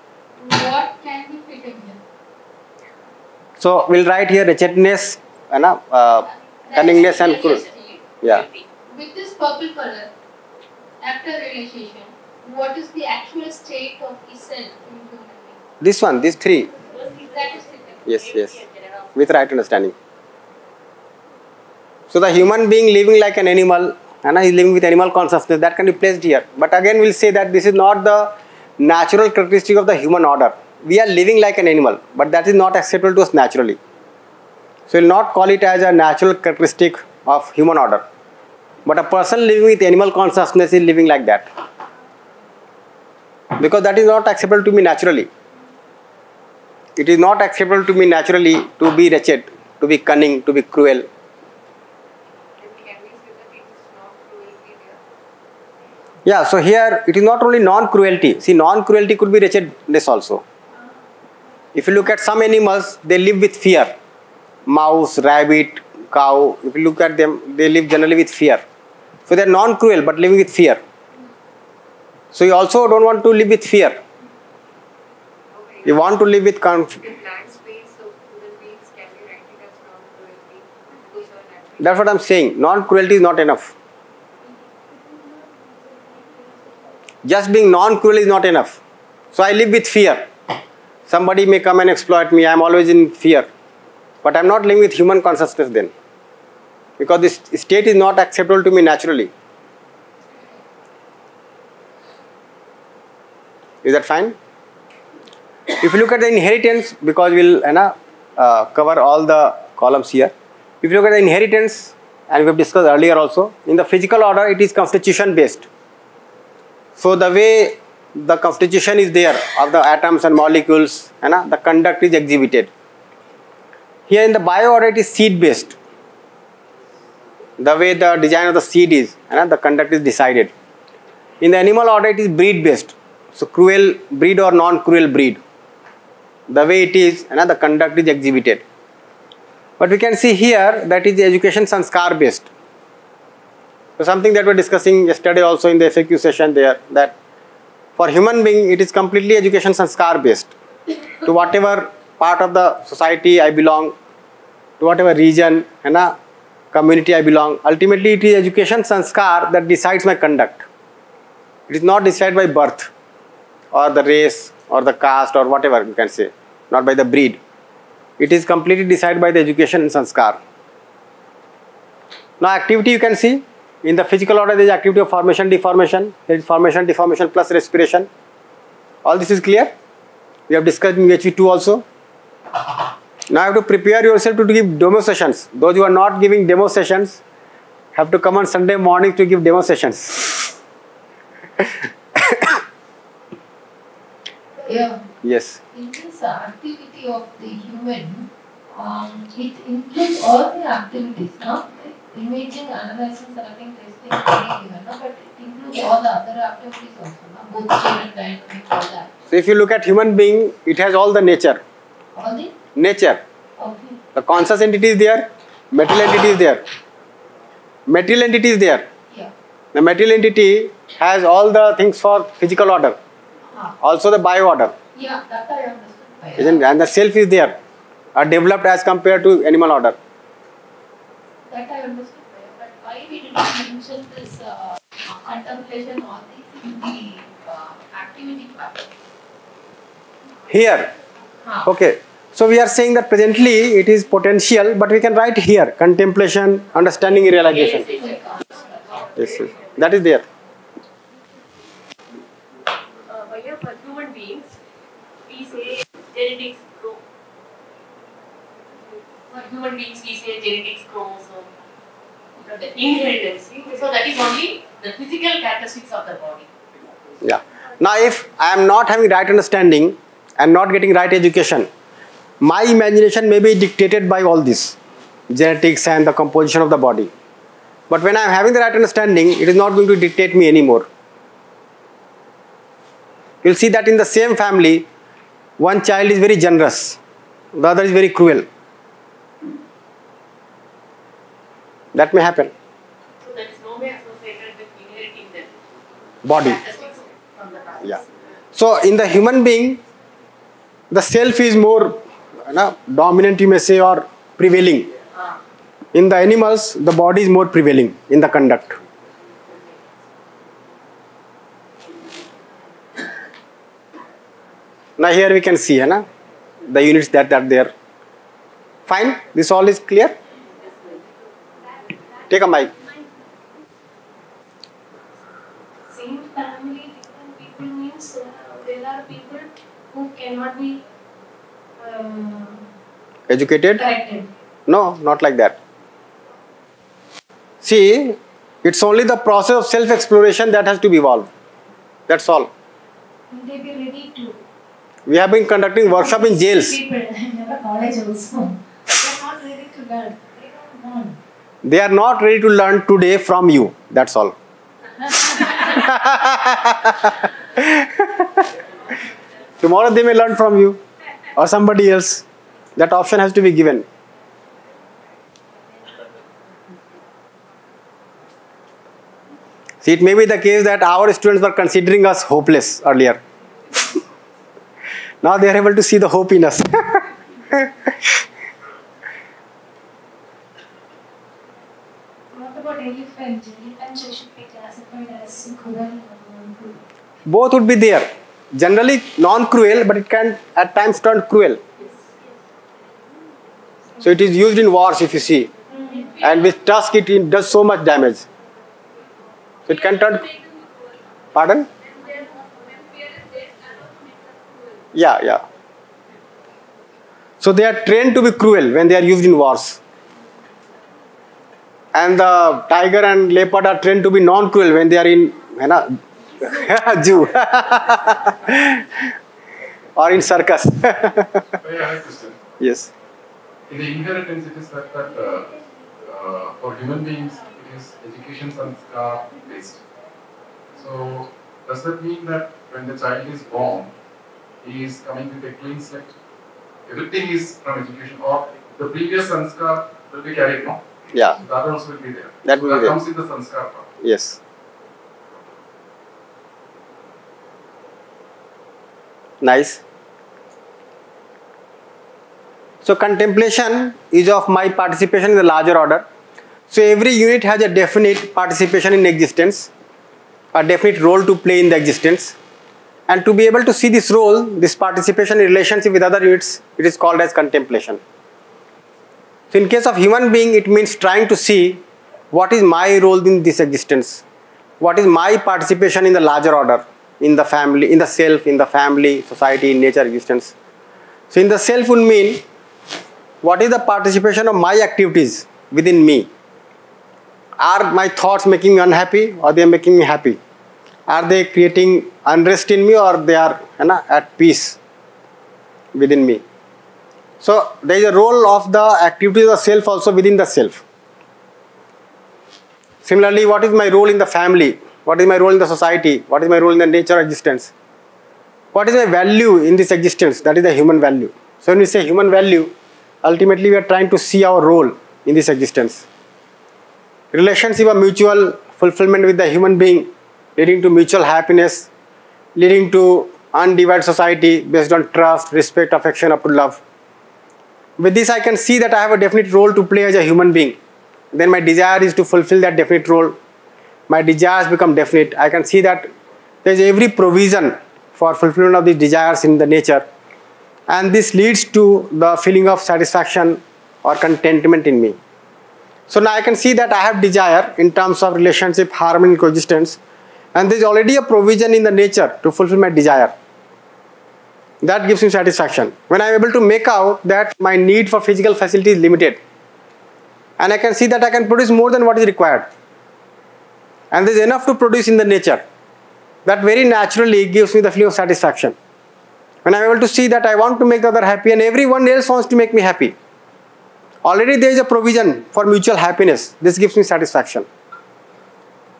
what can be fit in here? So we'll write here wretchedness, you know, uh, cunningness and cruel. Yeah. With this purple color, after realization, what is the actual state of the self in human being? This one, these three. That is the Yes, yes. With right understanding. So the human being living like an animal, and is living with animal consciousness, that can be placed here. But again, we'll say that this is not the natural characteristic of the human order. We are living like an animal, but that is not acceptable to us naturally. So we'll not call it as a natural characteristic of human order. But a person living with animal consciousness is living like that. Because that is not acceptable to me naturally. It is not acceptable to me naturally to be wretched, to be cunning, to be cruel. Yeah, so here it is not only non cruelty. See, non cruelty could be wretchedness also. If you look at some animals, they live with fear. Mouse, rabbit, cow, if you look at them, they live generally with fear. So they are non cruel but living with fear. So you also don't want to live with fear. You want to live with conf- That's what I'm saying. Non cruelty is not enough. Just being non cruel is not enough. So I live with fear. Somebody may come and exploit me. I'm always in fear. But I'm not living with human consciousness then. Because this state is not acceptable to me naturally. Is that fine? If you look at the inheritance, because we'll you know, uh, cover all the columns here. If you look at the inheritance, and we have discussed earlier also, in the physical order, it is constitution based. So the way the constitution is there of the atoms and molecules, you know, the conduct is exhibited. Here in the bio order, it is seed based. The way the design of the seed is, you know, the conduct is decided. In the animal order, it is breed based. So cruel breed or non-cruel breed. The way it is, you know, the conduct is exhibited. But we can see here that is the education sanskar based. So something that we were discussing yesterday also in the FAQ session there that For human being, it is completely education sanskar based. to whatever part of the society I belong, to whatever region and a community I belong. Ultimately, it is education sanskar that decides my conduct. It is not decided by birth or the race or the caste or whatever you can say, not by the breed. It is completely decided by the education and sanskar. Now, activity you can see in the physical order there is activity of formation, deformation, there is formation, deformation plus respiration. All this is clear. We have discussed in HV2 also. Now you have to prepare yourself to give demo sessions. Those who are not giving demo sessions have to come on Sunday morning to give demo sessions. Yeah. yes. In this activity of the human, um, it includes all the activities, not imaging, analyzing, selecting, testing, even, no? but it includes all the other activities also, no? both chain and all that. So if you look at human being, it has all the nature. All the Nature. okay. The conscious entity is there, material entity is there. Material entity is there. Yeah. The material entity has all the things for physical order, Ah. also the bio order. Yeah, that I understood. Isn't? And the self is there, are developed as compared to animal order. That I understood. But why we didn't mention this uh, contemplation or this in the uh, activity part? Here, Huh. okay. So we are saying that presently it is potential, but we can write here contemplation, understanding, realization. Yes, yes, that is there. Uh, For human beings, we say genetics grow. For human beings, we say genetics chromosome, the inheritance. So that is only the physical characteristics of the body. Yeah. Now, if I am not having right understanding and not getting right education, my imagination may be dictated by all this genetics and the composition of the body. But when I am having the right understanding, it is not going to dictate me anymore. You'll see that in the same family, one child is very generous, the other is very cruel. That may happen. So that is no way associated with inheriting the Body. characteristics from the past. Yeah. So in the human being, the self is more है ना dominant you में से और prevailing in the animals the body is more prevailing in the conduct ना here we can see है ना the units that are there fine this all is clear take a mic Cannot be uh, Educated. corrected. No, not like that. See, it's only the process of self exploration that has to be evolved. That's all. Will they be ready to? We have been conducting workshop in jails. People in our college also. They are not ready to learn. They don't want. They are not ready to learn today from you. That's all. Tomorrow they may learn from you or somebody else. That option has to be given. See, it may be the case that our students were considering us hopeless earlier. now they are able to see the hope in us. What about elephant? Elephants should be classified as cruel or non-cruel. Both would be there. Generally non cruel, but it can at times turn cruel. So it is used in wars if you see. And with tusk it does so much damage. So it can turn. Pardon? Yeah, yeah. So they are trained to be cruel when they are used in wars. And the tiger and leopard are trained to be non cruel when they are in you know, zoo or in circus. Have yes. In the inheritance, it is that, that uh, uh, for human beings, it is education sanskar based. So, does that mean that when the child is born, he is coming with a clean slate? Everything is from education, or the previous sanskar will be carried on? Yeah. The others will be there. That so will be that there. comes in the sanskar part. Yes. Nice. So contemplation is of my participation in the larger order. So every unit has a definite participation in existence, a definite role to play in the existence. And to be able to see this role, this participation in relationship with other units, it is called as contemplation. So in case of human being, it means trying to see what is my role in this existence, what is my participation in the larger order, in the family, in the self, in the family, society, in nature, existence. So in the self would mean what is the participation of my activities within me? Are my thoughts making me unhappy or they are making me happy? Are they creating unrest in me or they are you know, at peace within me? So there is a role of the activities of self also within the self. Similarly, what is my role in the family? What is my role in the society? What is my role in the nature of existence? What is my value in this existence? That is the human value. So when we say human value, ultimately we are trying to see our role in this existence. Relationship of mutual fulfillment with the human being, leading to mutual happiness, leading to undivided society based on trust, respect, affection, up to love. With this, I can see that I have a definite role to play as a human being. Then my desire is to fulfill that definite role. My desires become definite. I can see that there is every provision for fulfillment of these desires in the nature and this leads to the feeling of satisfaction or contentment in me. So now I can see that I have desire in terms of relationship, harmony, and coexistence, and there is already a provision in the nature to fulfill my desire. That gives me satisfaction. When I am able to make out that my need for physical facility is limited, and I can see that I can produce more than what is required, and there is enough to produce in the nature, that very naturally gives me the feeling of satisfaction when I'm able to see that I want to make the other happy and everyone else wants to make me happy. Already there is a provision for mutual happiness. This gives me satisfaction.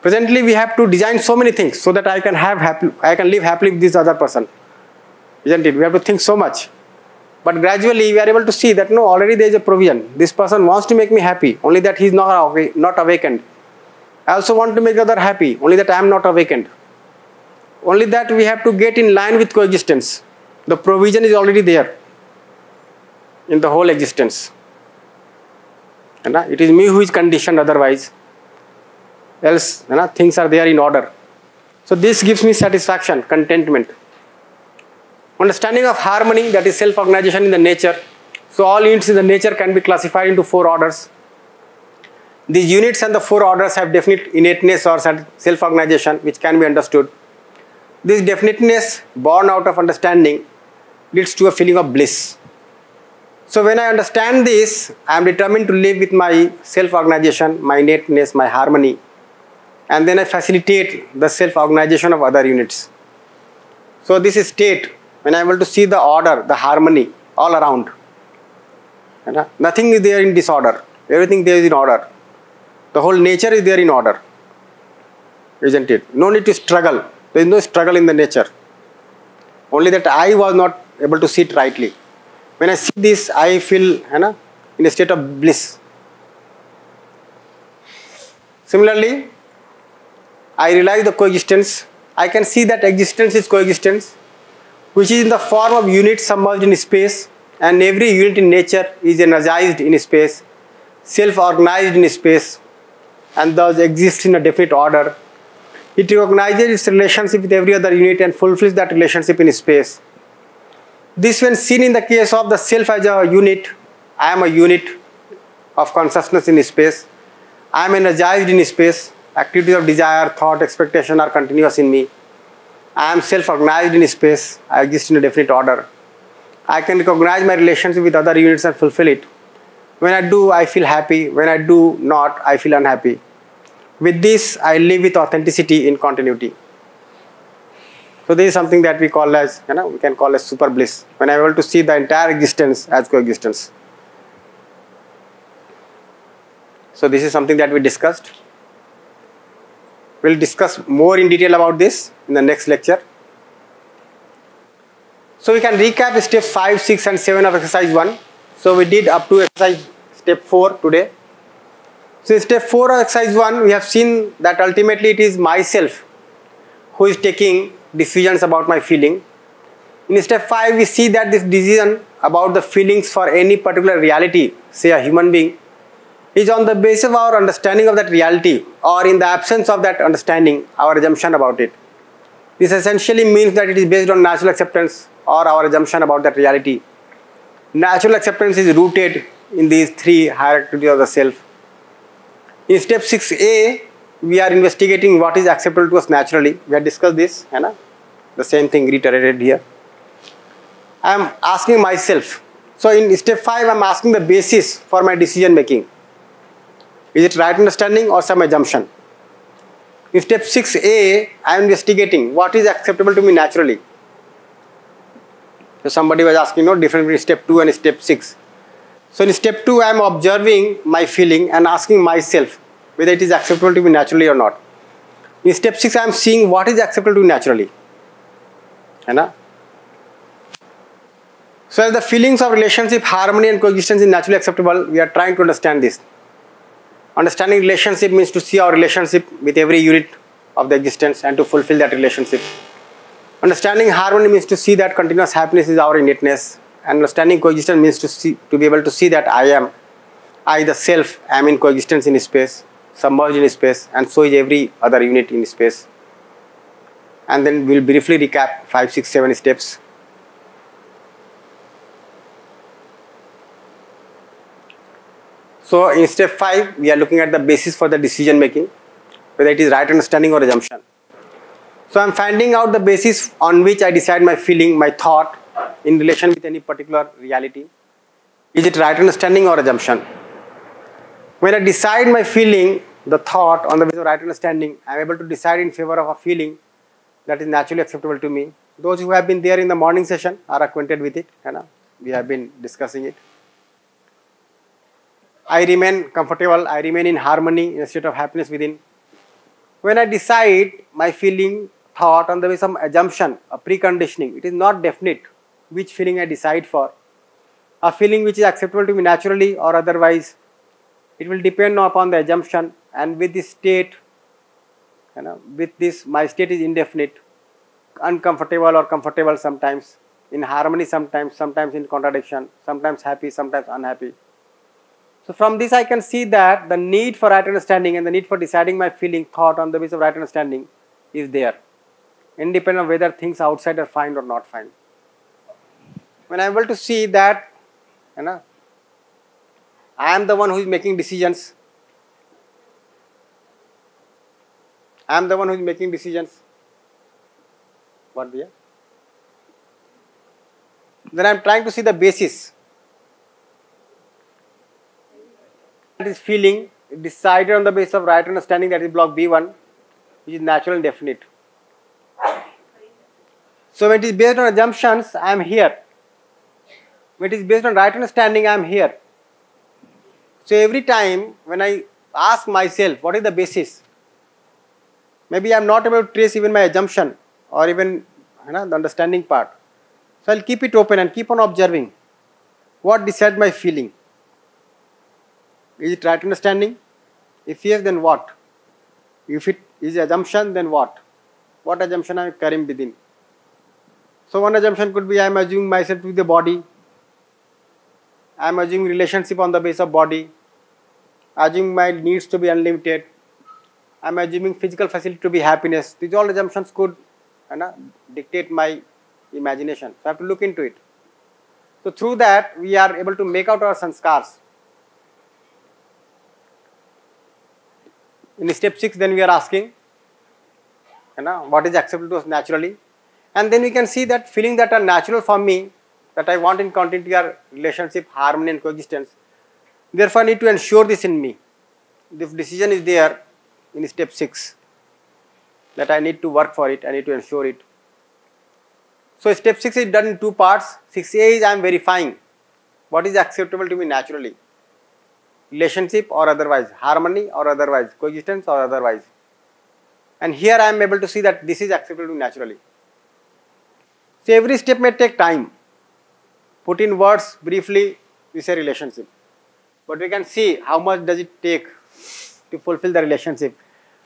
Presently we have to design so many things so that I can have happy, I can live happily with this other person. Isn't it? We have to think so much. But gradually we are able to see that no, already there is a provision. This person wants to make me happy, only that he is not, not awakened. I also want to make the other happy, only that I am not awakened. Only that we have to get in line with coexistence the provision is already there in the whole existence. And uh, it is me who is conditioned otherwise. Else things are there in order. So this gives me satisfaction, contentment. Understanding of harmony, that is self-organization in the nature. So all units in the nature can be classified into four orders. These units and the four orders have definite innateness or self-organization which can be understood. This definiteness born out of understanding leads to a feeling of bliss. So when I understand this, I am determined to live with my self-organization, my innateness, my harmony, and then I facilitate the self-organization of other units. So this is state, when I am able to see the order, the harmony all around. Nothing is there in disorder. Everything there is in order. The whole nature is there in order. Isn't it? No need to struggle. There is no struggle in the nature. Only that I was not able to sit rightly. When I see this, I feel you know, in a state of bliss. Similarly, I realize the coexistence. I can see that existence is coexistence, which is in the form of units submerged in space, and every unit in nature is energized in space, self-organized in space, and thus exists in a definite order. It recognizes its relationship with every other unit and fulfills that relationship in space. This when seen in the case of the self as a unit, I am a unit of consciousness in space. I am energized in space. Activities of desire, thought, expectation are continuous in me. I am self-organized in space. I exist in a definite order. I can recognize my relationship with other units and fulfill it. When I do, I feel happy. When I do not, I feel unhappy. With this, I live with authenticity in continuity. So this is something that we call as, you know, we can call as super bliss. When I'm able to see the entire existence as coexistence. So this is something that we discussed. We'll discuss more in detail about this in the next lecture. So we can recap step 5, 6 and 7 of exercise 1. So we did up to exercise step 4 today. So in step 4 of exercise 1, we have seen that ultimately it is myself who is taking decisions about my feeling. In step 5, we see that this decision about the feelings for any particular reality, say a human being, is on the basis of our understanding of that reality or in the absence of that understanding, our assumption about it. This essentially means that it is based on natural acceptance or our assumption about that reality. Natural acceptance is rooted in these three hierarchies of the self. In step 6a, we are investigating what is acceptable to us naturally. We have discussed this, you know? the same thing reiterated here. I am asking myself. So in step 5, I am asking the basis for my decision making. Is it right understanding or some assumption? In step 6a, I am investigating what is acceptable to me naturally. So somebody was asking no difference between step 2 and step 6. So in step 2, I am observing my feeling and asking myself whether it is acceptable to me naturally or not. In step 6, I am seeing what is acceptable to me naturally. है So as the feelings of relationship, harmony and coexistence is naturally acceptable, we are trying to understand this. Understanding relationship means to see our relationship with every unit of the existence and to fulfill that relationship. Understanding harmony means to see that continuous happiness is our innateness. And understanding coexistence means to see to be able to see that I am, I the self am in coexistence in space, submerged in space, and so is every other unit in space. And then we'll briefly recap five, six, seven steps So in step 5, we are looking at the basis for the decision making, whether it is right understanding or assumption. So I'm finding out the basis on which I decide my feeling, my thought in relation with any particular reality. Is it right understanding or assumption? When I decide my feeling, the thought on the basis of right understanding, I'm able to decide in favor of a feeling that is naturally acceptable to me. Those who have been there in the morning session are acquainted with it. You know? We have been discussing it. I remain comfortable, I remain in harmony in a state of happiness within. When I decide my feeling, thought on the basis of assumption, a preconditioning, it is not definite which feeling I decide for. A feeling which is acceptable to me naturally or otherwise, it will depend upon the assumption and with this state, you know, with this my state is indefinite, uncomfortable or comfortable sometimes, in harmony sometimes, sometimes in contradiction, sometimes happy, sometimes unhappy. So from this I can see that the need for right understanding and the need for deciding my feeling, thought on the basis of right understanding is there, independent of whether things outside are fine or not fine. When I am able to see that, you know, I am the one who is making decisions. I am the one who is making decisions. What we are? Then I am trying to see the basis is feeling decided on the basis of right understanding that is block B1 which is natural and definite. So when it is based on assumptions I am here. It is based on right understanding I am here. So every time when I ask myself what is the basis maybe I am not able to trace even my assumption or even you know, the understanding part. So I will keep it open and keep on observing what decide my feeling is it right understanding? If yes, then what? If it is assumption, then what? What assumption I am carrying within? So one assumption could be I am assuming myself with the body. I am assuming relationship on the base of body. Assuming my needs to be unlimited. I am assuming physical facility to be happiness. These all assumptions could you know, dictate my imagination. So I have to look into it. So through that we are able to make out our sanskars In step 6 then we are asking you know, what is acceptable to us naturally and then we can see that feeling that are natural for me that I want in continuity are relationship, harmony and coexistence. Therefore, I need to ensure this in me. This decision is there in step 6 that I need to work for it, I need to ensure it. So, step 6 is done in two parts. 6a is I am verifying what is acceptable to me naturally relationship or otherwise, harmony or otherwise, coexistence or otherwise. And here I am able to see that this is acceptable naturally. So every step may take time. Put in words briefly, we say relationship. But we can see how much does it take to fulfill the relationship,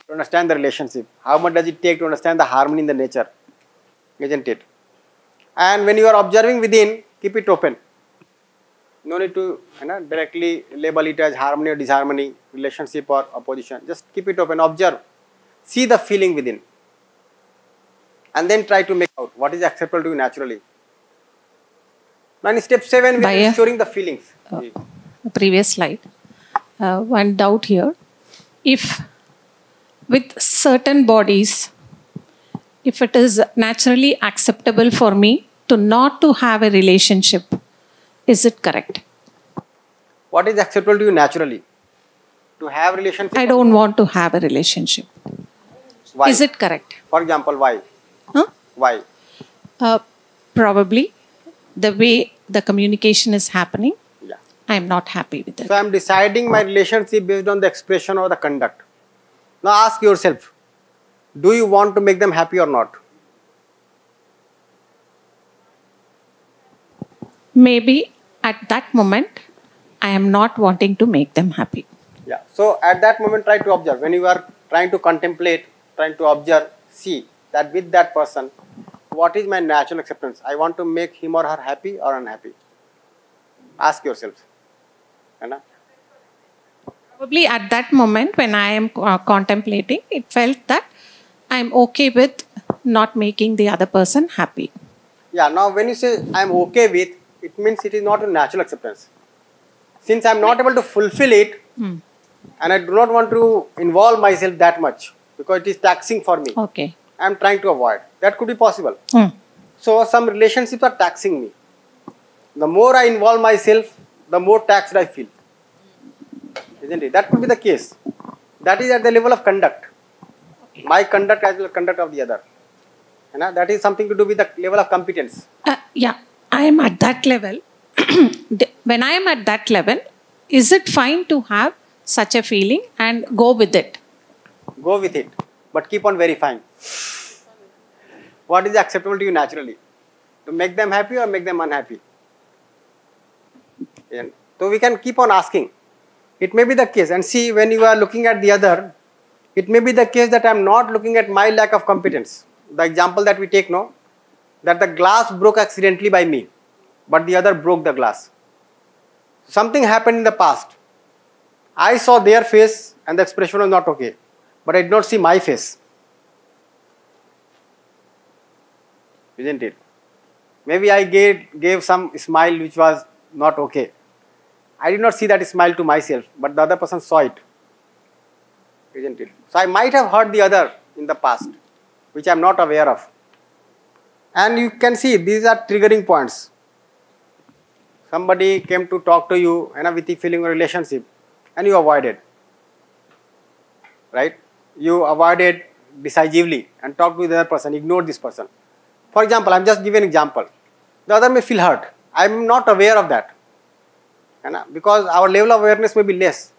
to understand the relationship. How much does it take to understand the harmony in the nature, isn't it? And when you are observing within, keep it open. No need to you know, directly label it as harmony or disharmony, relationship or opposition. Just keep it open, observe, see the feeling within, and then try to make out what is acceptable to you naturally. Now, in step seven, we are ensuring the feelings. the previous slide. Uh, one doubt here. If with certain bodies, if it is naturally acceptable for me to not to have a relationship, is it correct? What is acceptable to you naturally? To have relationship? I don't want to have a relationship. Why? Is it correct? For example, why? Huh? Why? Uh, probably the way the communication is happening, Yeah. I am not happy with it. So I am deciding my relationship based on the expression or the conduct. Now ask yourself, do you want to make them happy or not? Maybe at that moment, I am not wanting to make them happy. Yeah. So at that moment, try to observe. When you are trying to contemplate, trying to observe, see that with that person, what is my natural acceptance? I want to make him or her happy or unhappy. Ask yourself. है ना? Probably at that moment when I am uh, contemplating, it felt that I am okay with not making the other person happy. Yeah, now when you say I am okay with, it means it is not a natural acceptance. Since I am not able to fulfill it, Hmm. and I do not want to involve myself that much because it is taxing for me. Okay. I am trying to avoid. That could be possible. Hmm. So some relationships are taxing me. The more I involve myself, the more taxed I feel. Isn't it? That could be the case. That is at the level of conduct. My conduct as well as conduct of the other. You know, that is something to do with the level of competence. Uh, yeah, I am at that level. When I am at that level, is it fine to have such a feeling and go with it? Go with it, but keep on verifying. What is acceptable to you naturally? To make them happy or make them unhappy? So we can keep on asking. It may be the case, and see when you are looking at the other, it may be the case that I am not looking at my lack of competence. The example that we take now, that the glass broke accidentally by me, but the other broke the glass. Something happened in the past. I saw their face and the expression was not okay, but I did not see my face. Isn't it? Maybe I gave, gave some smile which was not okay. I did not see that smile to myself, but the other person saw it. Isn't it? So I might have hurt the other in the past, which I am not aware of. And you can see these are triggering points. Somebody came to talk to you know, with the feeling relationship and you avoided. Right? you avoid it decisively and talk to the other person, ignore this person. For example, I am just giving an example. The other may feel hurt. I am not aware of that. Because our level of awareness may be less.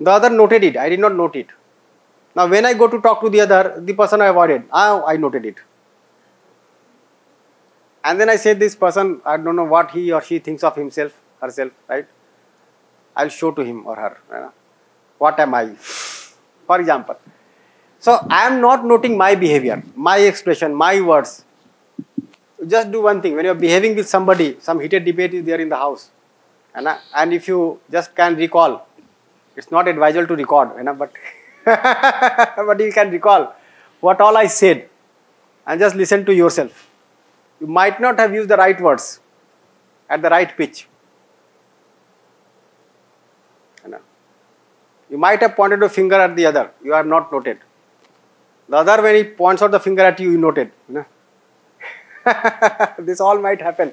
The other noted it, I did not note it. Now when I go to talk to the other, the person I avoided, I, I noted it. And then I say this person, I don't know what he or she thinks of himself, herself, right? I'll show to him or her. You know? What am I? For example. So I am not noting my behavior, my expression, my words. Just do one thing. When you are behaving with somebody, some heated debate is there in the house. And, and if you just can recall, it's not advisable to record, you know, but, but you can recall what all I said and just listen to yourself. You might not have used the right words at the right pitch. You might have pointed a finger at the other. You have not noted. The other, when he points out the finger at you, you noted. you know. this all might happen.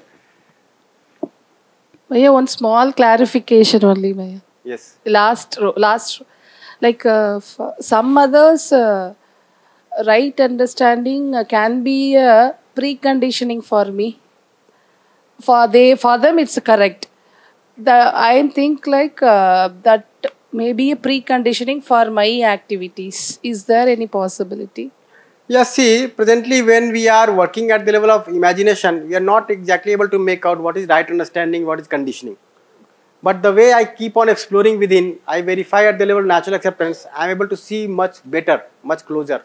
Maya, one small clarification only, Maya. Yes. Last, last, like uh, some others, uh, right understanding uh, can be a preconditioning for me. For they, for them, it's correct. The I think like uh, that may be a preconditioning for my activities. Is there any possibility? Yes, see, presently when we are working at the level of imagination, we are not exactly able to make out what is right understanding, what is conditioning. But the way I keep on exploring within, I verify at the level of natural acceptance, I am able to see much better, much closer.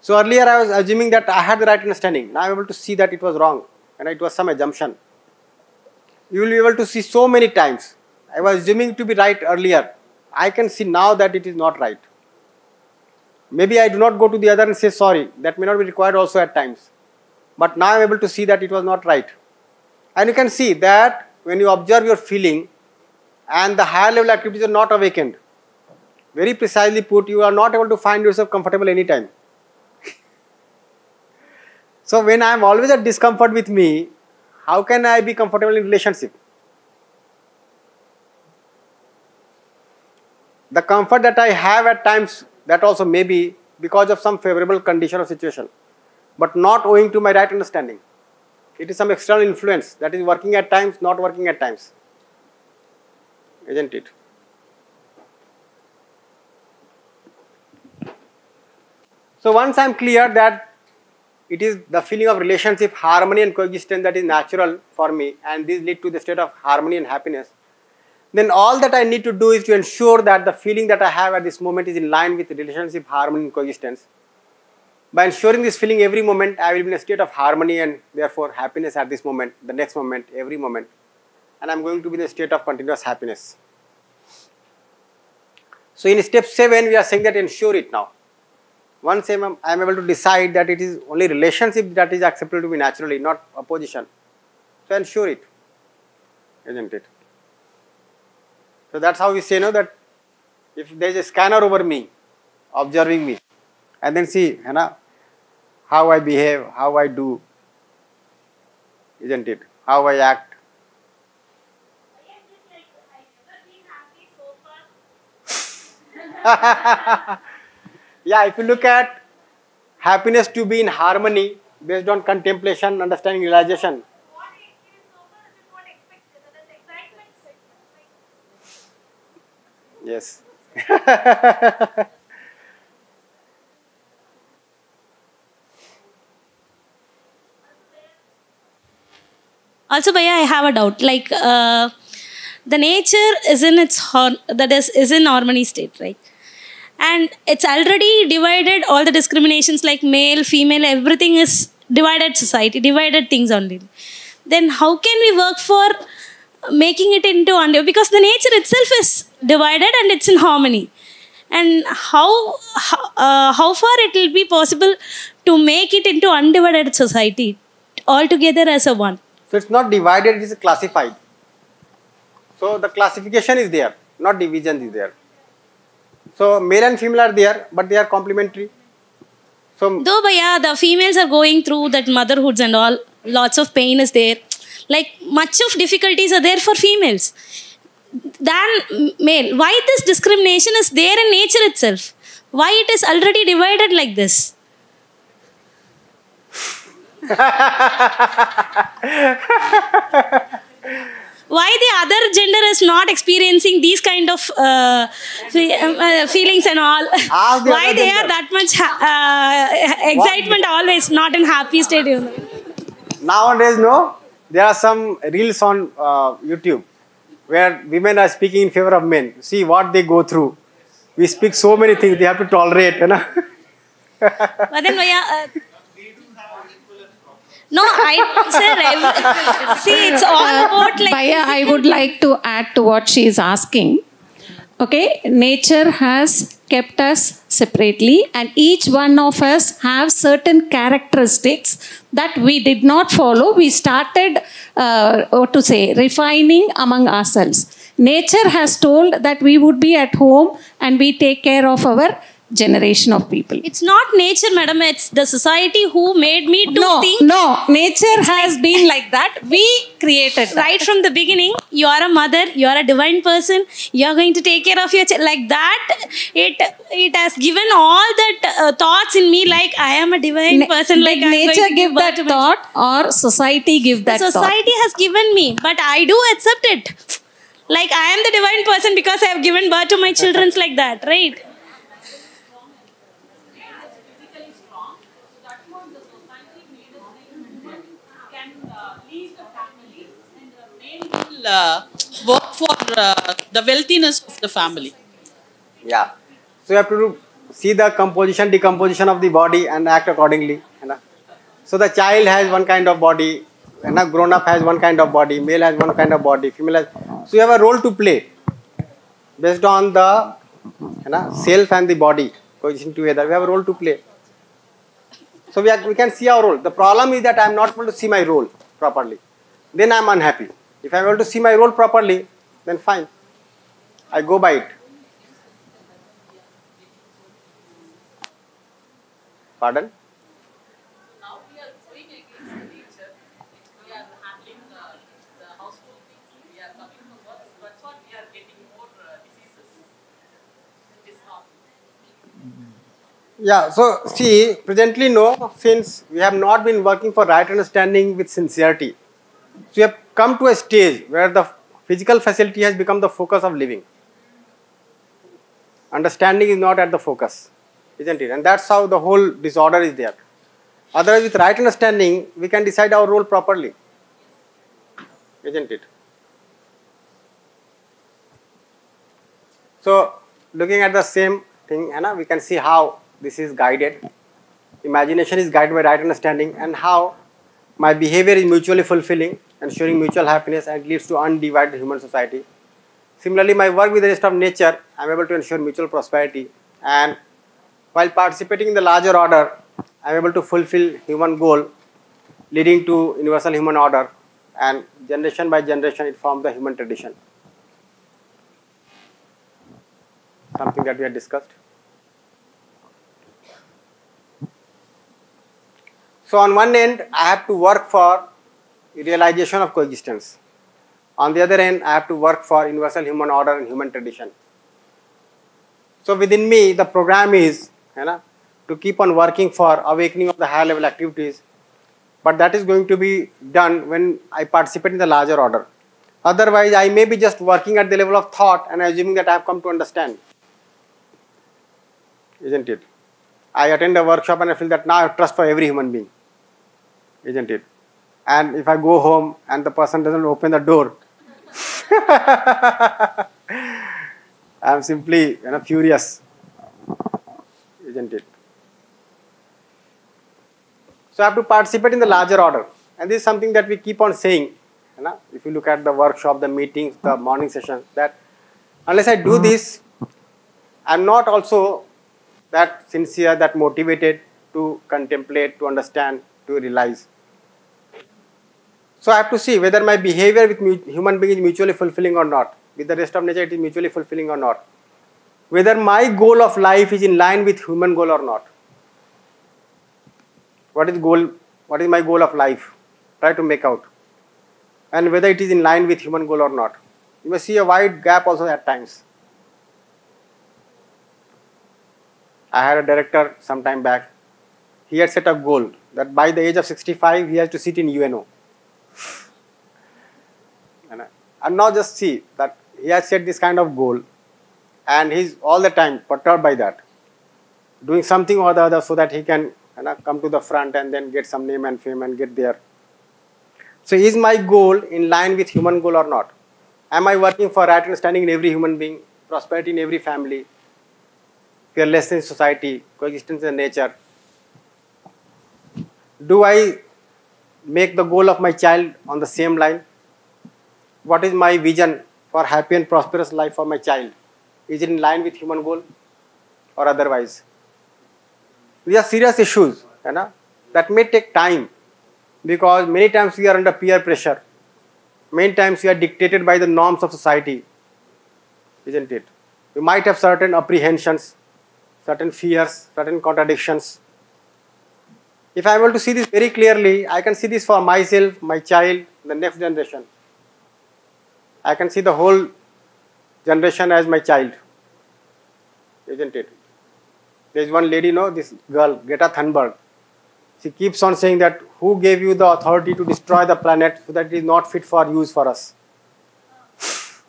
So earlier I was assuming that I had the right understanding. Now I am able to see that it was wrong and it was some assumption. You will be able to see so many times. I was assuming to be right earlier. I can see now that it is not right. Maybe I do not go to the other and say sorry. That may not be required also at times. But now I am able to see that it was not right. And you can see that when you observe your feeling and the higher level activities are not awakened, very precisely put, you are not able to find yourself comfortable anytime. so when I am always at discomfort with me, how can I be comfortable in relationship? The comfort that I have at times, that also may be because of some favorable condition or situation, but not owing to my right understanding. It is some external influence that is working at times, not working at times. Isn't it? So once I am clear that it is the feeling of relationship, harmony and coexistence that is natural for me and these lead to the state of harmony and happiness, then all that I need to do is to ensure that the feeling that I have at this moment is in line with relationship, harmony and coexistence. By ensuring this feeling every moment, I will be in a state of harmony and therefore happiness at this moment, the next moment, every moment. And I am going to be in a state of continuous happiness. So in step 7, we are saying that ensure it now. Once I am, I am able to decide that it is only relationship that is acceptable to me naturally, not opposition. So ensure it, isn't it? So that's how we say no that if there is a scanner over me, observing me, and then see you know, how I behave, how I do, isn't it? How I act. yeah, if you look at happiness to be in harmony based on contemplation, understanding, realization. Yes. also Bhaiya, i have a doubt. Like uh, the nature is in its that is is in harmony state right? And it's already divided all the discriminations like male female everything is divided society divided things only. Then how can we work for making it into under because the nature itself is divided and it's in harmony and how how, uh, how far it will be possible to make it into undivided society altogether as a one So it's not divided, it is classified. So the classification is there, not division is there. So male and female are there, but they are complementary. So though but yeah the females are going through that motherhoods and all lots of pain is there like much of difficulties are there for females. Than male. Why this discrimination is there in nature itself? Why it is already divided like this? Why the other gender is not experiencing these kind of uh, fe- um, uh, feelings and all? The why they gender. are that much uh, excitement always not in happy state nowadays, no, there are some reels on uh, YouTube where women are speaking in favor of men. See what they go through. We speak so many things they have to tolerate, you know. but then Vaya, uh, no i sir I, see it's all about like Baya, I would like to add to what she is asking. Okay, nature has kept us separately, and each one of us have certain characteristics that we did not follow. We started, uh, what to say, refining among ourselves. Nature has told that we would be at home and we take care of our generation of people. it's not nature madam it's the society who made me do No, think no, nature has been like that. We created that. right from the beginning you are a mother you are a divine person you are going to take care of your child like that it it has given all that uh, thoughts in me like i am a divine Na- person like I'm nature give that thought or society give The that society has given me, but I do accept it. Like I am the divine person because I have given birth to my children like that, right? Uh, work for uh, the wealthiness of the family. Yeah. So you have to see the composition, decomposition of the body and act accordingly. You know? So the child has one kind of body, you know, grown up has one kind of body, male has one kind of body, female has. So you have a role to play based on the you know, self and the body coexisting together. We have a role to play. So we, are, we can see our role. The problem is that I am not able to see my role properly. Then I am unhappy. If I am able to see my role properly, then fine. I go by it. Pardon? Yeah, so see, presently no, since we have not been working for right understanding with sincerity. So we have come to a stage where the physical facility has become the focus of living. Understanding is not at the focus, isn't it? And that's how the whole disorder is there. Otherwise, with right understanding, we can decide our role properly, isn't it? So, looking at the same thing, know, we can see how this is guided. Imagination is guided by right understanding and how my behavior is mutually fulfilling, ensuring mutual happiness and leads to undivided human society. Similarly, my work with the rest of nature, I am able to ensure mutual prosperity and while participating in the larger order, I am able to fulfill human goal leading to universal human order and generation by generation it forms the human tradition. Something that we had discussed. So on one end, I have to work for realization of coexistence. On the other end, I have to work for universal human order and human tradition. So within me, the program is you know, to keep on working for awakening of the higher level activities. But that is going to be done when I participate in the larger order. Otherwise, I may be just working at the level of thought and assuming that I have come to understand. Isn't it? I attend a workshop and I feel that now I have trust for every human being isn't it? And if I go home and the person doesn't open the door, I am simply you know, furious, isn't it? So I have to participate in the larger order, and this is something that we keep on saying. You know, if you look at the workshop, the meetings, the morning session, that unless I do this, I am not also that sincere, that motivated to contemplate, to understand, to realize. So I have to see whether my behavior with human being is mutually fulfilling or not. With the rest of nature, it is mutually fulfilling or not. Whether my goal of life is in line with human goal or not. What is goal? What is my goal of life? Try to make out. And whether it is in line with human goal or not. You may see a wide gap also at times. I had a director some time back. He had set a goal that by the age of 65 he has to sit in UNO. And, and now just see that he has set this kind of goal and he's all the time perturbed by that. Doing something or the other so that he can you know, come to the front and then get some name and fame and get there. So is my goal in line with human goal or not? Am I working for right understanding in every human being, prosperity in every family, fearlessness in society, coexistence in nature? Do I make the goal of my child on the same line? What is my vision for happy and prosperous life for my child? Is it in line with human goal or otherwise? These are serious issues you know, that may take time because many times we are under peer pressure. Many times we are dictated by the norms of society, isn't it? We might have certain apprehensions, certain fears, certain contradictions if I am able to see this very clearly, I can see this for myself, my child, the next generation. I can see the whole generation as my child, isn't it? There is one lady, no, this girl, Greta Thunberg. She keeps on saying that who gave you the authority to destroy the planet so that it is not fit for use for us?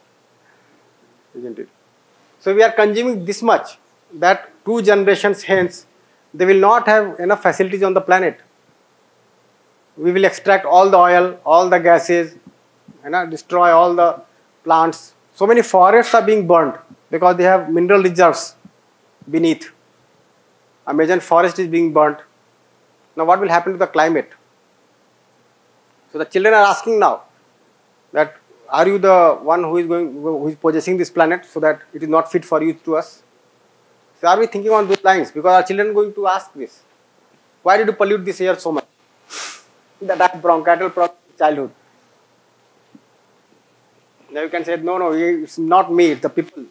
Isn't it? So we are consuming this much that two generations hence they will not have enough facilities on the planet. We will extract all the oil, all the gases, know, destroy all the plants. So many forests are being burned because they have mineral reserves beneath. Amazon forest is being burnt. Now what will happen to the climate? So the children are asking now that are you the one who is going who is possessing this planet so that it is not fit for use to us? So are we thinking on those lines? Because our children going to ask this. Why did you pollute this air so much? That I bronchital problem childhood. Now you can say, no, no, it's not me, it's the people.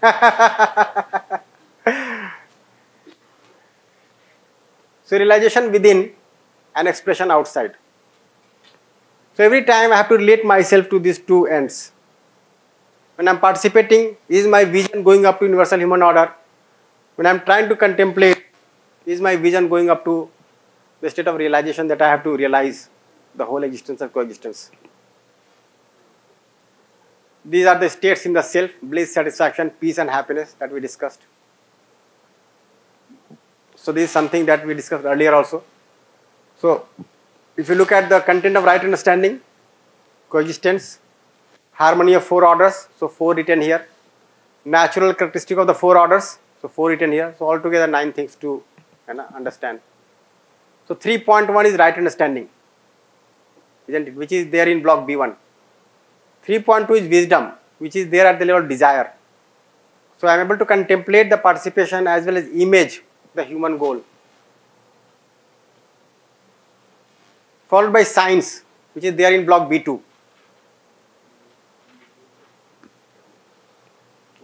so realization within and expression outside. So every time I have to relate myself to these two ends. When I'm participating, is my vision going up to universal human order? When I'm trying to contemplate, is my vision going up to the state of realization that I have to realize the whole existence of coexistence? These are the states in the self, bliss, satisfaction, peace and happiness that we discussed. So this is something that we discussed earlier also. So if you look at the content of right understanding, coexistence, harmony of four orders, so four written here, natural characteristic of the four orders, so four written here, so altogether nine things to you know, understand. So 3.1 is right understanding, isn't it, which is there in block B1. 3.2 is wisdom, which is there at the level of desire. So I am able to contemplate the participation as well as image the human goal. Followed by science, which is there in block B2.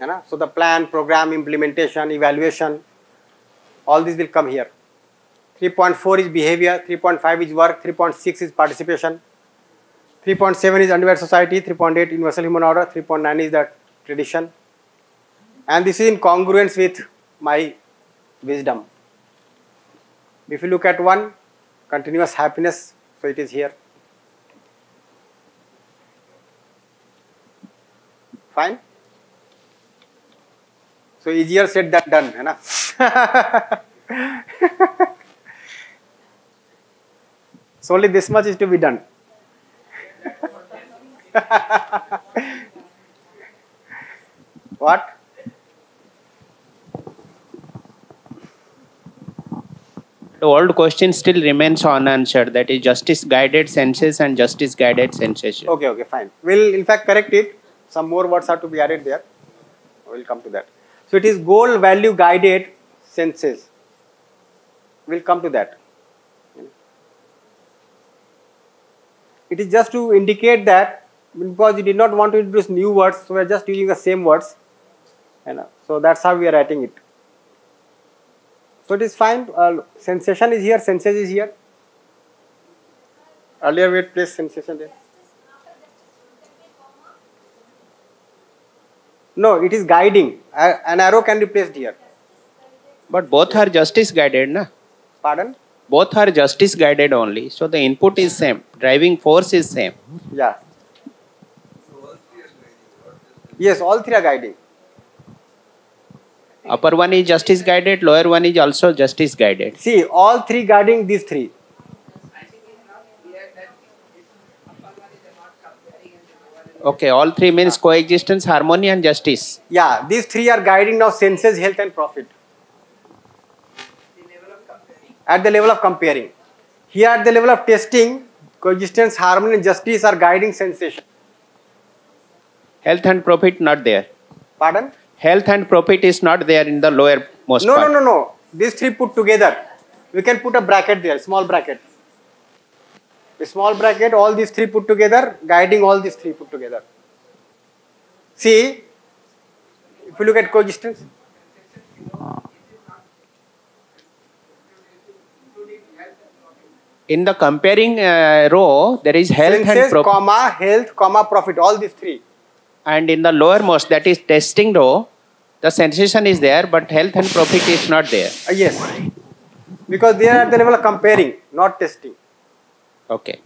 You know? So the plan, program, implementation, evaluation, all these will come here. 3.4 is behavior, 3.5 is work, 3.6 is participation, 3.7 is undivided society, 3.8 universal human order, 3.9 is the tradition. And this is in congruence with my wisdom. If you look at one, continuous happiness, so it is here. Fine. So easier said than done, है ना? so only this much is to be done. what? The old question still remains unanswered. That is justice guided senses and justice guided sensation. Okay, okay, fine. We'll in fact correct it. Some more words have to be added there. We'll come to that. So it is goal value guided senses. We'll come to that. It is just to indicate that because we did not want to introduce new words, so we are just using the same words. Know, so that's how we are writing it. So it is fine. Uh, sensation is here, senses is here. Earlier we had placed sensation there. No, it is guiding. An arrow can be placed here. But both are justice guided, na? Pardon? Both are justice guided only. So the input is same. Driving force is same. Yeah. Yes, all three are guiding. Upper one is justice guided, lower one is also justice guided. See, all three guiding these three. Okay, all three means coexistence, harmony, and justice. Yeah, these three are guiding now senses, health, and profit. At the level of comparing. Here, at the level of testing, coexistence, harmony, and justice are guiding sensation. Health and profit not there. Pardon? Health and profit is not there in the lower most No, part. no, no, no. These three put together. We can put a bracket there, small bracket. A small bracket, all these three put together, guiding all these three put together. See, if you look at coexistence, In the comparing uh, row, there is health and profit. comma, health, comma, profit, all these three. And in the lowermost, that is testing row, the sensation is there, but health and profit is not there. Uh, yes. Because they are at the level of comparing, not testing. Okay.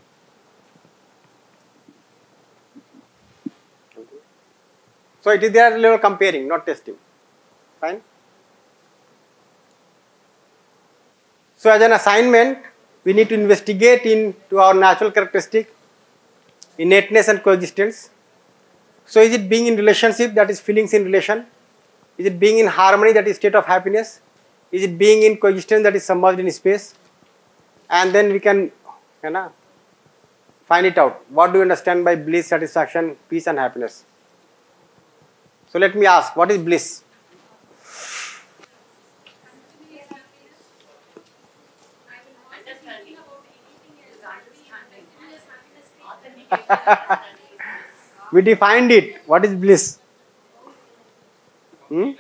So it is there level comparing, not testing. Fine. So as an assignment, we need to investigate into our natural characteristic, innateness and coexistence. So is it being in relationship that is feelings in relation? Is it being in harmony that is state of happiness? Is it being in coexistence that is submerged in space? And then we can you know, find it out. What do you understand by bliss, satisfaction, peace, and happiness? So let me ask, what is bliss? we defined it. What is bliss? Hmm?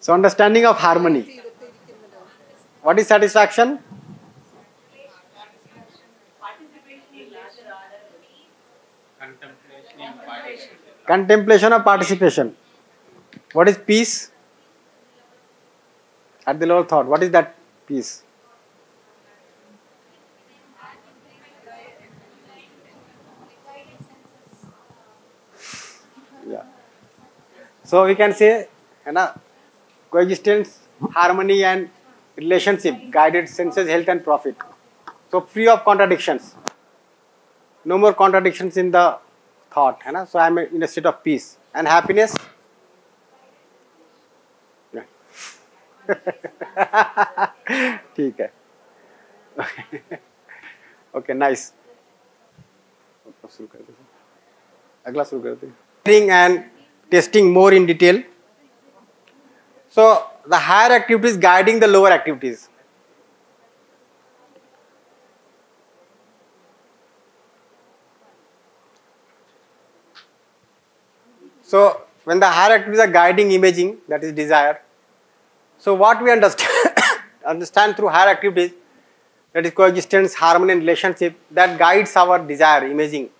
So understanding of harmony. What is satisfaction? Contemplation or participation. What is peace? At the lower thought, what is that peace? So we can say, you know, coexistence, harmony, and relationship, guided senses, health, and profit. So free of contradictions. No more contradictions in the thought. You know? So I am in a state of peace and happiness. Yeah. ठीक है okay nice शुरू कर देते अगला शुरू करते हैं and testing more in detail. So the higher activities guiding the lower activities. So when the higher activities are guiding imaging that is desire. So what we understand understand through higher activities that is coexistence harmony and relationship that guides our desire imaging.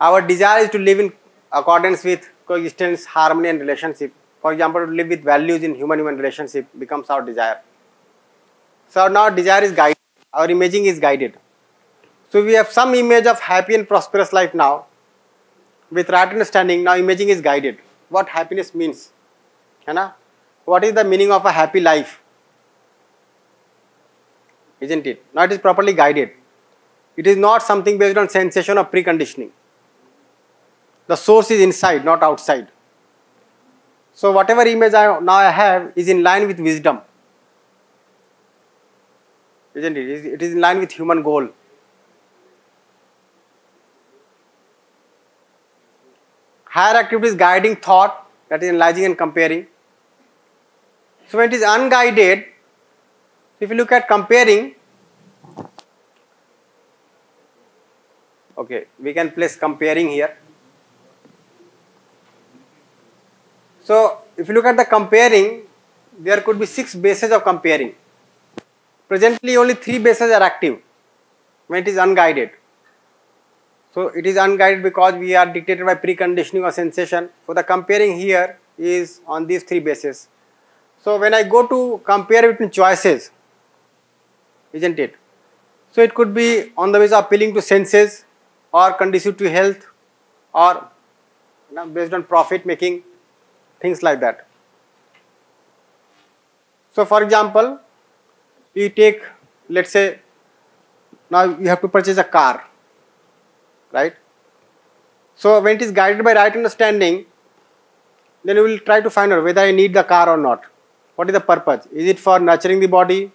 Our desire is to live in accordance with coexistence harmony and relationship. For example to live with values in human human relationship becomes our desire. So now desire is guided. Our imaging is guided. So we have some image of happy and prosperous life now. With right understanding now imaging is guided. What happiness means. ना what is the meaning of a happy life? Isn't it? Now it is properly guided. It is not something based on sensation or preconditioning the source is inside not outside. So whatever image I now I have is in line with wisdom. Isn't it? It is in line with human goal. Higher activity is guiding thought that is analyzing and comparing. So when it is unguided if you look at comparing okay we can place comparing here so if you look at the comparing there could be six bases of comparing. Presently only three bases are active when it is unguided. So it is unguided because we are dictated by preconditioning or sensation. So the comparing here is on these three bases. So when i go to compare between choices isn't it? So it could be on the basis of appealing to senses or conducive to health or you know, based on profit making things like that. So for example you take let's say now you have to purchase a car right? So when it is guided by right understanding then you will try to find out whether i need the car or not. What is the purpose? Is it for nurturing the body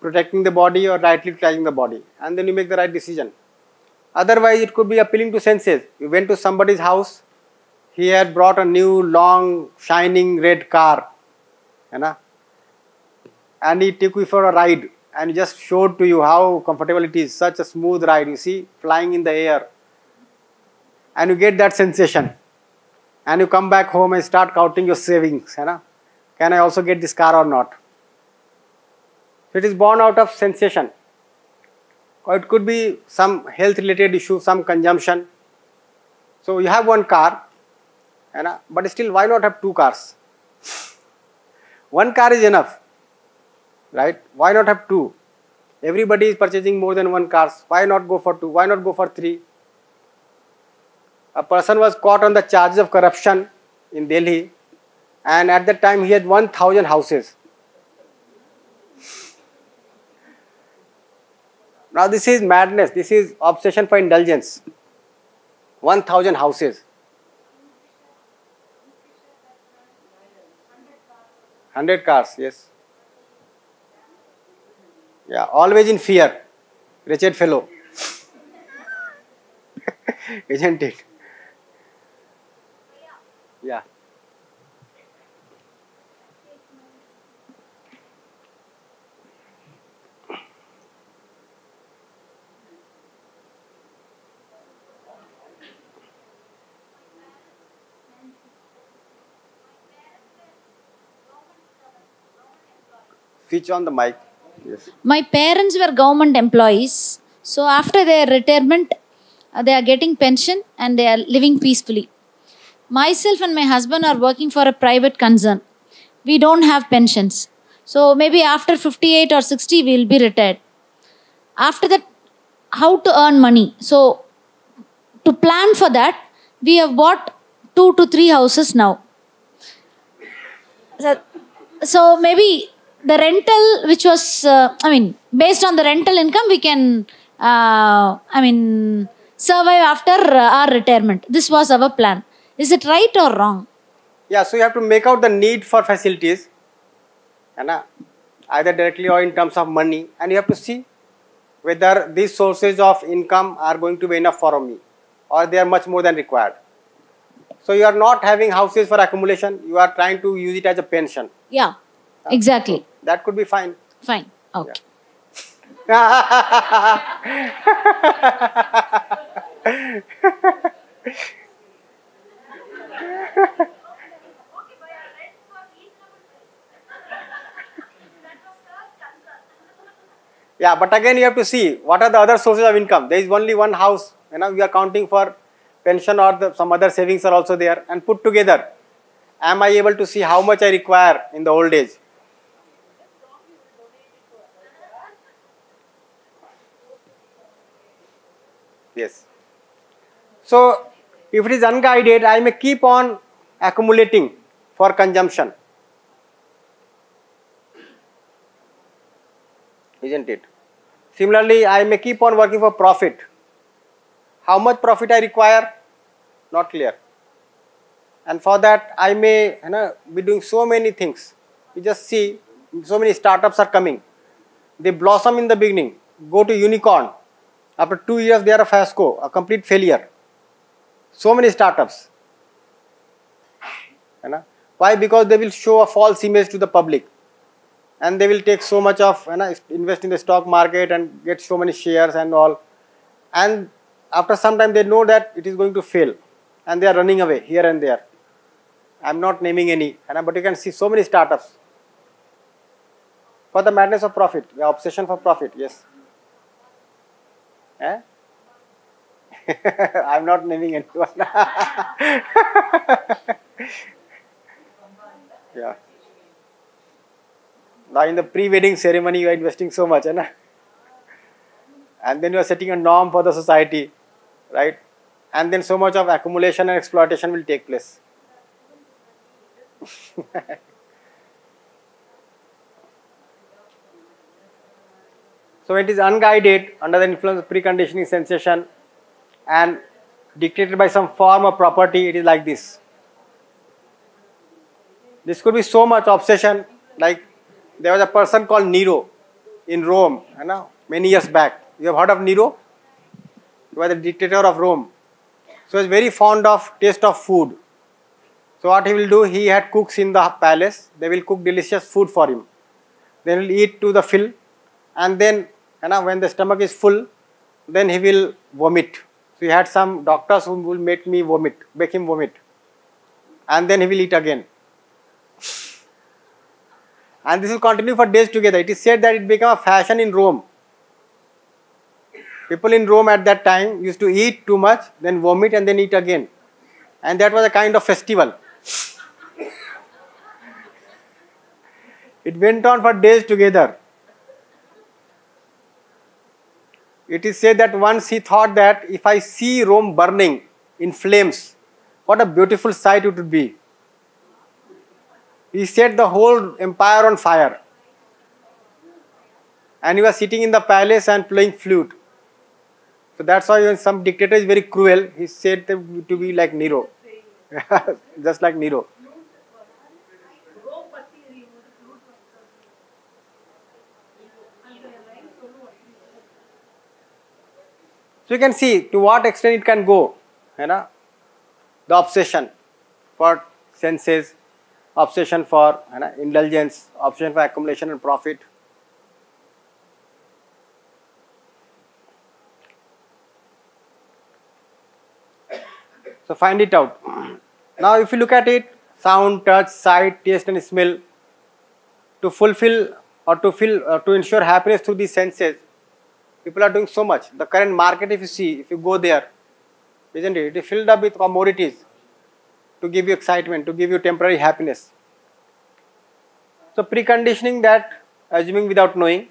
protecting the body or rightly utilizing the body? And then you make the right decision. Otherwise it could be appealing to senses. You went to somebody's house he had brought a new long shining red car you know, and he took you for a ride and just showed to you how comfortable it is such a smooth ride you see flying in the air. And you get that sensation. And you come back home and start counting your savings you know. Can i also get this car or not? It is born out of sensation. Or it could be some health related issue some consumption. So you have one car but still why not have two cars? One car is enough right? Why not have two? Everybody is purchasing more than one cars. Why not go for two? Why not go for three? A person was caught on the charges of corruption in delhi and at that time he had 1000 houses. Now this is madness. This is obsession for indulgence. 1000 houses 100 cars, yes. Yeah, always in fear. Wretched fellow. Isn't it? Yeah. Switch on the mic. Yes. My parents were government employees. So after their retirement, uh, they are getting pension and they are living peacefully. Myself and my husband are working for a private concern. We don't have pensions. So maybe after 58 or 60, we will be retired. After that, how to earn money? So to plan for that, we have bought two to three houses now. So, so maybe the rental, which was, uh, I mean, based on the rental income, we can, uh, I mean, survive after uh, our retirement. This was our plan. Is it right or wrong? Yeah, so you have to make out the need for facilities, and either directly or in terms of money, and you have to see whether these sources of income are going to be enough for me, or they are much more than required. So you are not having houses for accumulation; you are trying to use it as a pension. Yeah, exactly. That could be fine. Fine. Okay. Yeah, but again you have to see what are the other sources of income. There is only one house, you know, we are counting for pension or the, some other savings are also there and put together. Am I able to see how much I require in the old age? Yes. So, if it is unguided, I may keep on accumulating for consumption. Isn't it? Similarly, I may keep on working for profit. How much profit I require? Not clear. And for that, I may you know, be doing so many things. You just see so many startups are coming. They blossom in the beginning, go to unicorn. After two years, they are a fiasco, a complete failure. So many startups. You know? Why? Because they will show a false image to the public. And they will take so much of, you know, invest in the stock market and get so many shares and all. And after some time, they know that it is going to fail. And they are running away here and there. I am not naming any, you know, but you can see so many startups. For the madness of profit, the obsession for profit, yes. Eh? I am not naming anyone. yeah. Now in the pre-wedding ceremony, you are investing so much, eh, and then you are setting a norm for the society, right? And then so much of accumulation and exploitation will take place. So it is unguided under the influence of preconditioning sensation and dictated by some form of property, it is like this. This could be so much obsession, like there was a person called Nero in Rome, you know, many years back. You have heard of Nero? He was the dictator of Rome. So he was very fond of taste of food. So what he will do, he had cooks in the palace, they will cook delicious food for him. They will eat to the fill and then you now when the stomach is full, then he will vomit. So he had some doctors who will make me vomit, make him vomit. And then he will eat again. And this will continue for days together. It is said that it became a fashion in Rome. People in Rome at that time used to eat too much, then vomit and then eat again. And that was a kind of festival. It went on for days together. It is said that once he thought that if I see Rome burning in flames, what a beautiful sight it would be. He set the whole empire on fire. And he was sitting in the palace and playing flute. So that's why when some dictator is very cruel, he said to be like Nero. Just like Nero. So you can see to what extent it can go, you know, the obsession for senses, obsession for you know, indulgence, obsession for accumulation and profit. So find it out. Now if you look at it, sound, touch, sight, taste and smell, to fulfill or to feel or to ensure happiness through these senses, people are doing so much. The current market if you see, if you go there, isn't it? It is filled up with commodities to give you excitement, to give you temporary happiness. So preconditioning that, assuming without knowing,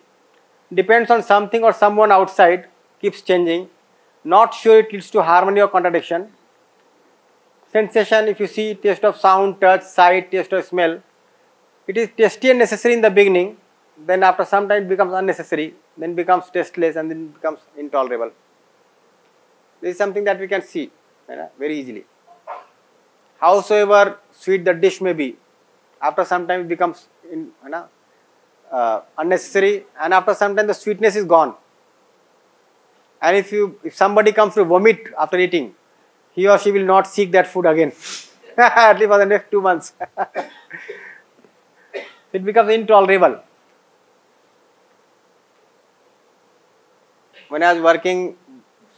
depends on something or someone outside, keeps changing, not sure it leads to harmony or contradiction. Sensation, if you see taste of sound, touch, sight, taste of smell, it is tasty and necessary in the beginning, then after some time it becomes unnecessary, then becomes tasteless and then becomes intolerable. This is something that we can see you know, very easily. Howsoever sweet the dish may be, after some time it becomes in, you know, uh, unnecessary and after some time the sweetness is gone. And if you if somebody comes to vomit after eating, he or she will not seek that food again, at least for the next two months. it becomes intolerable. When I was working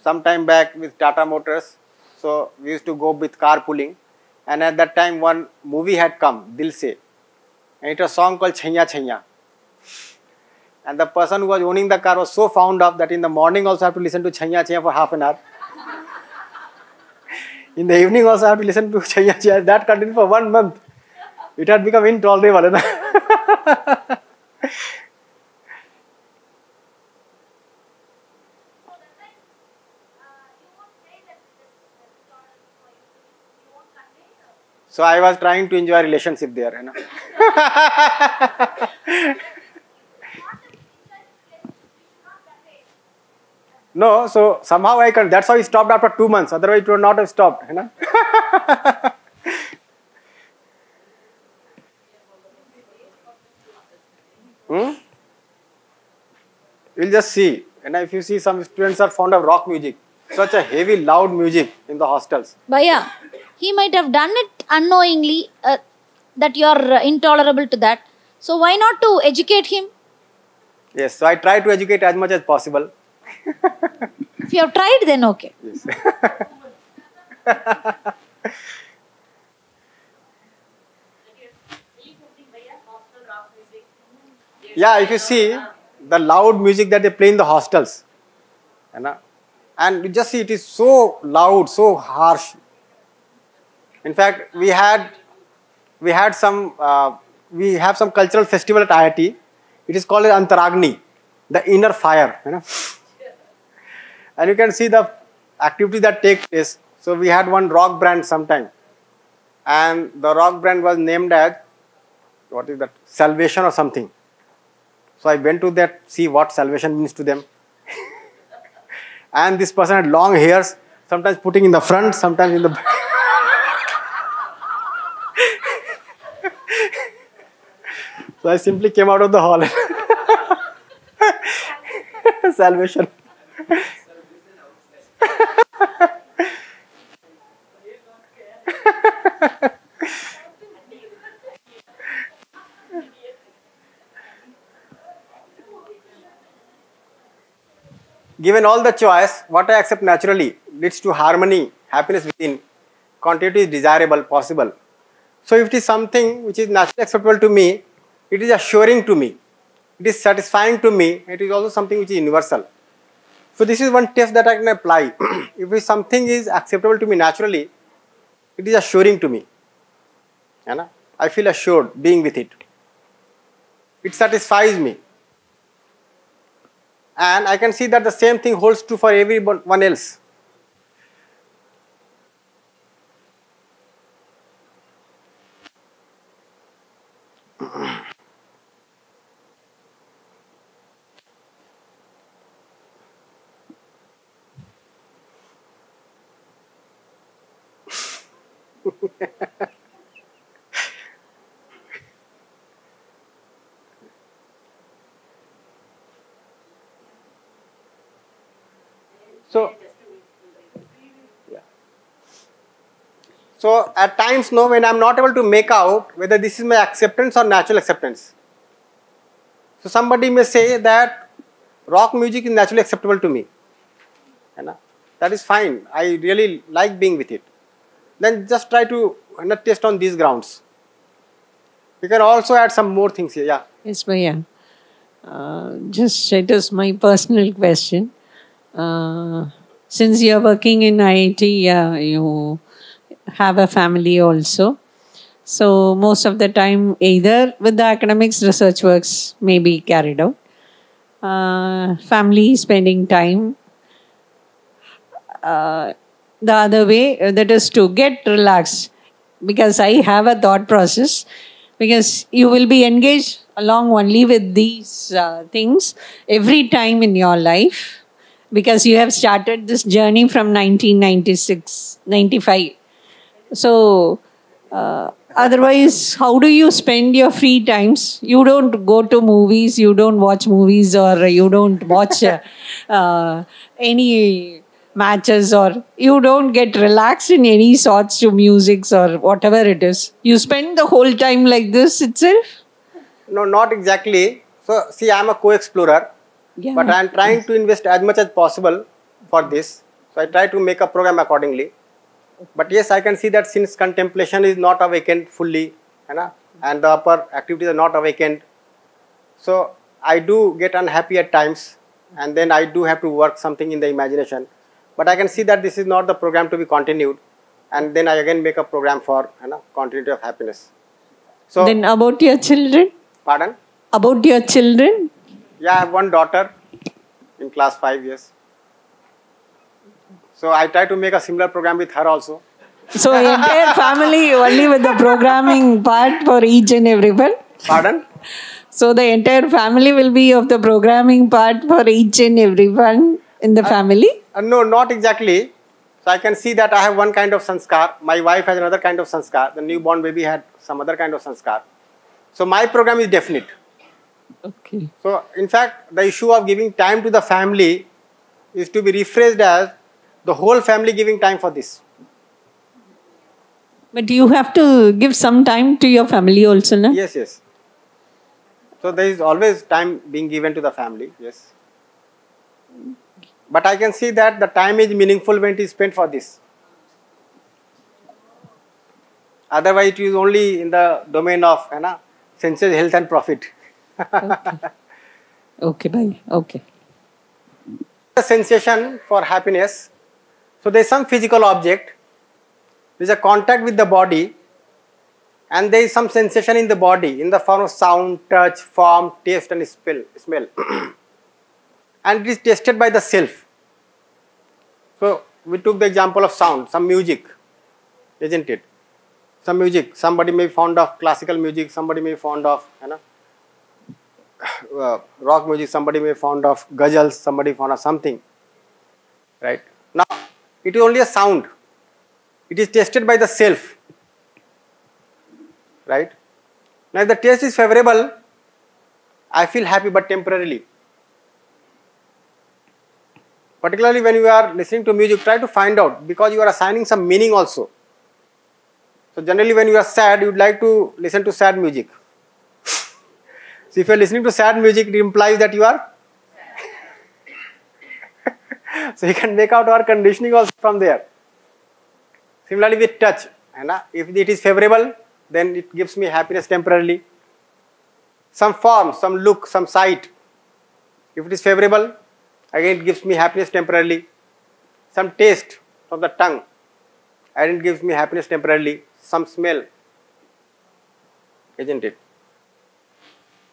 some time back with Tata Motors, so we used to go with carpooling, and at that time one movie had come, Dil Se, and it was a song called Chhaiya Chhaiya. And the person who was owning the car was so fond of that in the morning also I have to listen to Chhaiya Chhaiya for half an hour. in the evening also I have to listen to Chhaiya Chhaiya. That continued for one month. It had become intolerable. So I was trying to enjoy relationship there, you know. no, so somehow I can. That's how he stopped after two months. Otherwise, it would not have stopped, you know. hmm? You'll just see, and if you see some students are fond of rock music, such a heavy, loud music in the hostels. Bhaiya, he might have done it unknowingly uh, that you are uh, intolerable to that. So why not to educate him? Yes, so I try to educate as much as possible. If you have tried, then okay. Yes. yeah, if you see the loud music that they play in the hostels, and you just see it is so loud, so harsh. In fact, we had we had some uh, we have some cultural festival at IIT. It is called Antaragni, the inner fire. You know, and you can see the activity that takes place. So we had one rock brand sometime, and the rock brand was named as what is that salvation or something. So I went to that see what salvation means to them. and this person had long hairs, sometimes putting in the front, sometimes in the So I simply came out of the hall. Salvation. Given all the choice, what I accept naturally leads to harmony, happiness within, continuity is desirable, possible. So if it is something which is naturally acceptable to me, it is assuring to me, it is satisfying to me, it is also something which is universal. So this is one test that I can apply. if something is acceptable to me naturally, it is assuring to me. Know? I feel assured being with it. It satisfies me. And I can see that the same thing holds true for everyone else. So So at times, no, when I'm not able to make out whether this is my acceptance or natural acceptance. So somebody may say that rock music is naturally acceptable to me. You know, that is fine. I really like being with it. Then just try to you know, test on these grounds. We can also add some more things here. Yeah. Yes, Bhaiya. Uh, just it is my personal question. Uh, since you are working in IIT, yeah, you have a family also. So most of the time, either with the academics, research works may be carried out. Uh, family spending time. Uh, the other way, uh, that is to get relaxed. Because I have a thought process. Because you will be engaged along only with these uh, things every time in your life. Because you have started this journey from 1996, 95. So, uh, otherwise, how do you spend your free times? You don't go to movies, you don't watch movies, or you don't watch uh, any matches, or you don't get relaxed in any sorts to musics or whatever it is. You spend the whole time like this itself? No, not exactly. So, see, I am a co-explorer, Yeah. but I am trying to invest as much as possible for this. So, I try to make a program accordingly. But yes, I can see that since contemplation is not awakened fully, and the upper activities are not awakened, so I do get unhappy at times, and then I do have to work something in the imagination. But I can see that this is not the program to be continued, and then I again make a program for you know, continuity of happiness. So, then about your children? pardon? About your children? Yeah, I have one daughter in class 5 years. So I try to make a similar program with her also. So entire family only with the programming part for each and everyone. Pardon? So the entire family will be of the programming part for each and everyone in the family. Uh, no, not exactly. So I can see that I have one kind of sanskar. My wife has another kind of sanskar. The newborn baby had some other kind of sanskar. So my program is definite. Okay. So in fact, the issue of giving time to the family is to be rephrased as the whole family giving time for this. But you have to give some time to your family also, no? Yes, yes. So there is always time being given to the family, yes. But I can see that the time is meaningful when it is spent for this. Otherwise, it is only in the domain of you know, senses, health, and profit. Okay, bye. Okay. The sensation for happiness. So there is some physical object. There is a contact with the body, and there is some sensation in the body in the form of sound, touch, form, taste, and smell. smell. and it is tested by the self. So we took the example of sound, some music, isn't it? Some music. Somebody may be fond of classical music. Somebody may be fond of you know uh, rock music. Somebody may be fond of ghazals. Somebody fond of something. Right now, it is only a sound. It is tested by the self. Right now, if the test is favorable, I feel happy, but temporarily. Particularly when you are listening to music, try to find out because you are assigning some meaning also. So generally when you are sad, you would like to listen to sad music. so if you are listening to sad music, it implies that you are. So you can make out our conditioning also from there. Similarly with touch, and uh, if it is favorable, then it gives me happiness temporarily. Some form, some look, some sight. If it is favorable, again it gives me happiness temporarily. Some taste from the tongue, and it gives me happiness temporarily. Some smell, isn't it?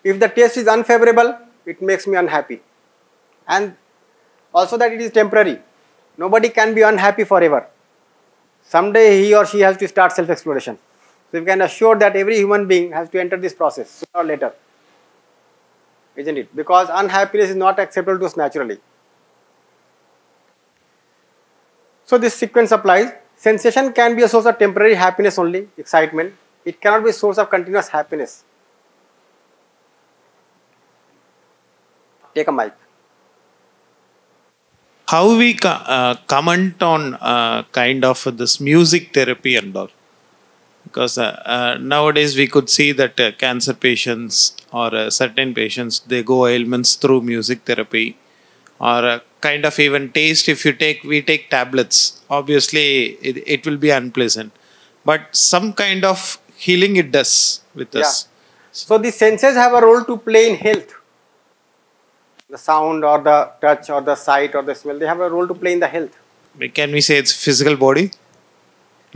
If the taste is unfavorable, it makes me unhappy. And also that it is temporary. Nobody can be unhappy forever. Someday he or she has to start self-exploration. So we can assure that every human being has to enter this process sooner or later. Isn't it? Because unhappiness is not acceptable to us naturally. So this sequence applies. Sensation can be a source of temporary happiness only, excitement. It cannot be source of continuous happiness. Take a mic. How we uh, comment on uh, kind of this music therapy and all? because uh, uh, nowadays we could see that uh, cancer patients or uh, certain patients they go ailments through music therapy or kind of even taste if you take we take tablets obviously it, it will be unpleasant but some kind of healing it does with Yeah. us So the senses have a role to play in health. The sound or the touch or the sight or the smell, they have a role to play in the health. can we say it's physical body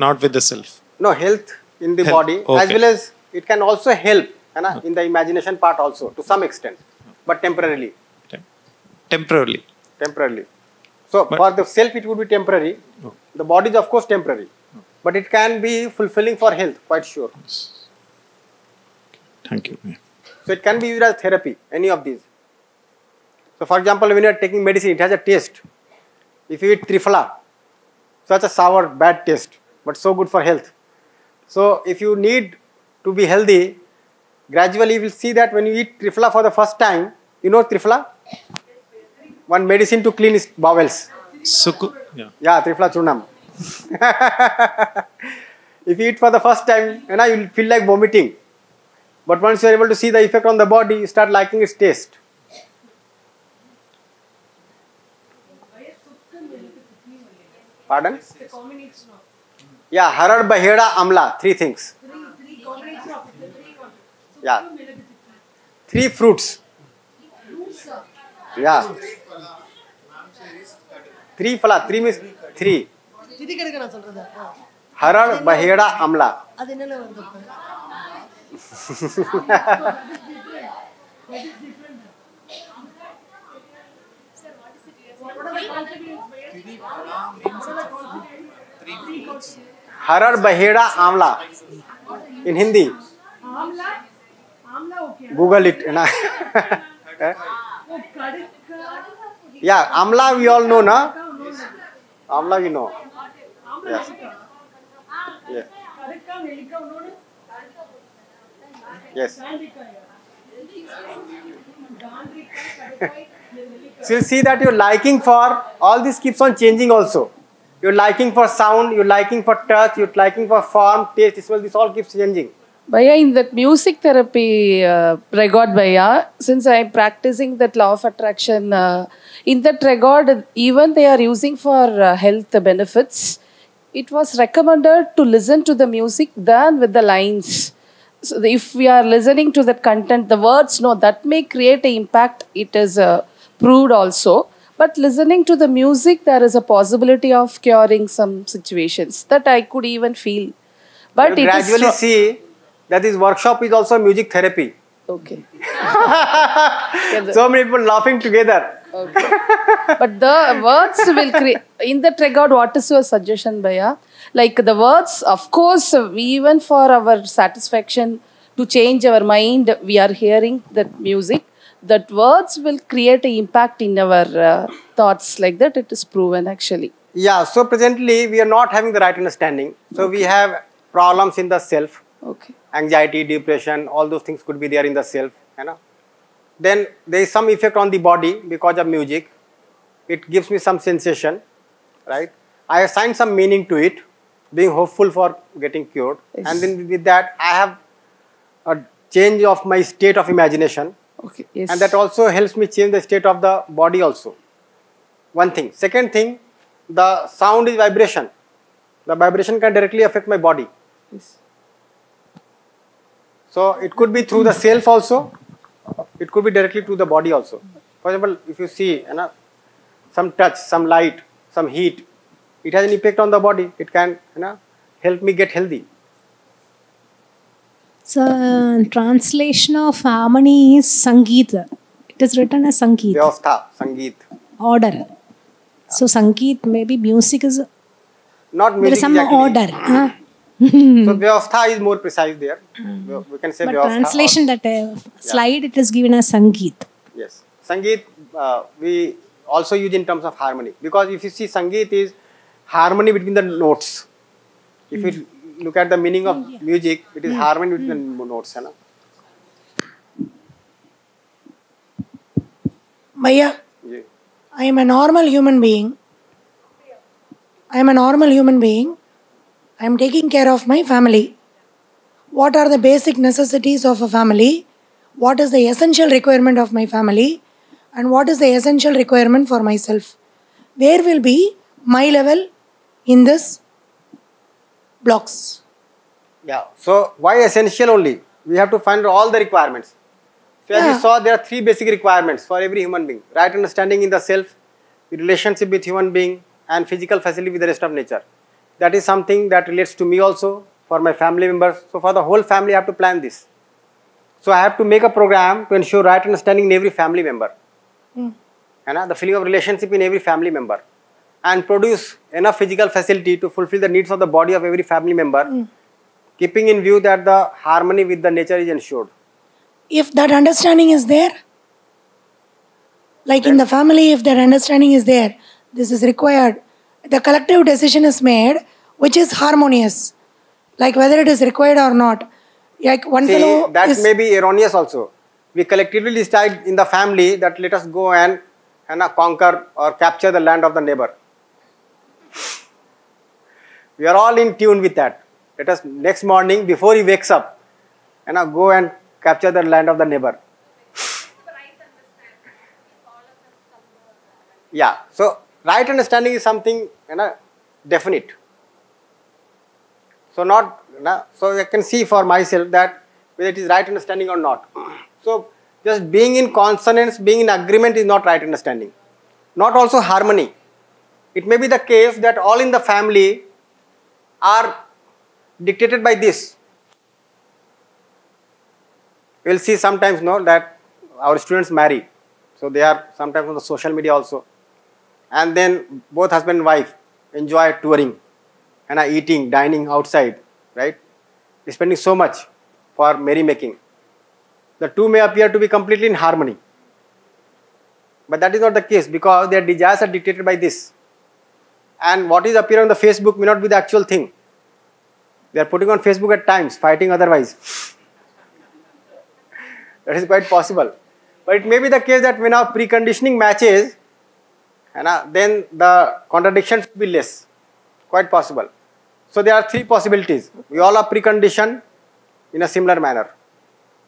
not with the self No, health in the Health, body as well as it can also help ना, in the imagination part also to some extent, but temporarily. temporarily Temporarily. So for the self it would be temporary. Oh. The body is of course temporary, oh. but it can be fulfilling for health, quite sure. thank you So it can be used as therapy, any of these. So for example, when you are taking medicine, it has a taste. If you eat trifla, such a sour, bad taste, but so good for health. So if you need to be healthy, gradually you will see that when you eat trifla for the first time, you know trifla? One medicine to clean his bowels. Suku, yeah. Yeah, trifla churnam. if you eat for the first time, you know, you will feel like vomiting. But once you are able to see the effect on the body, you start liking its taste. Pardon या हरड़ बहेड़ा अमला three things या three fruits या three phala three mean three harad baheda amla horror बहेड़ा आंवला। In Hindi. Google it ना? या, आंवला we all know ना? Amla we know yes So you see that your liking for all this keeps on changing also. Your liking for sound, your liking for touch, your liking for form, taste, smell, this all keeps changing. Bhaiya, in that music therapy uh, regard, Bhaiya, since I'm practicing that law of attraction, uh, in that regard, even they are using for uh, health benefits, it was recommended to listen to the music than with the lines. So if we are listening to that content, the words, no, that may create an impact. It is uh, proved also. But listening to the music, there is a possibility of curing some situations that I could even feel. But you it is gradually see that this workshop is also music therapy. Okay. so many people laughing together. Okay. but the words will create in that regard what is your suggestion bhaiya like the words of course even for our satisfaction to change our mind we are hearing that music that words will create an impact in our uh, thoughts like that it is proven actually Yeah, so presently we are not having the right understanding. So we have problems in the self. Okay. Anxiety, depression, all those things could be there in the self. You know. Then there is some effect on the body because of music. It gives me some sensation, right? I assign some meaning to it, being hopeful for getting cured. And then with that, I have a change of my state of imagination. Okay. Yes. And that also helps me change the state of the body also. One thing. Second thing, the sound is vibration. The vibration can directly affect my body. Yes. So it could be through the self also. It could be directly to the body also. For example, if you see you know, some touch, some light, some heat, it has an effect on the body. It can you know, help me get healthy. So, uh, translation of harmony is Sangeet. It is written as Sangeet. Vyavastha, Sangeet. Order. So, Sangeet, maybe music is. Not There music is some exactly. order. huh? So Vyavastha is more precise there. We we can say But Vyavastha. or- translation that uh, slide, it is given as Sangeet. Yes. Sangeet, uh, we also use in terms of harmony. Because if you see Sangeet is harmony between the notes. If you look at the meaning of music, it is Hmm. harmony between the notes. है ना? Bhaiya, Yeah. I am a normal human being. I am a normal human being. I am taking care of my family. what are the basic necessities of a family, what is the essential requirement of my family, and what is the essential requirement for myself. Where will be my level in this blocks? Yeah. So why essential only? We have to find all the requirements. So as Yeah. we saw, there are three basic requirements for every human being: right understanding in the self, the relationship with human being, and physical facility with the rest of nature. That is something that relates to me also, for my family members. So for the whole family, I have to plan this. So I have to make a program to ensure right understanding in every family member, Hmm. and uh, the feeling of relationship in every family member, and produce enough physical facility to fulfill the needs of the body of every family member, keeping in view that the harmony with the nature is ensured. If that understanding is there, like in the family, if that understanding is there, this is required. The collective decision is made, which is harmonious, like whether it is required or not. Like one See, fellow that is may be erroneous also. We collectively decide in the family that let us go and, and uh, conquer or capture the land of the neighbor. We are all in tune with that. Let us next morning before he wakes up, and know, go and capture the land of the neighbor. Yeah. So right understanding is something you know definite. So not you know, so I can see for myself that whether it is right understanding or not. So just being in consonance, being in agreement is not right understanding. Not also harmony. It may be the case that all in the family are dictated by this. We will see sometimes no that our students marry. So they are sometimes on the social media also. And then both husband and wife enjoy touring and are eating, dining outside, right? They're Spending so much for merrymaking. The two may appear to be completely in harmony. But that is not the case because their desires are dictated by this. And what is appearing on the Facebook may not be the actual thing. They are putting on Facebook at times, fighting otherwise. that is quite possible. But it may be the case that when our preconditioning matches, and, uh, then the contradictions will be less. Quite possible. So there are three possibilities. We all are preconditioned in a similar manner.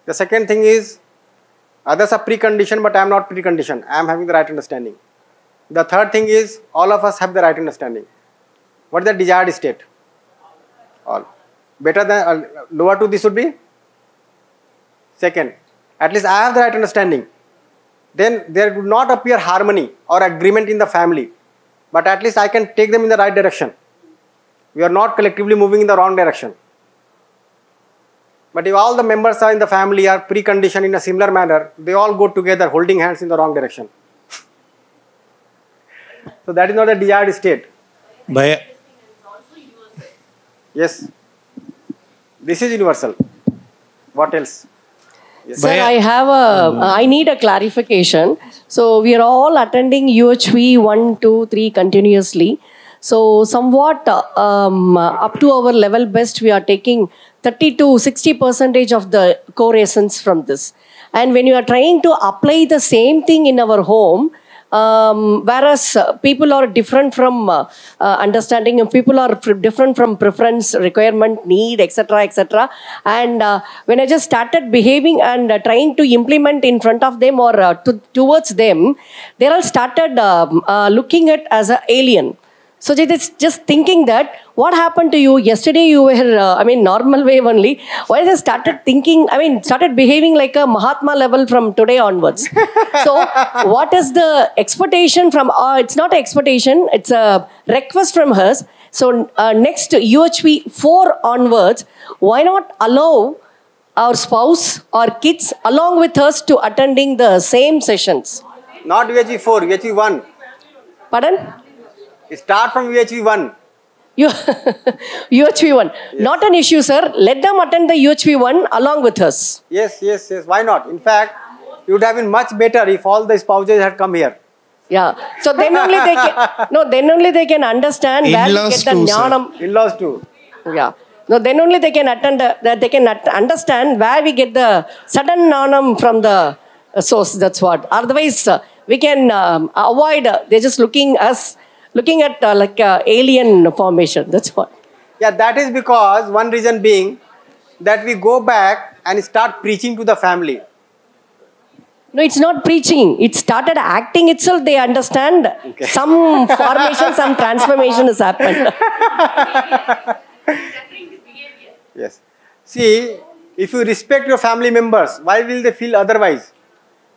The second thing is others are preconditioned, but I am not preconditioned. I am having the right understanding. The third thing is all of us have the right understanding. What is the desired state? All. Better than uh, lower to this would be second. At least I have the right understanding. Then there would not appear harmony or agreement in the family, but at least I can take them in the right direction. We are not collectively moving in the wrong direction. But if all the members are in the family are preconditioned in a similar manner, they all go together holding hands in the wrong direction. So that is not a desired state. Bhaya, Yes. This is universal. What else? Yes. Sir, I have a, I need a clarification. So we are all attending UHV 1, 2, 3 continuously. So somewhat um, up to our level best, we are taking 30 to 60 percentage of the core essence from this. And when you are trying to apply the same thing in our home, um, whereas uh, people are different from uh, uh, understanding and people are different from preference requirement need etc etc and uh, when i just started behaving and uh, trying to implement in front of them or uh, to, towards them they all started um, looking at as an alien so just just thinking that what happened to you yesterday you were uh, i mean normal way only. Why they started thinking i mean started behaving like a mahatma level from today onwards? So what is the expectation from uh, it's not an expectation it's a request from us so uh, next uhv 4 onwards why not allow our spouse or kids along with us to attending the same sessions? Not UHV 4, UHV 1. pardon Start from UHV 1. You, UHV 1. Not an issue, sir. Let them attend the UHV 1 along with us. Yes, yes, yes. Why not? In fact, it would have been much better if all the spouses had come here. Yeah. So then only they can, no, then only they can understand where we get the too, sir. jnanam. In-laws too. Yeah. No, then only they can attend, uh, they can understand where we get the sudden jnanam from the uh, source. That's what. Otherwise, uh, we can um, avoid, uh, they're just looking us, looking at uh, like uh, alien formation. That's what. Yeah, that is because one reason being that we go back and start preaching to the family. No, it's not preaching. It started acting itself. They understand some formation, some transformation has happened. Yes. See, if you respect your family members, why will they feel otherwise?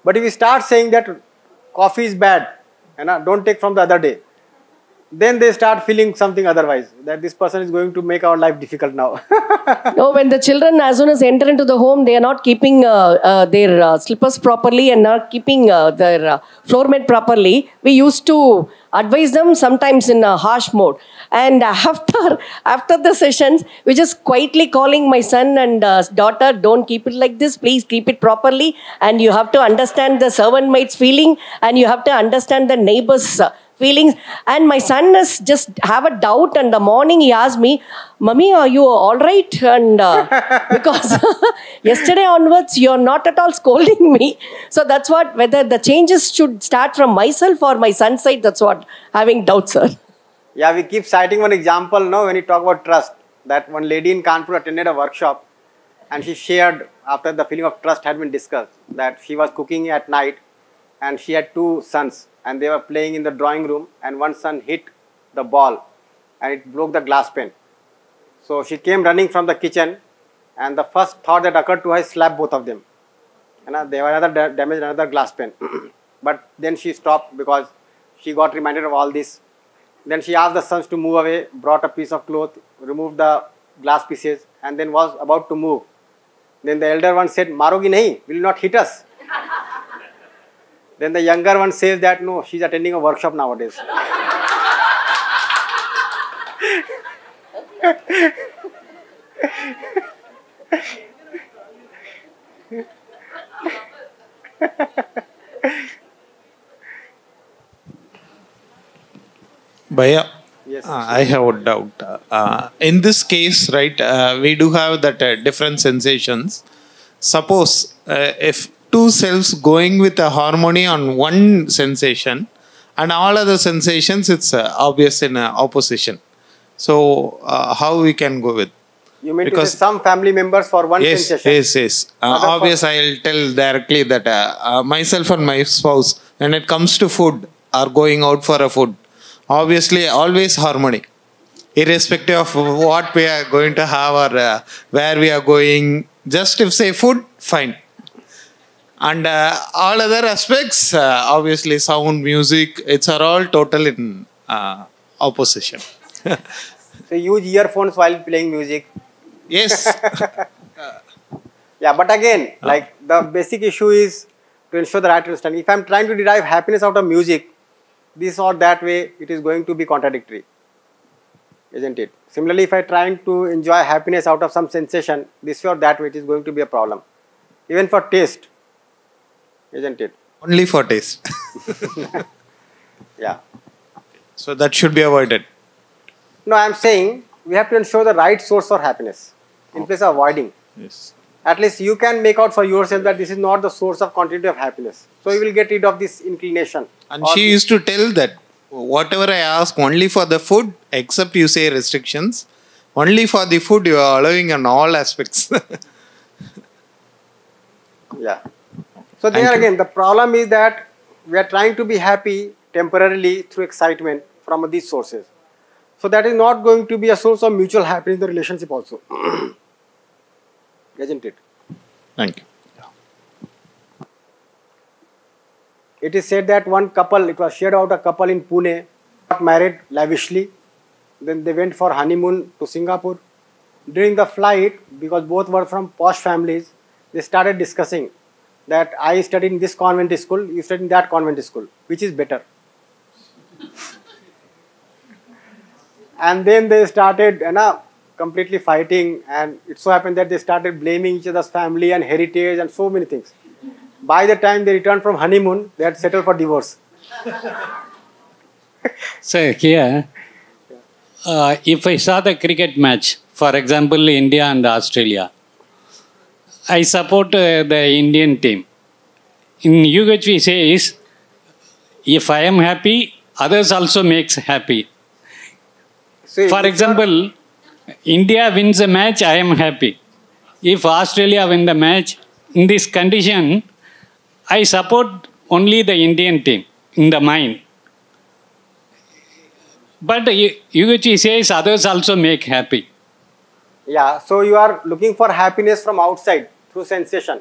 But if you start saying that coffee is bad, and don't take from the other day, then they start feeling something otherwise. That this person is going to make our life difficult now. no, when the children, as soon as they enter into the home, they are not keeping uh, uh, their uh, slippers properly and not keeping uh, their uh, floor mat properly. We used to advise them sometimes in a harsh mode. And after after the sessions, we just quietly calling my son and uh, daughter, don't keep it like this. Please keep it properly. And you have to understand the servant maid's feeling, and you have to understand the neighbors. Feelings. And my son is just have a doubt and the morning he asked me mummy are you all right? And uh, because yesterday onwards you're not at all scolding me. So that's what whether the changes should start from myself or my son's side that's what having doubts sir. Yeah, we keep citing one example, no, when you talk about trust. That one lady in Kanpur attended a workshop and she shared after the feeling of trust had been discussed that she was cooking at night and she had two sons and they were playing in the drawing room and one son hit the ball and it broke the glass pane. So she came running from the kitchen and the first thought that occurred to her is slap both of them. And they were another da- damage another glass pane. but then she stopped because she got reminded of all this. Then she asked the sons to move away, brought a piece of cloth, removed the glass pieces and then was about to move. Then the elder one said, Marogi nahi, will not hit us. Then the younger one says that no, she's attending a workshop nowadays. Bhaiya, Yes. uh, I have a doubt. Uh, in this case, right, uh, we do have that uh, different sensations. Suppose uh, if two selves going with a harmony on one sensation and all other sensations, it's uh, obvious in uh, opposition. So, uh, how we can go with? You mean Because- some family members for one yes, sensation? yes, yes. Uh, obvious, I'll tell directly that uh, uh, myself and my spouse, when it comes to food, are going out for a food. Obviously, always harmony, irrespective of what we are going to have or uh, where we are going. Just if say food, fine. And uh, all other aspects, uh, obviously, sound, music, it's are all total in uh, opposition. So use earphones while playing music. Yes. yeah, but again, like the basic issue is to ensure the right understanding. If I'm trying to derive happiness out of music, this or that way, it is going to be contradictory, isn't it? Similarly, if I'm trying to enjoy happiness out of some sensation, this way or that way, it is going to be a problem. Even for taste, isn't it? Only for taste. Yeah. So that should be avoided. No, I'm saying we have to ensure the right source for happiness in place of avoiding. Yes. At least you can make out for yourself that this is not the source of continuity of happiness. So you will get rid of this inclination. And she used to tell that whatever I ask only for the food, except you say restrictions, only for the food you are allowing on all aspects. Yeah. So there again, the problem is that we are trying to be happy temporarily through excitement from these sources. So that is not going to be a source of mutual happiness in the relationship also. Isn't it? Thank you. It is said that one couple, it was shared out a couple in Pune, got married lavishly. Then they went for honeymoon to Singapore. During the flight, because both were from posh families, they started discussing that I studied in this convent school, you studied in that convent school, which is better. and then they started you know, completely fighting, and it so happened that they started blaming each other's family and heritage and so many things. By the time they returned from honeymoon, they had settled for divorce. So here, uh, if I saw the cricket match, for example, India and Australia, I support uh, the Indian team. In UHV says, if I am happy, others also makes happy. for example, India wins a match, I am happy. if Australia win the match, in this condition, I support only the Indian team in the mind. But Yu- Yuguchi says others also make happy. Yeah, so you are looking for happiness from outside through sensation.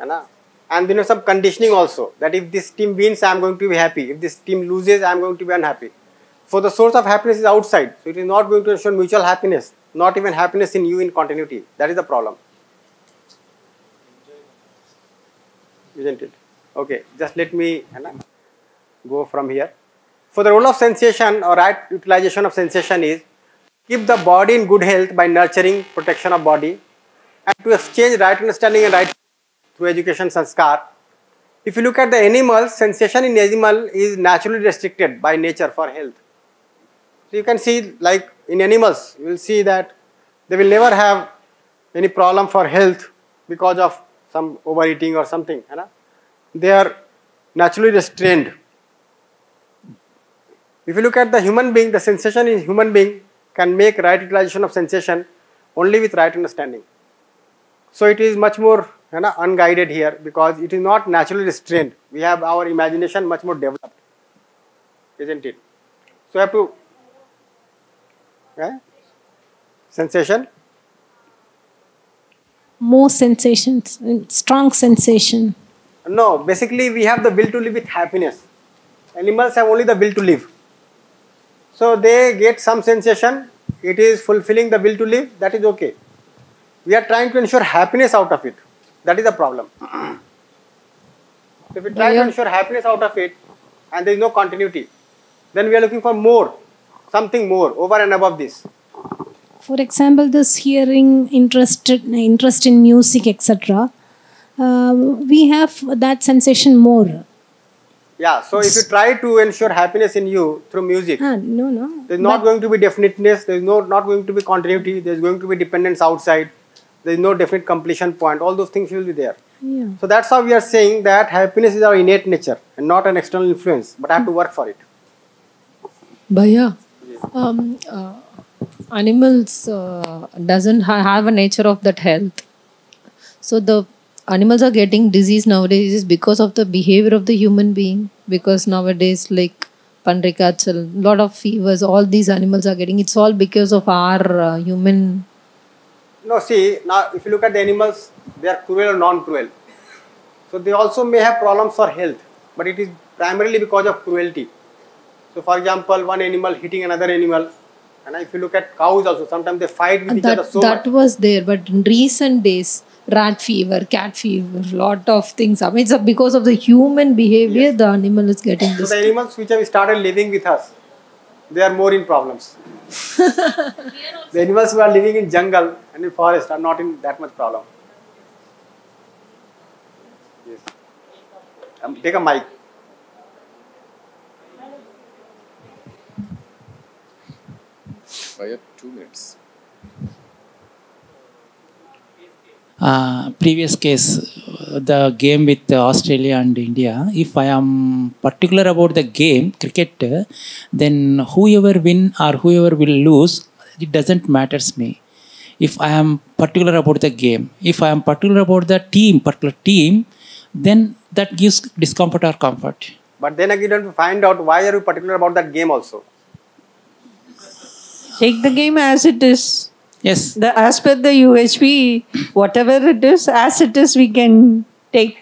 And you know some conditioning also that if this team wins, I am going to be happy. If this team loses, I am going to be unhappy. So the source of happiness is outside. So it is not going to ensure mutual happiness, not even happiness in you in continuity. That is the problem. Isn't it? Okay, just let me go from here. So the role of sensation or right utilization of sensation is keep the body in good health by nurturing protection of body, and to exchange right understanding and right through education sanskar. If you look at the animals, sensation in animal is naturally restricted by nature for health. So you can see like in animals, you will see that they will never have any problem for health because of some overeating or something. है ना? They are naturally restrained. If you look at the human being, the sensation in human being can make right utilization of sensation only with right understanding. So it is much more you know, unguided here because it is not naturally restrained. We have our imagination much more developed, isn't it? So you have to yeah? sensation. More sensations, strong sensation. No, basically we have the will to live with happiness. Animals have only the will to live. So they get some sensation, it is fulfilling the will to live, that is okay. We are trying to ensure happiness out of it. That is the problem. If we try to ensure happiness out of it and there is no continuity, then we are looking for more, something more over and above this. For example, this hearing, interest, interest in music, etc. Uh, we have that sensation more. Yeah, so if you try to ensure happiness in you through music, Ah, no, no. there is not going to be definiteness, there is no, not going to be continuity, there is going to be dependence outside, there is no definite completion point, all those things will be there. Yeah. So that's how we are saying that happiness is our innate nature and not an external influence, but I have to work for it. Bhaiya, um, uh, animals uh, doesn't ha- have a nature of that health. So the animals are getting disease nowadays is because of the behavior of the human being. Because nowadays, like Pandrikachal, lot of fevers, all these animals are getting. It's all because of our uh, human. No, see, now if you look at the animals, they are cruel or non-cruel. So they also may have problems for health, but it is primarily because of cruelty. So for example, one animal hitting another animal, and if you look at cows also, sometimes they fight with each other That so that much. was there, but in recent days, rat fever, cat fever, lot of things. I mean, it's because of the human behavior, the animal is getting So this. the animals which have started living with us, they are more in problems. the animals who are living in jungle and in forest are not in that much problem. Yes. Um, take a mic. I have two minutes. Uh, previous case, uh, the game with Australia and India, if I am particular about the game, cricket, then whoever win or whoever will lose, it doesn't matters me. If I am particular about the game, if I am particular about the team, particular team, then that gives discomfort or comfort. But then again, you have to find out why are you particular about that game also. Take the game as it is. Yes. The as per the UHV, whatever it is, as it is, we can take.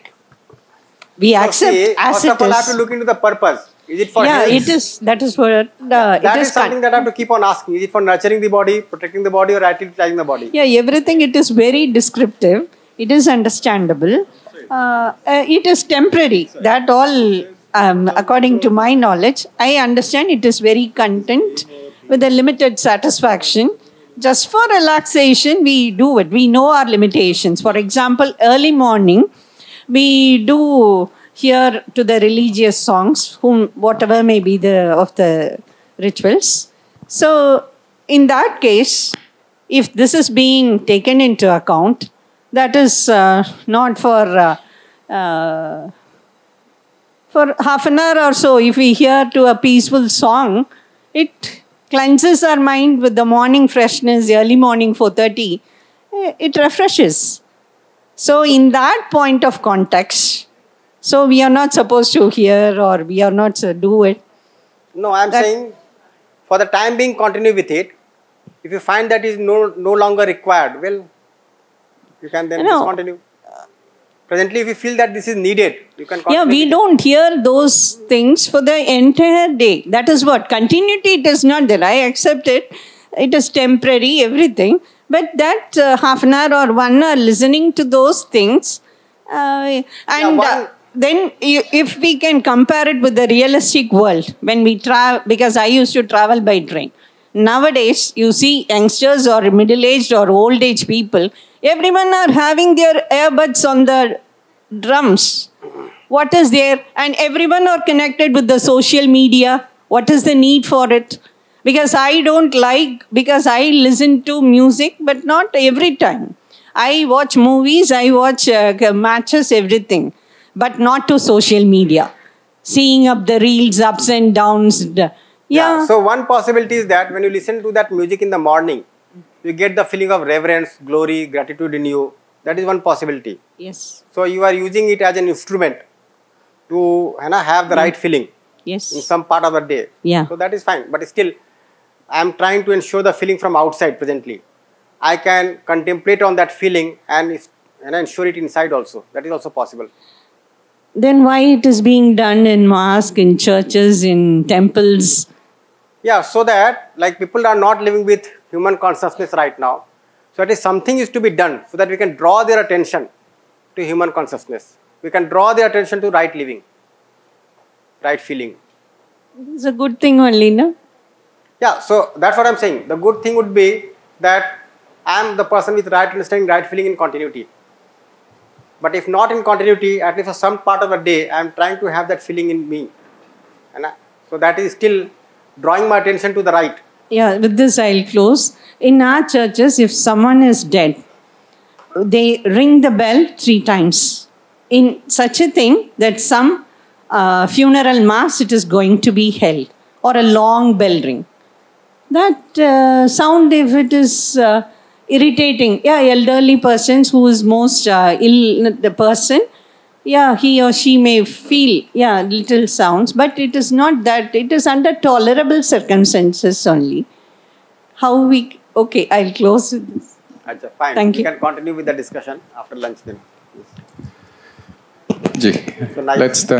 We So accept see, as first it of all, I have to look into the purpose. Is it for yeah, health? it is. That is what. Uh, That it is is. something that I have to keep on asking. Is it for nurturing the body, protecting the body, or rightly utilizing the body? Yeah, everything it is very descriptive. It is understandable. Uh, uh, it is temporary. That all, um, according to my knowledge, I understand it is very content with a limited satisfaction. Just for relaxation, we do it. We know our limitations. For example, early morning, we do hear to the religious songs, whom whatever may be the of the rituals. So, in that case, if this is being taken into account, that is uh, not for uh, uh, for half an hour or so. If we hear to a peaceful song, it cleanses our mind with the morning freshness, early morning 4:30. eh, it refreshes. So, in that point of context, so we are not supposed to hear or we are not to do it. No, I'm saying for the time being, continue with it. If you find that is no no longer required, well, you can then No. discontinue. Presently, if you feel that this is needed, you can Yeah, we don't hear those things for the entire day. That is what continuity it is not there. I accept it. It is temporary, everything. But that uh, half an hour or one hour listening to those things, uh, and uh, then i- if we can compare it with the realistic world, when we travel, because I used to travel by train. Nowadays, you see youngsters or middle-aged or old-age people, everyone are having their earbuds on the drums. What is there? And everyone are connected with the social media. What is the need for it? Because I don't like, because I listen to music, but not every time. I watch movies, I watch uh, matches, everything, but not to social media. Seeing up the reels, ups and downs. Yeah. So one possibility is that when you listen to that music in the morning, you get the feeling of reverence, glory, gratitude in you. That is one possibility. Yes. So you are using it as an instrument to you know, have the Mm. right feeling Yes. in some part of the day. Yeah. So that is fine. But still, I am trying to ensure the feeling from outside presently. I can contemplate on that feeling and, and ensure it inside also. That is also possible. Then why it is being done in mosque, in churches, in temples? Yeah, so that like people are not living with human consciousness right now. So that is something is to be done so that we can draw their attention to human consciousness. We can draw their attention to right living, right feeling. It's a good thing only, no? Yeah, so that's what I'm saying. The good thing would be that I am the person with right understanding, right feeling in continuity. But if not in continuity, at least for some part of the day, I am trying to have that feeling in me. And I- so that is still drawing my attention to the right. Yeah, with this I'll close. In our churches, if someone is dead, they ring the bell three times. In such a thing that some uh, funeral mass it is going to be held, or a long bell ring. That uh, sound, if it is uh, irritating, yeah, elderly persons who is most uh, ill, the person, yeah, he or she may feel, yeah, little sounds, but it is not that, it is under tolerable circumstances only. How we, okay, I'll close with this. Acha, fine. Thank we you. can continue with the discussion after lunch then. Ji, So now- let's thank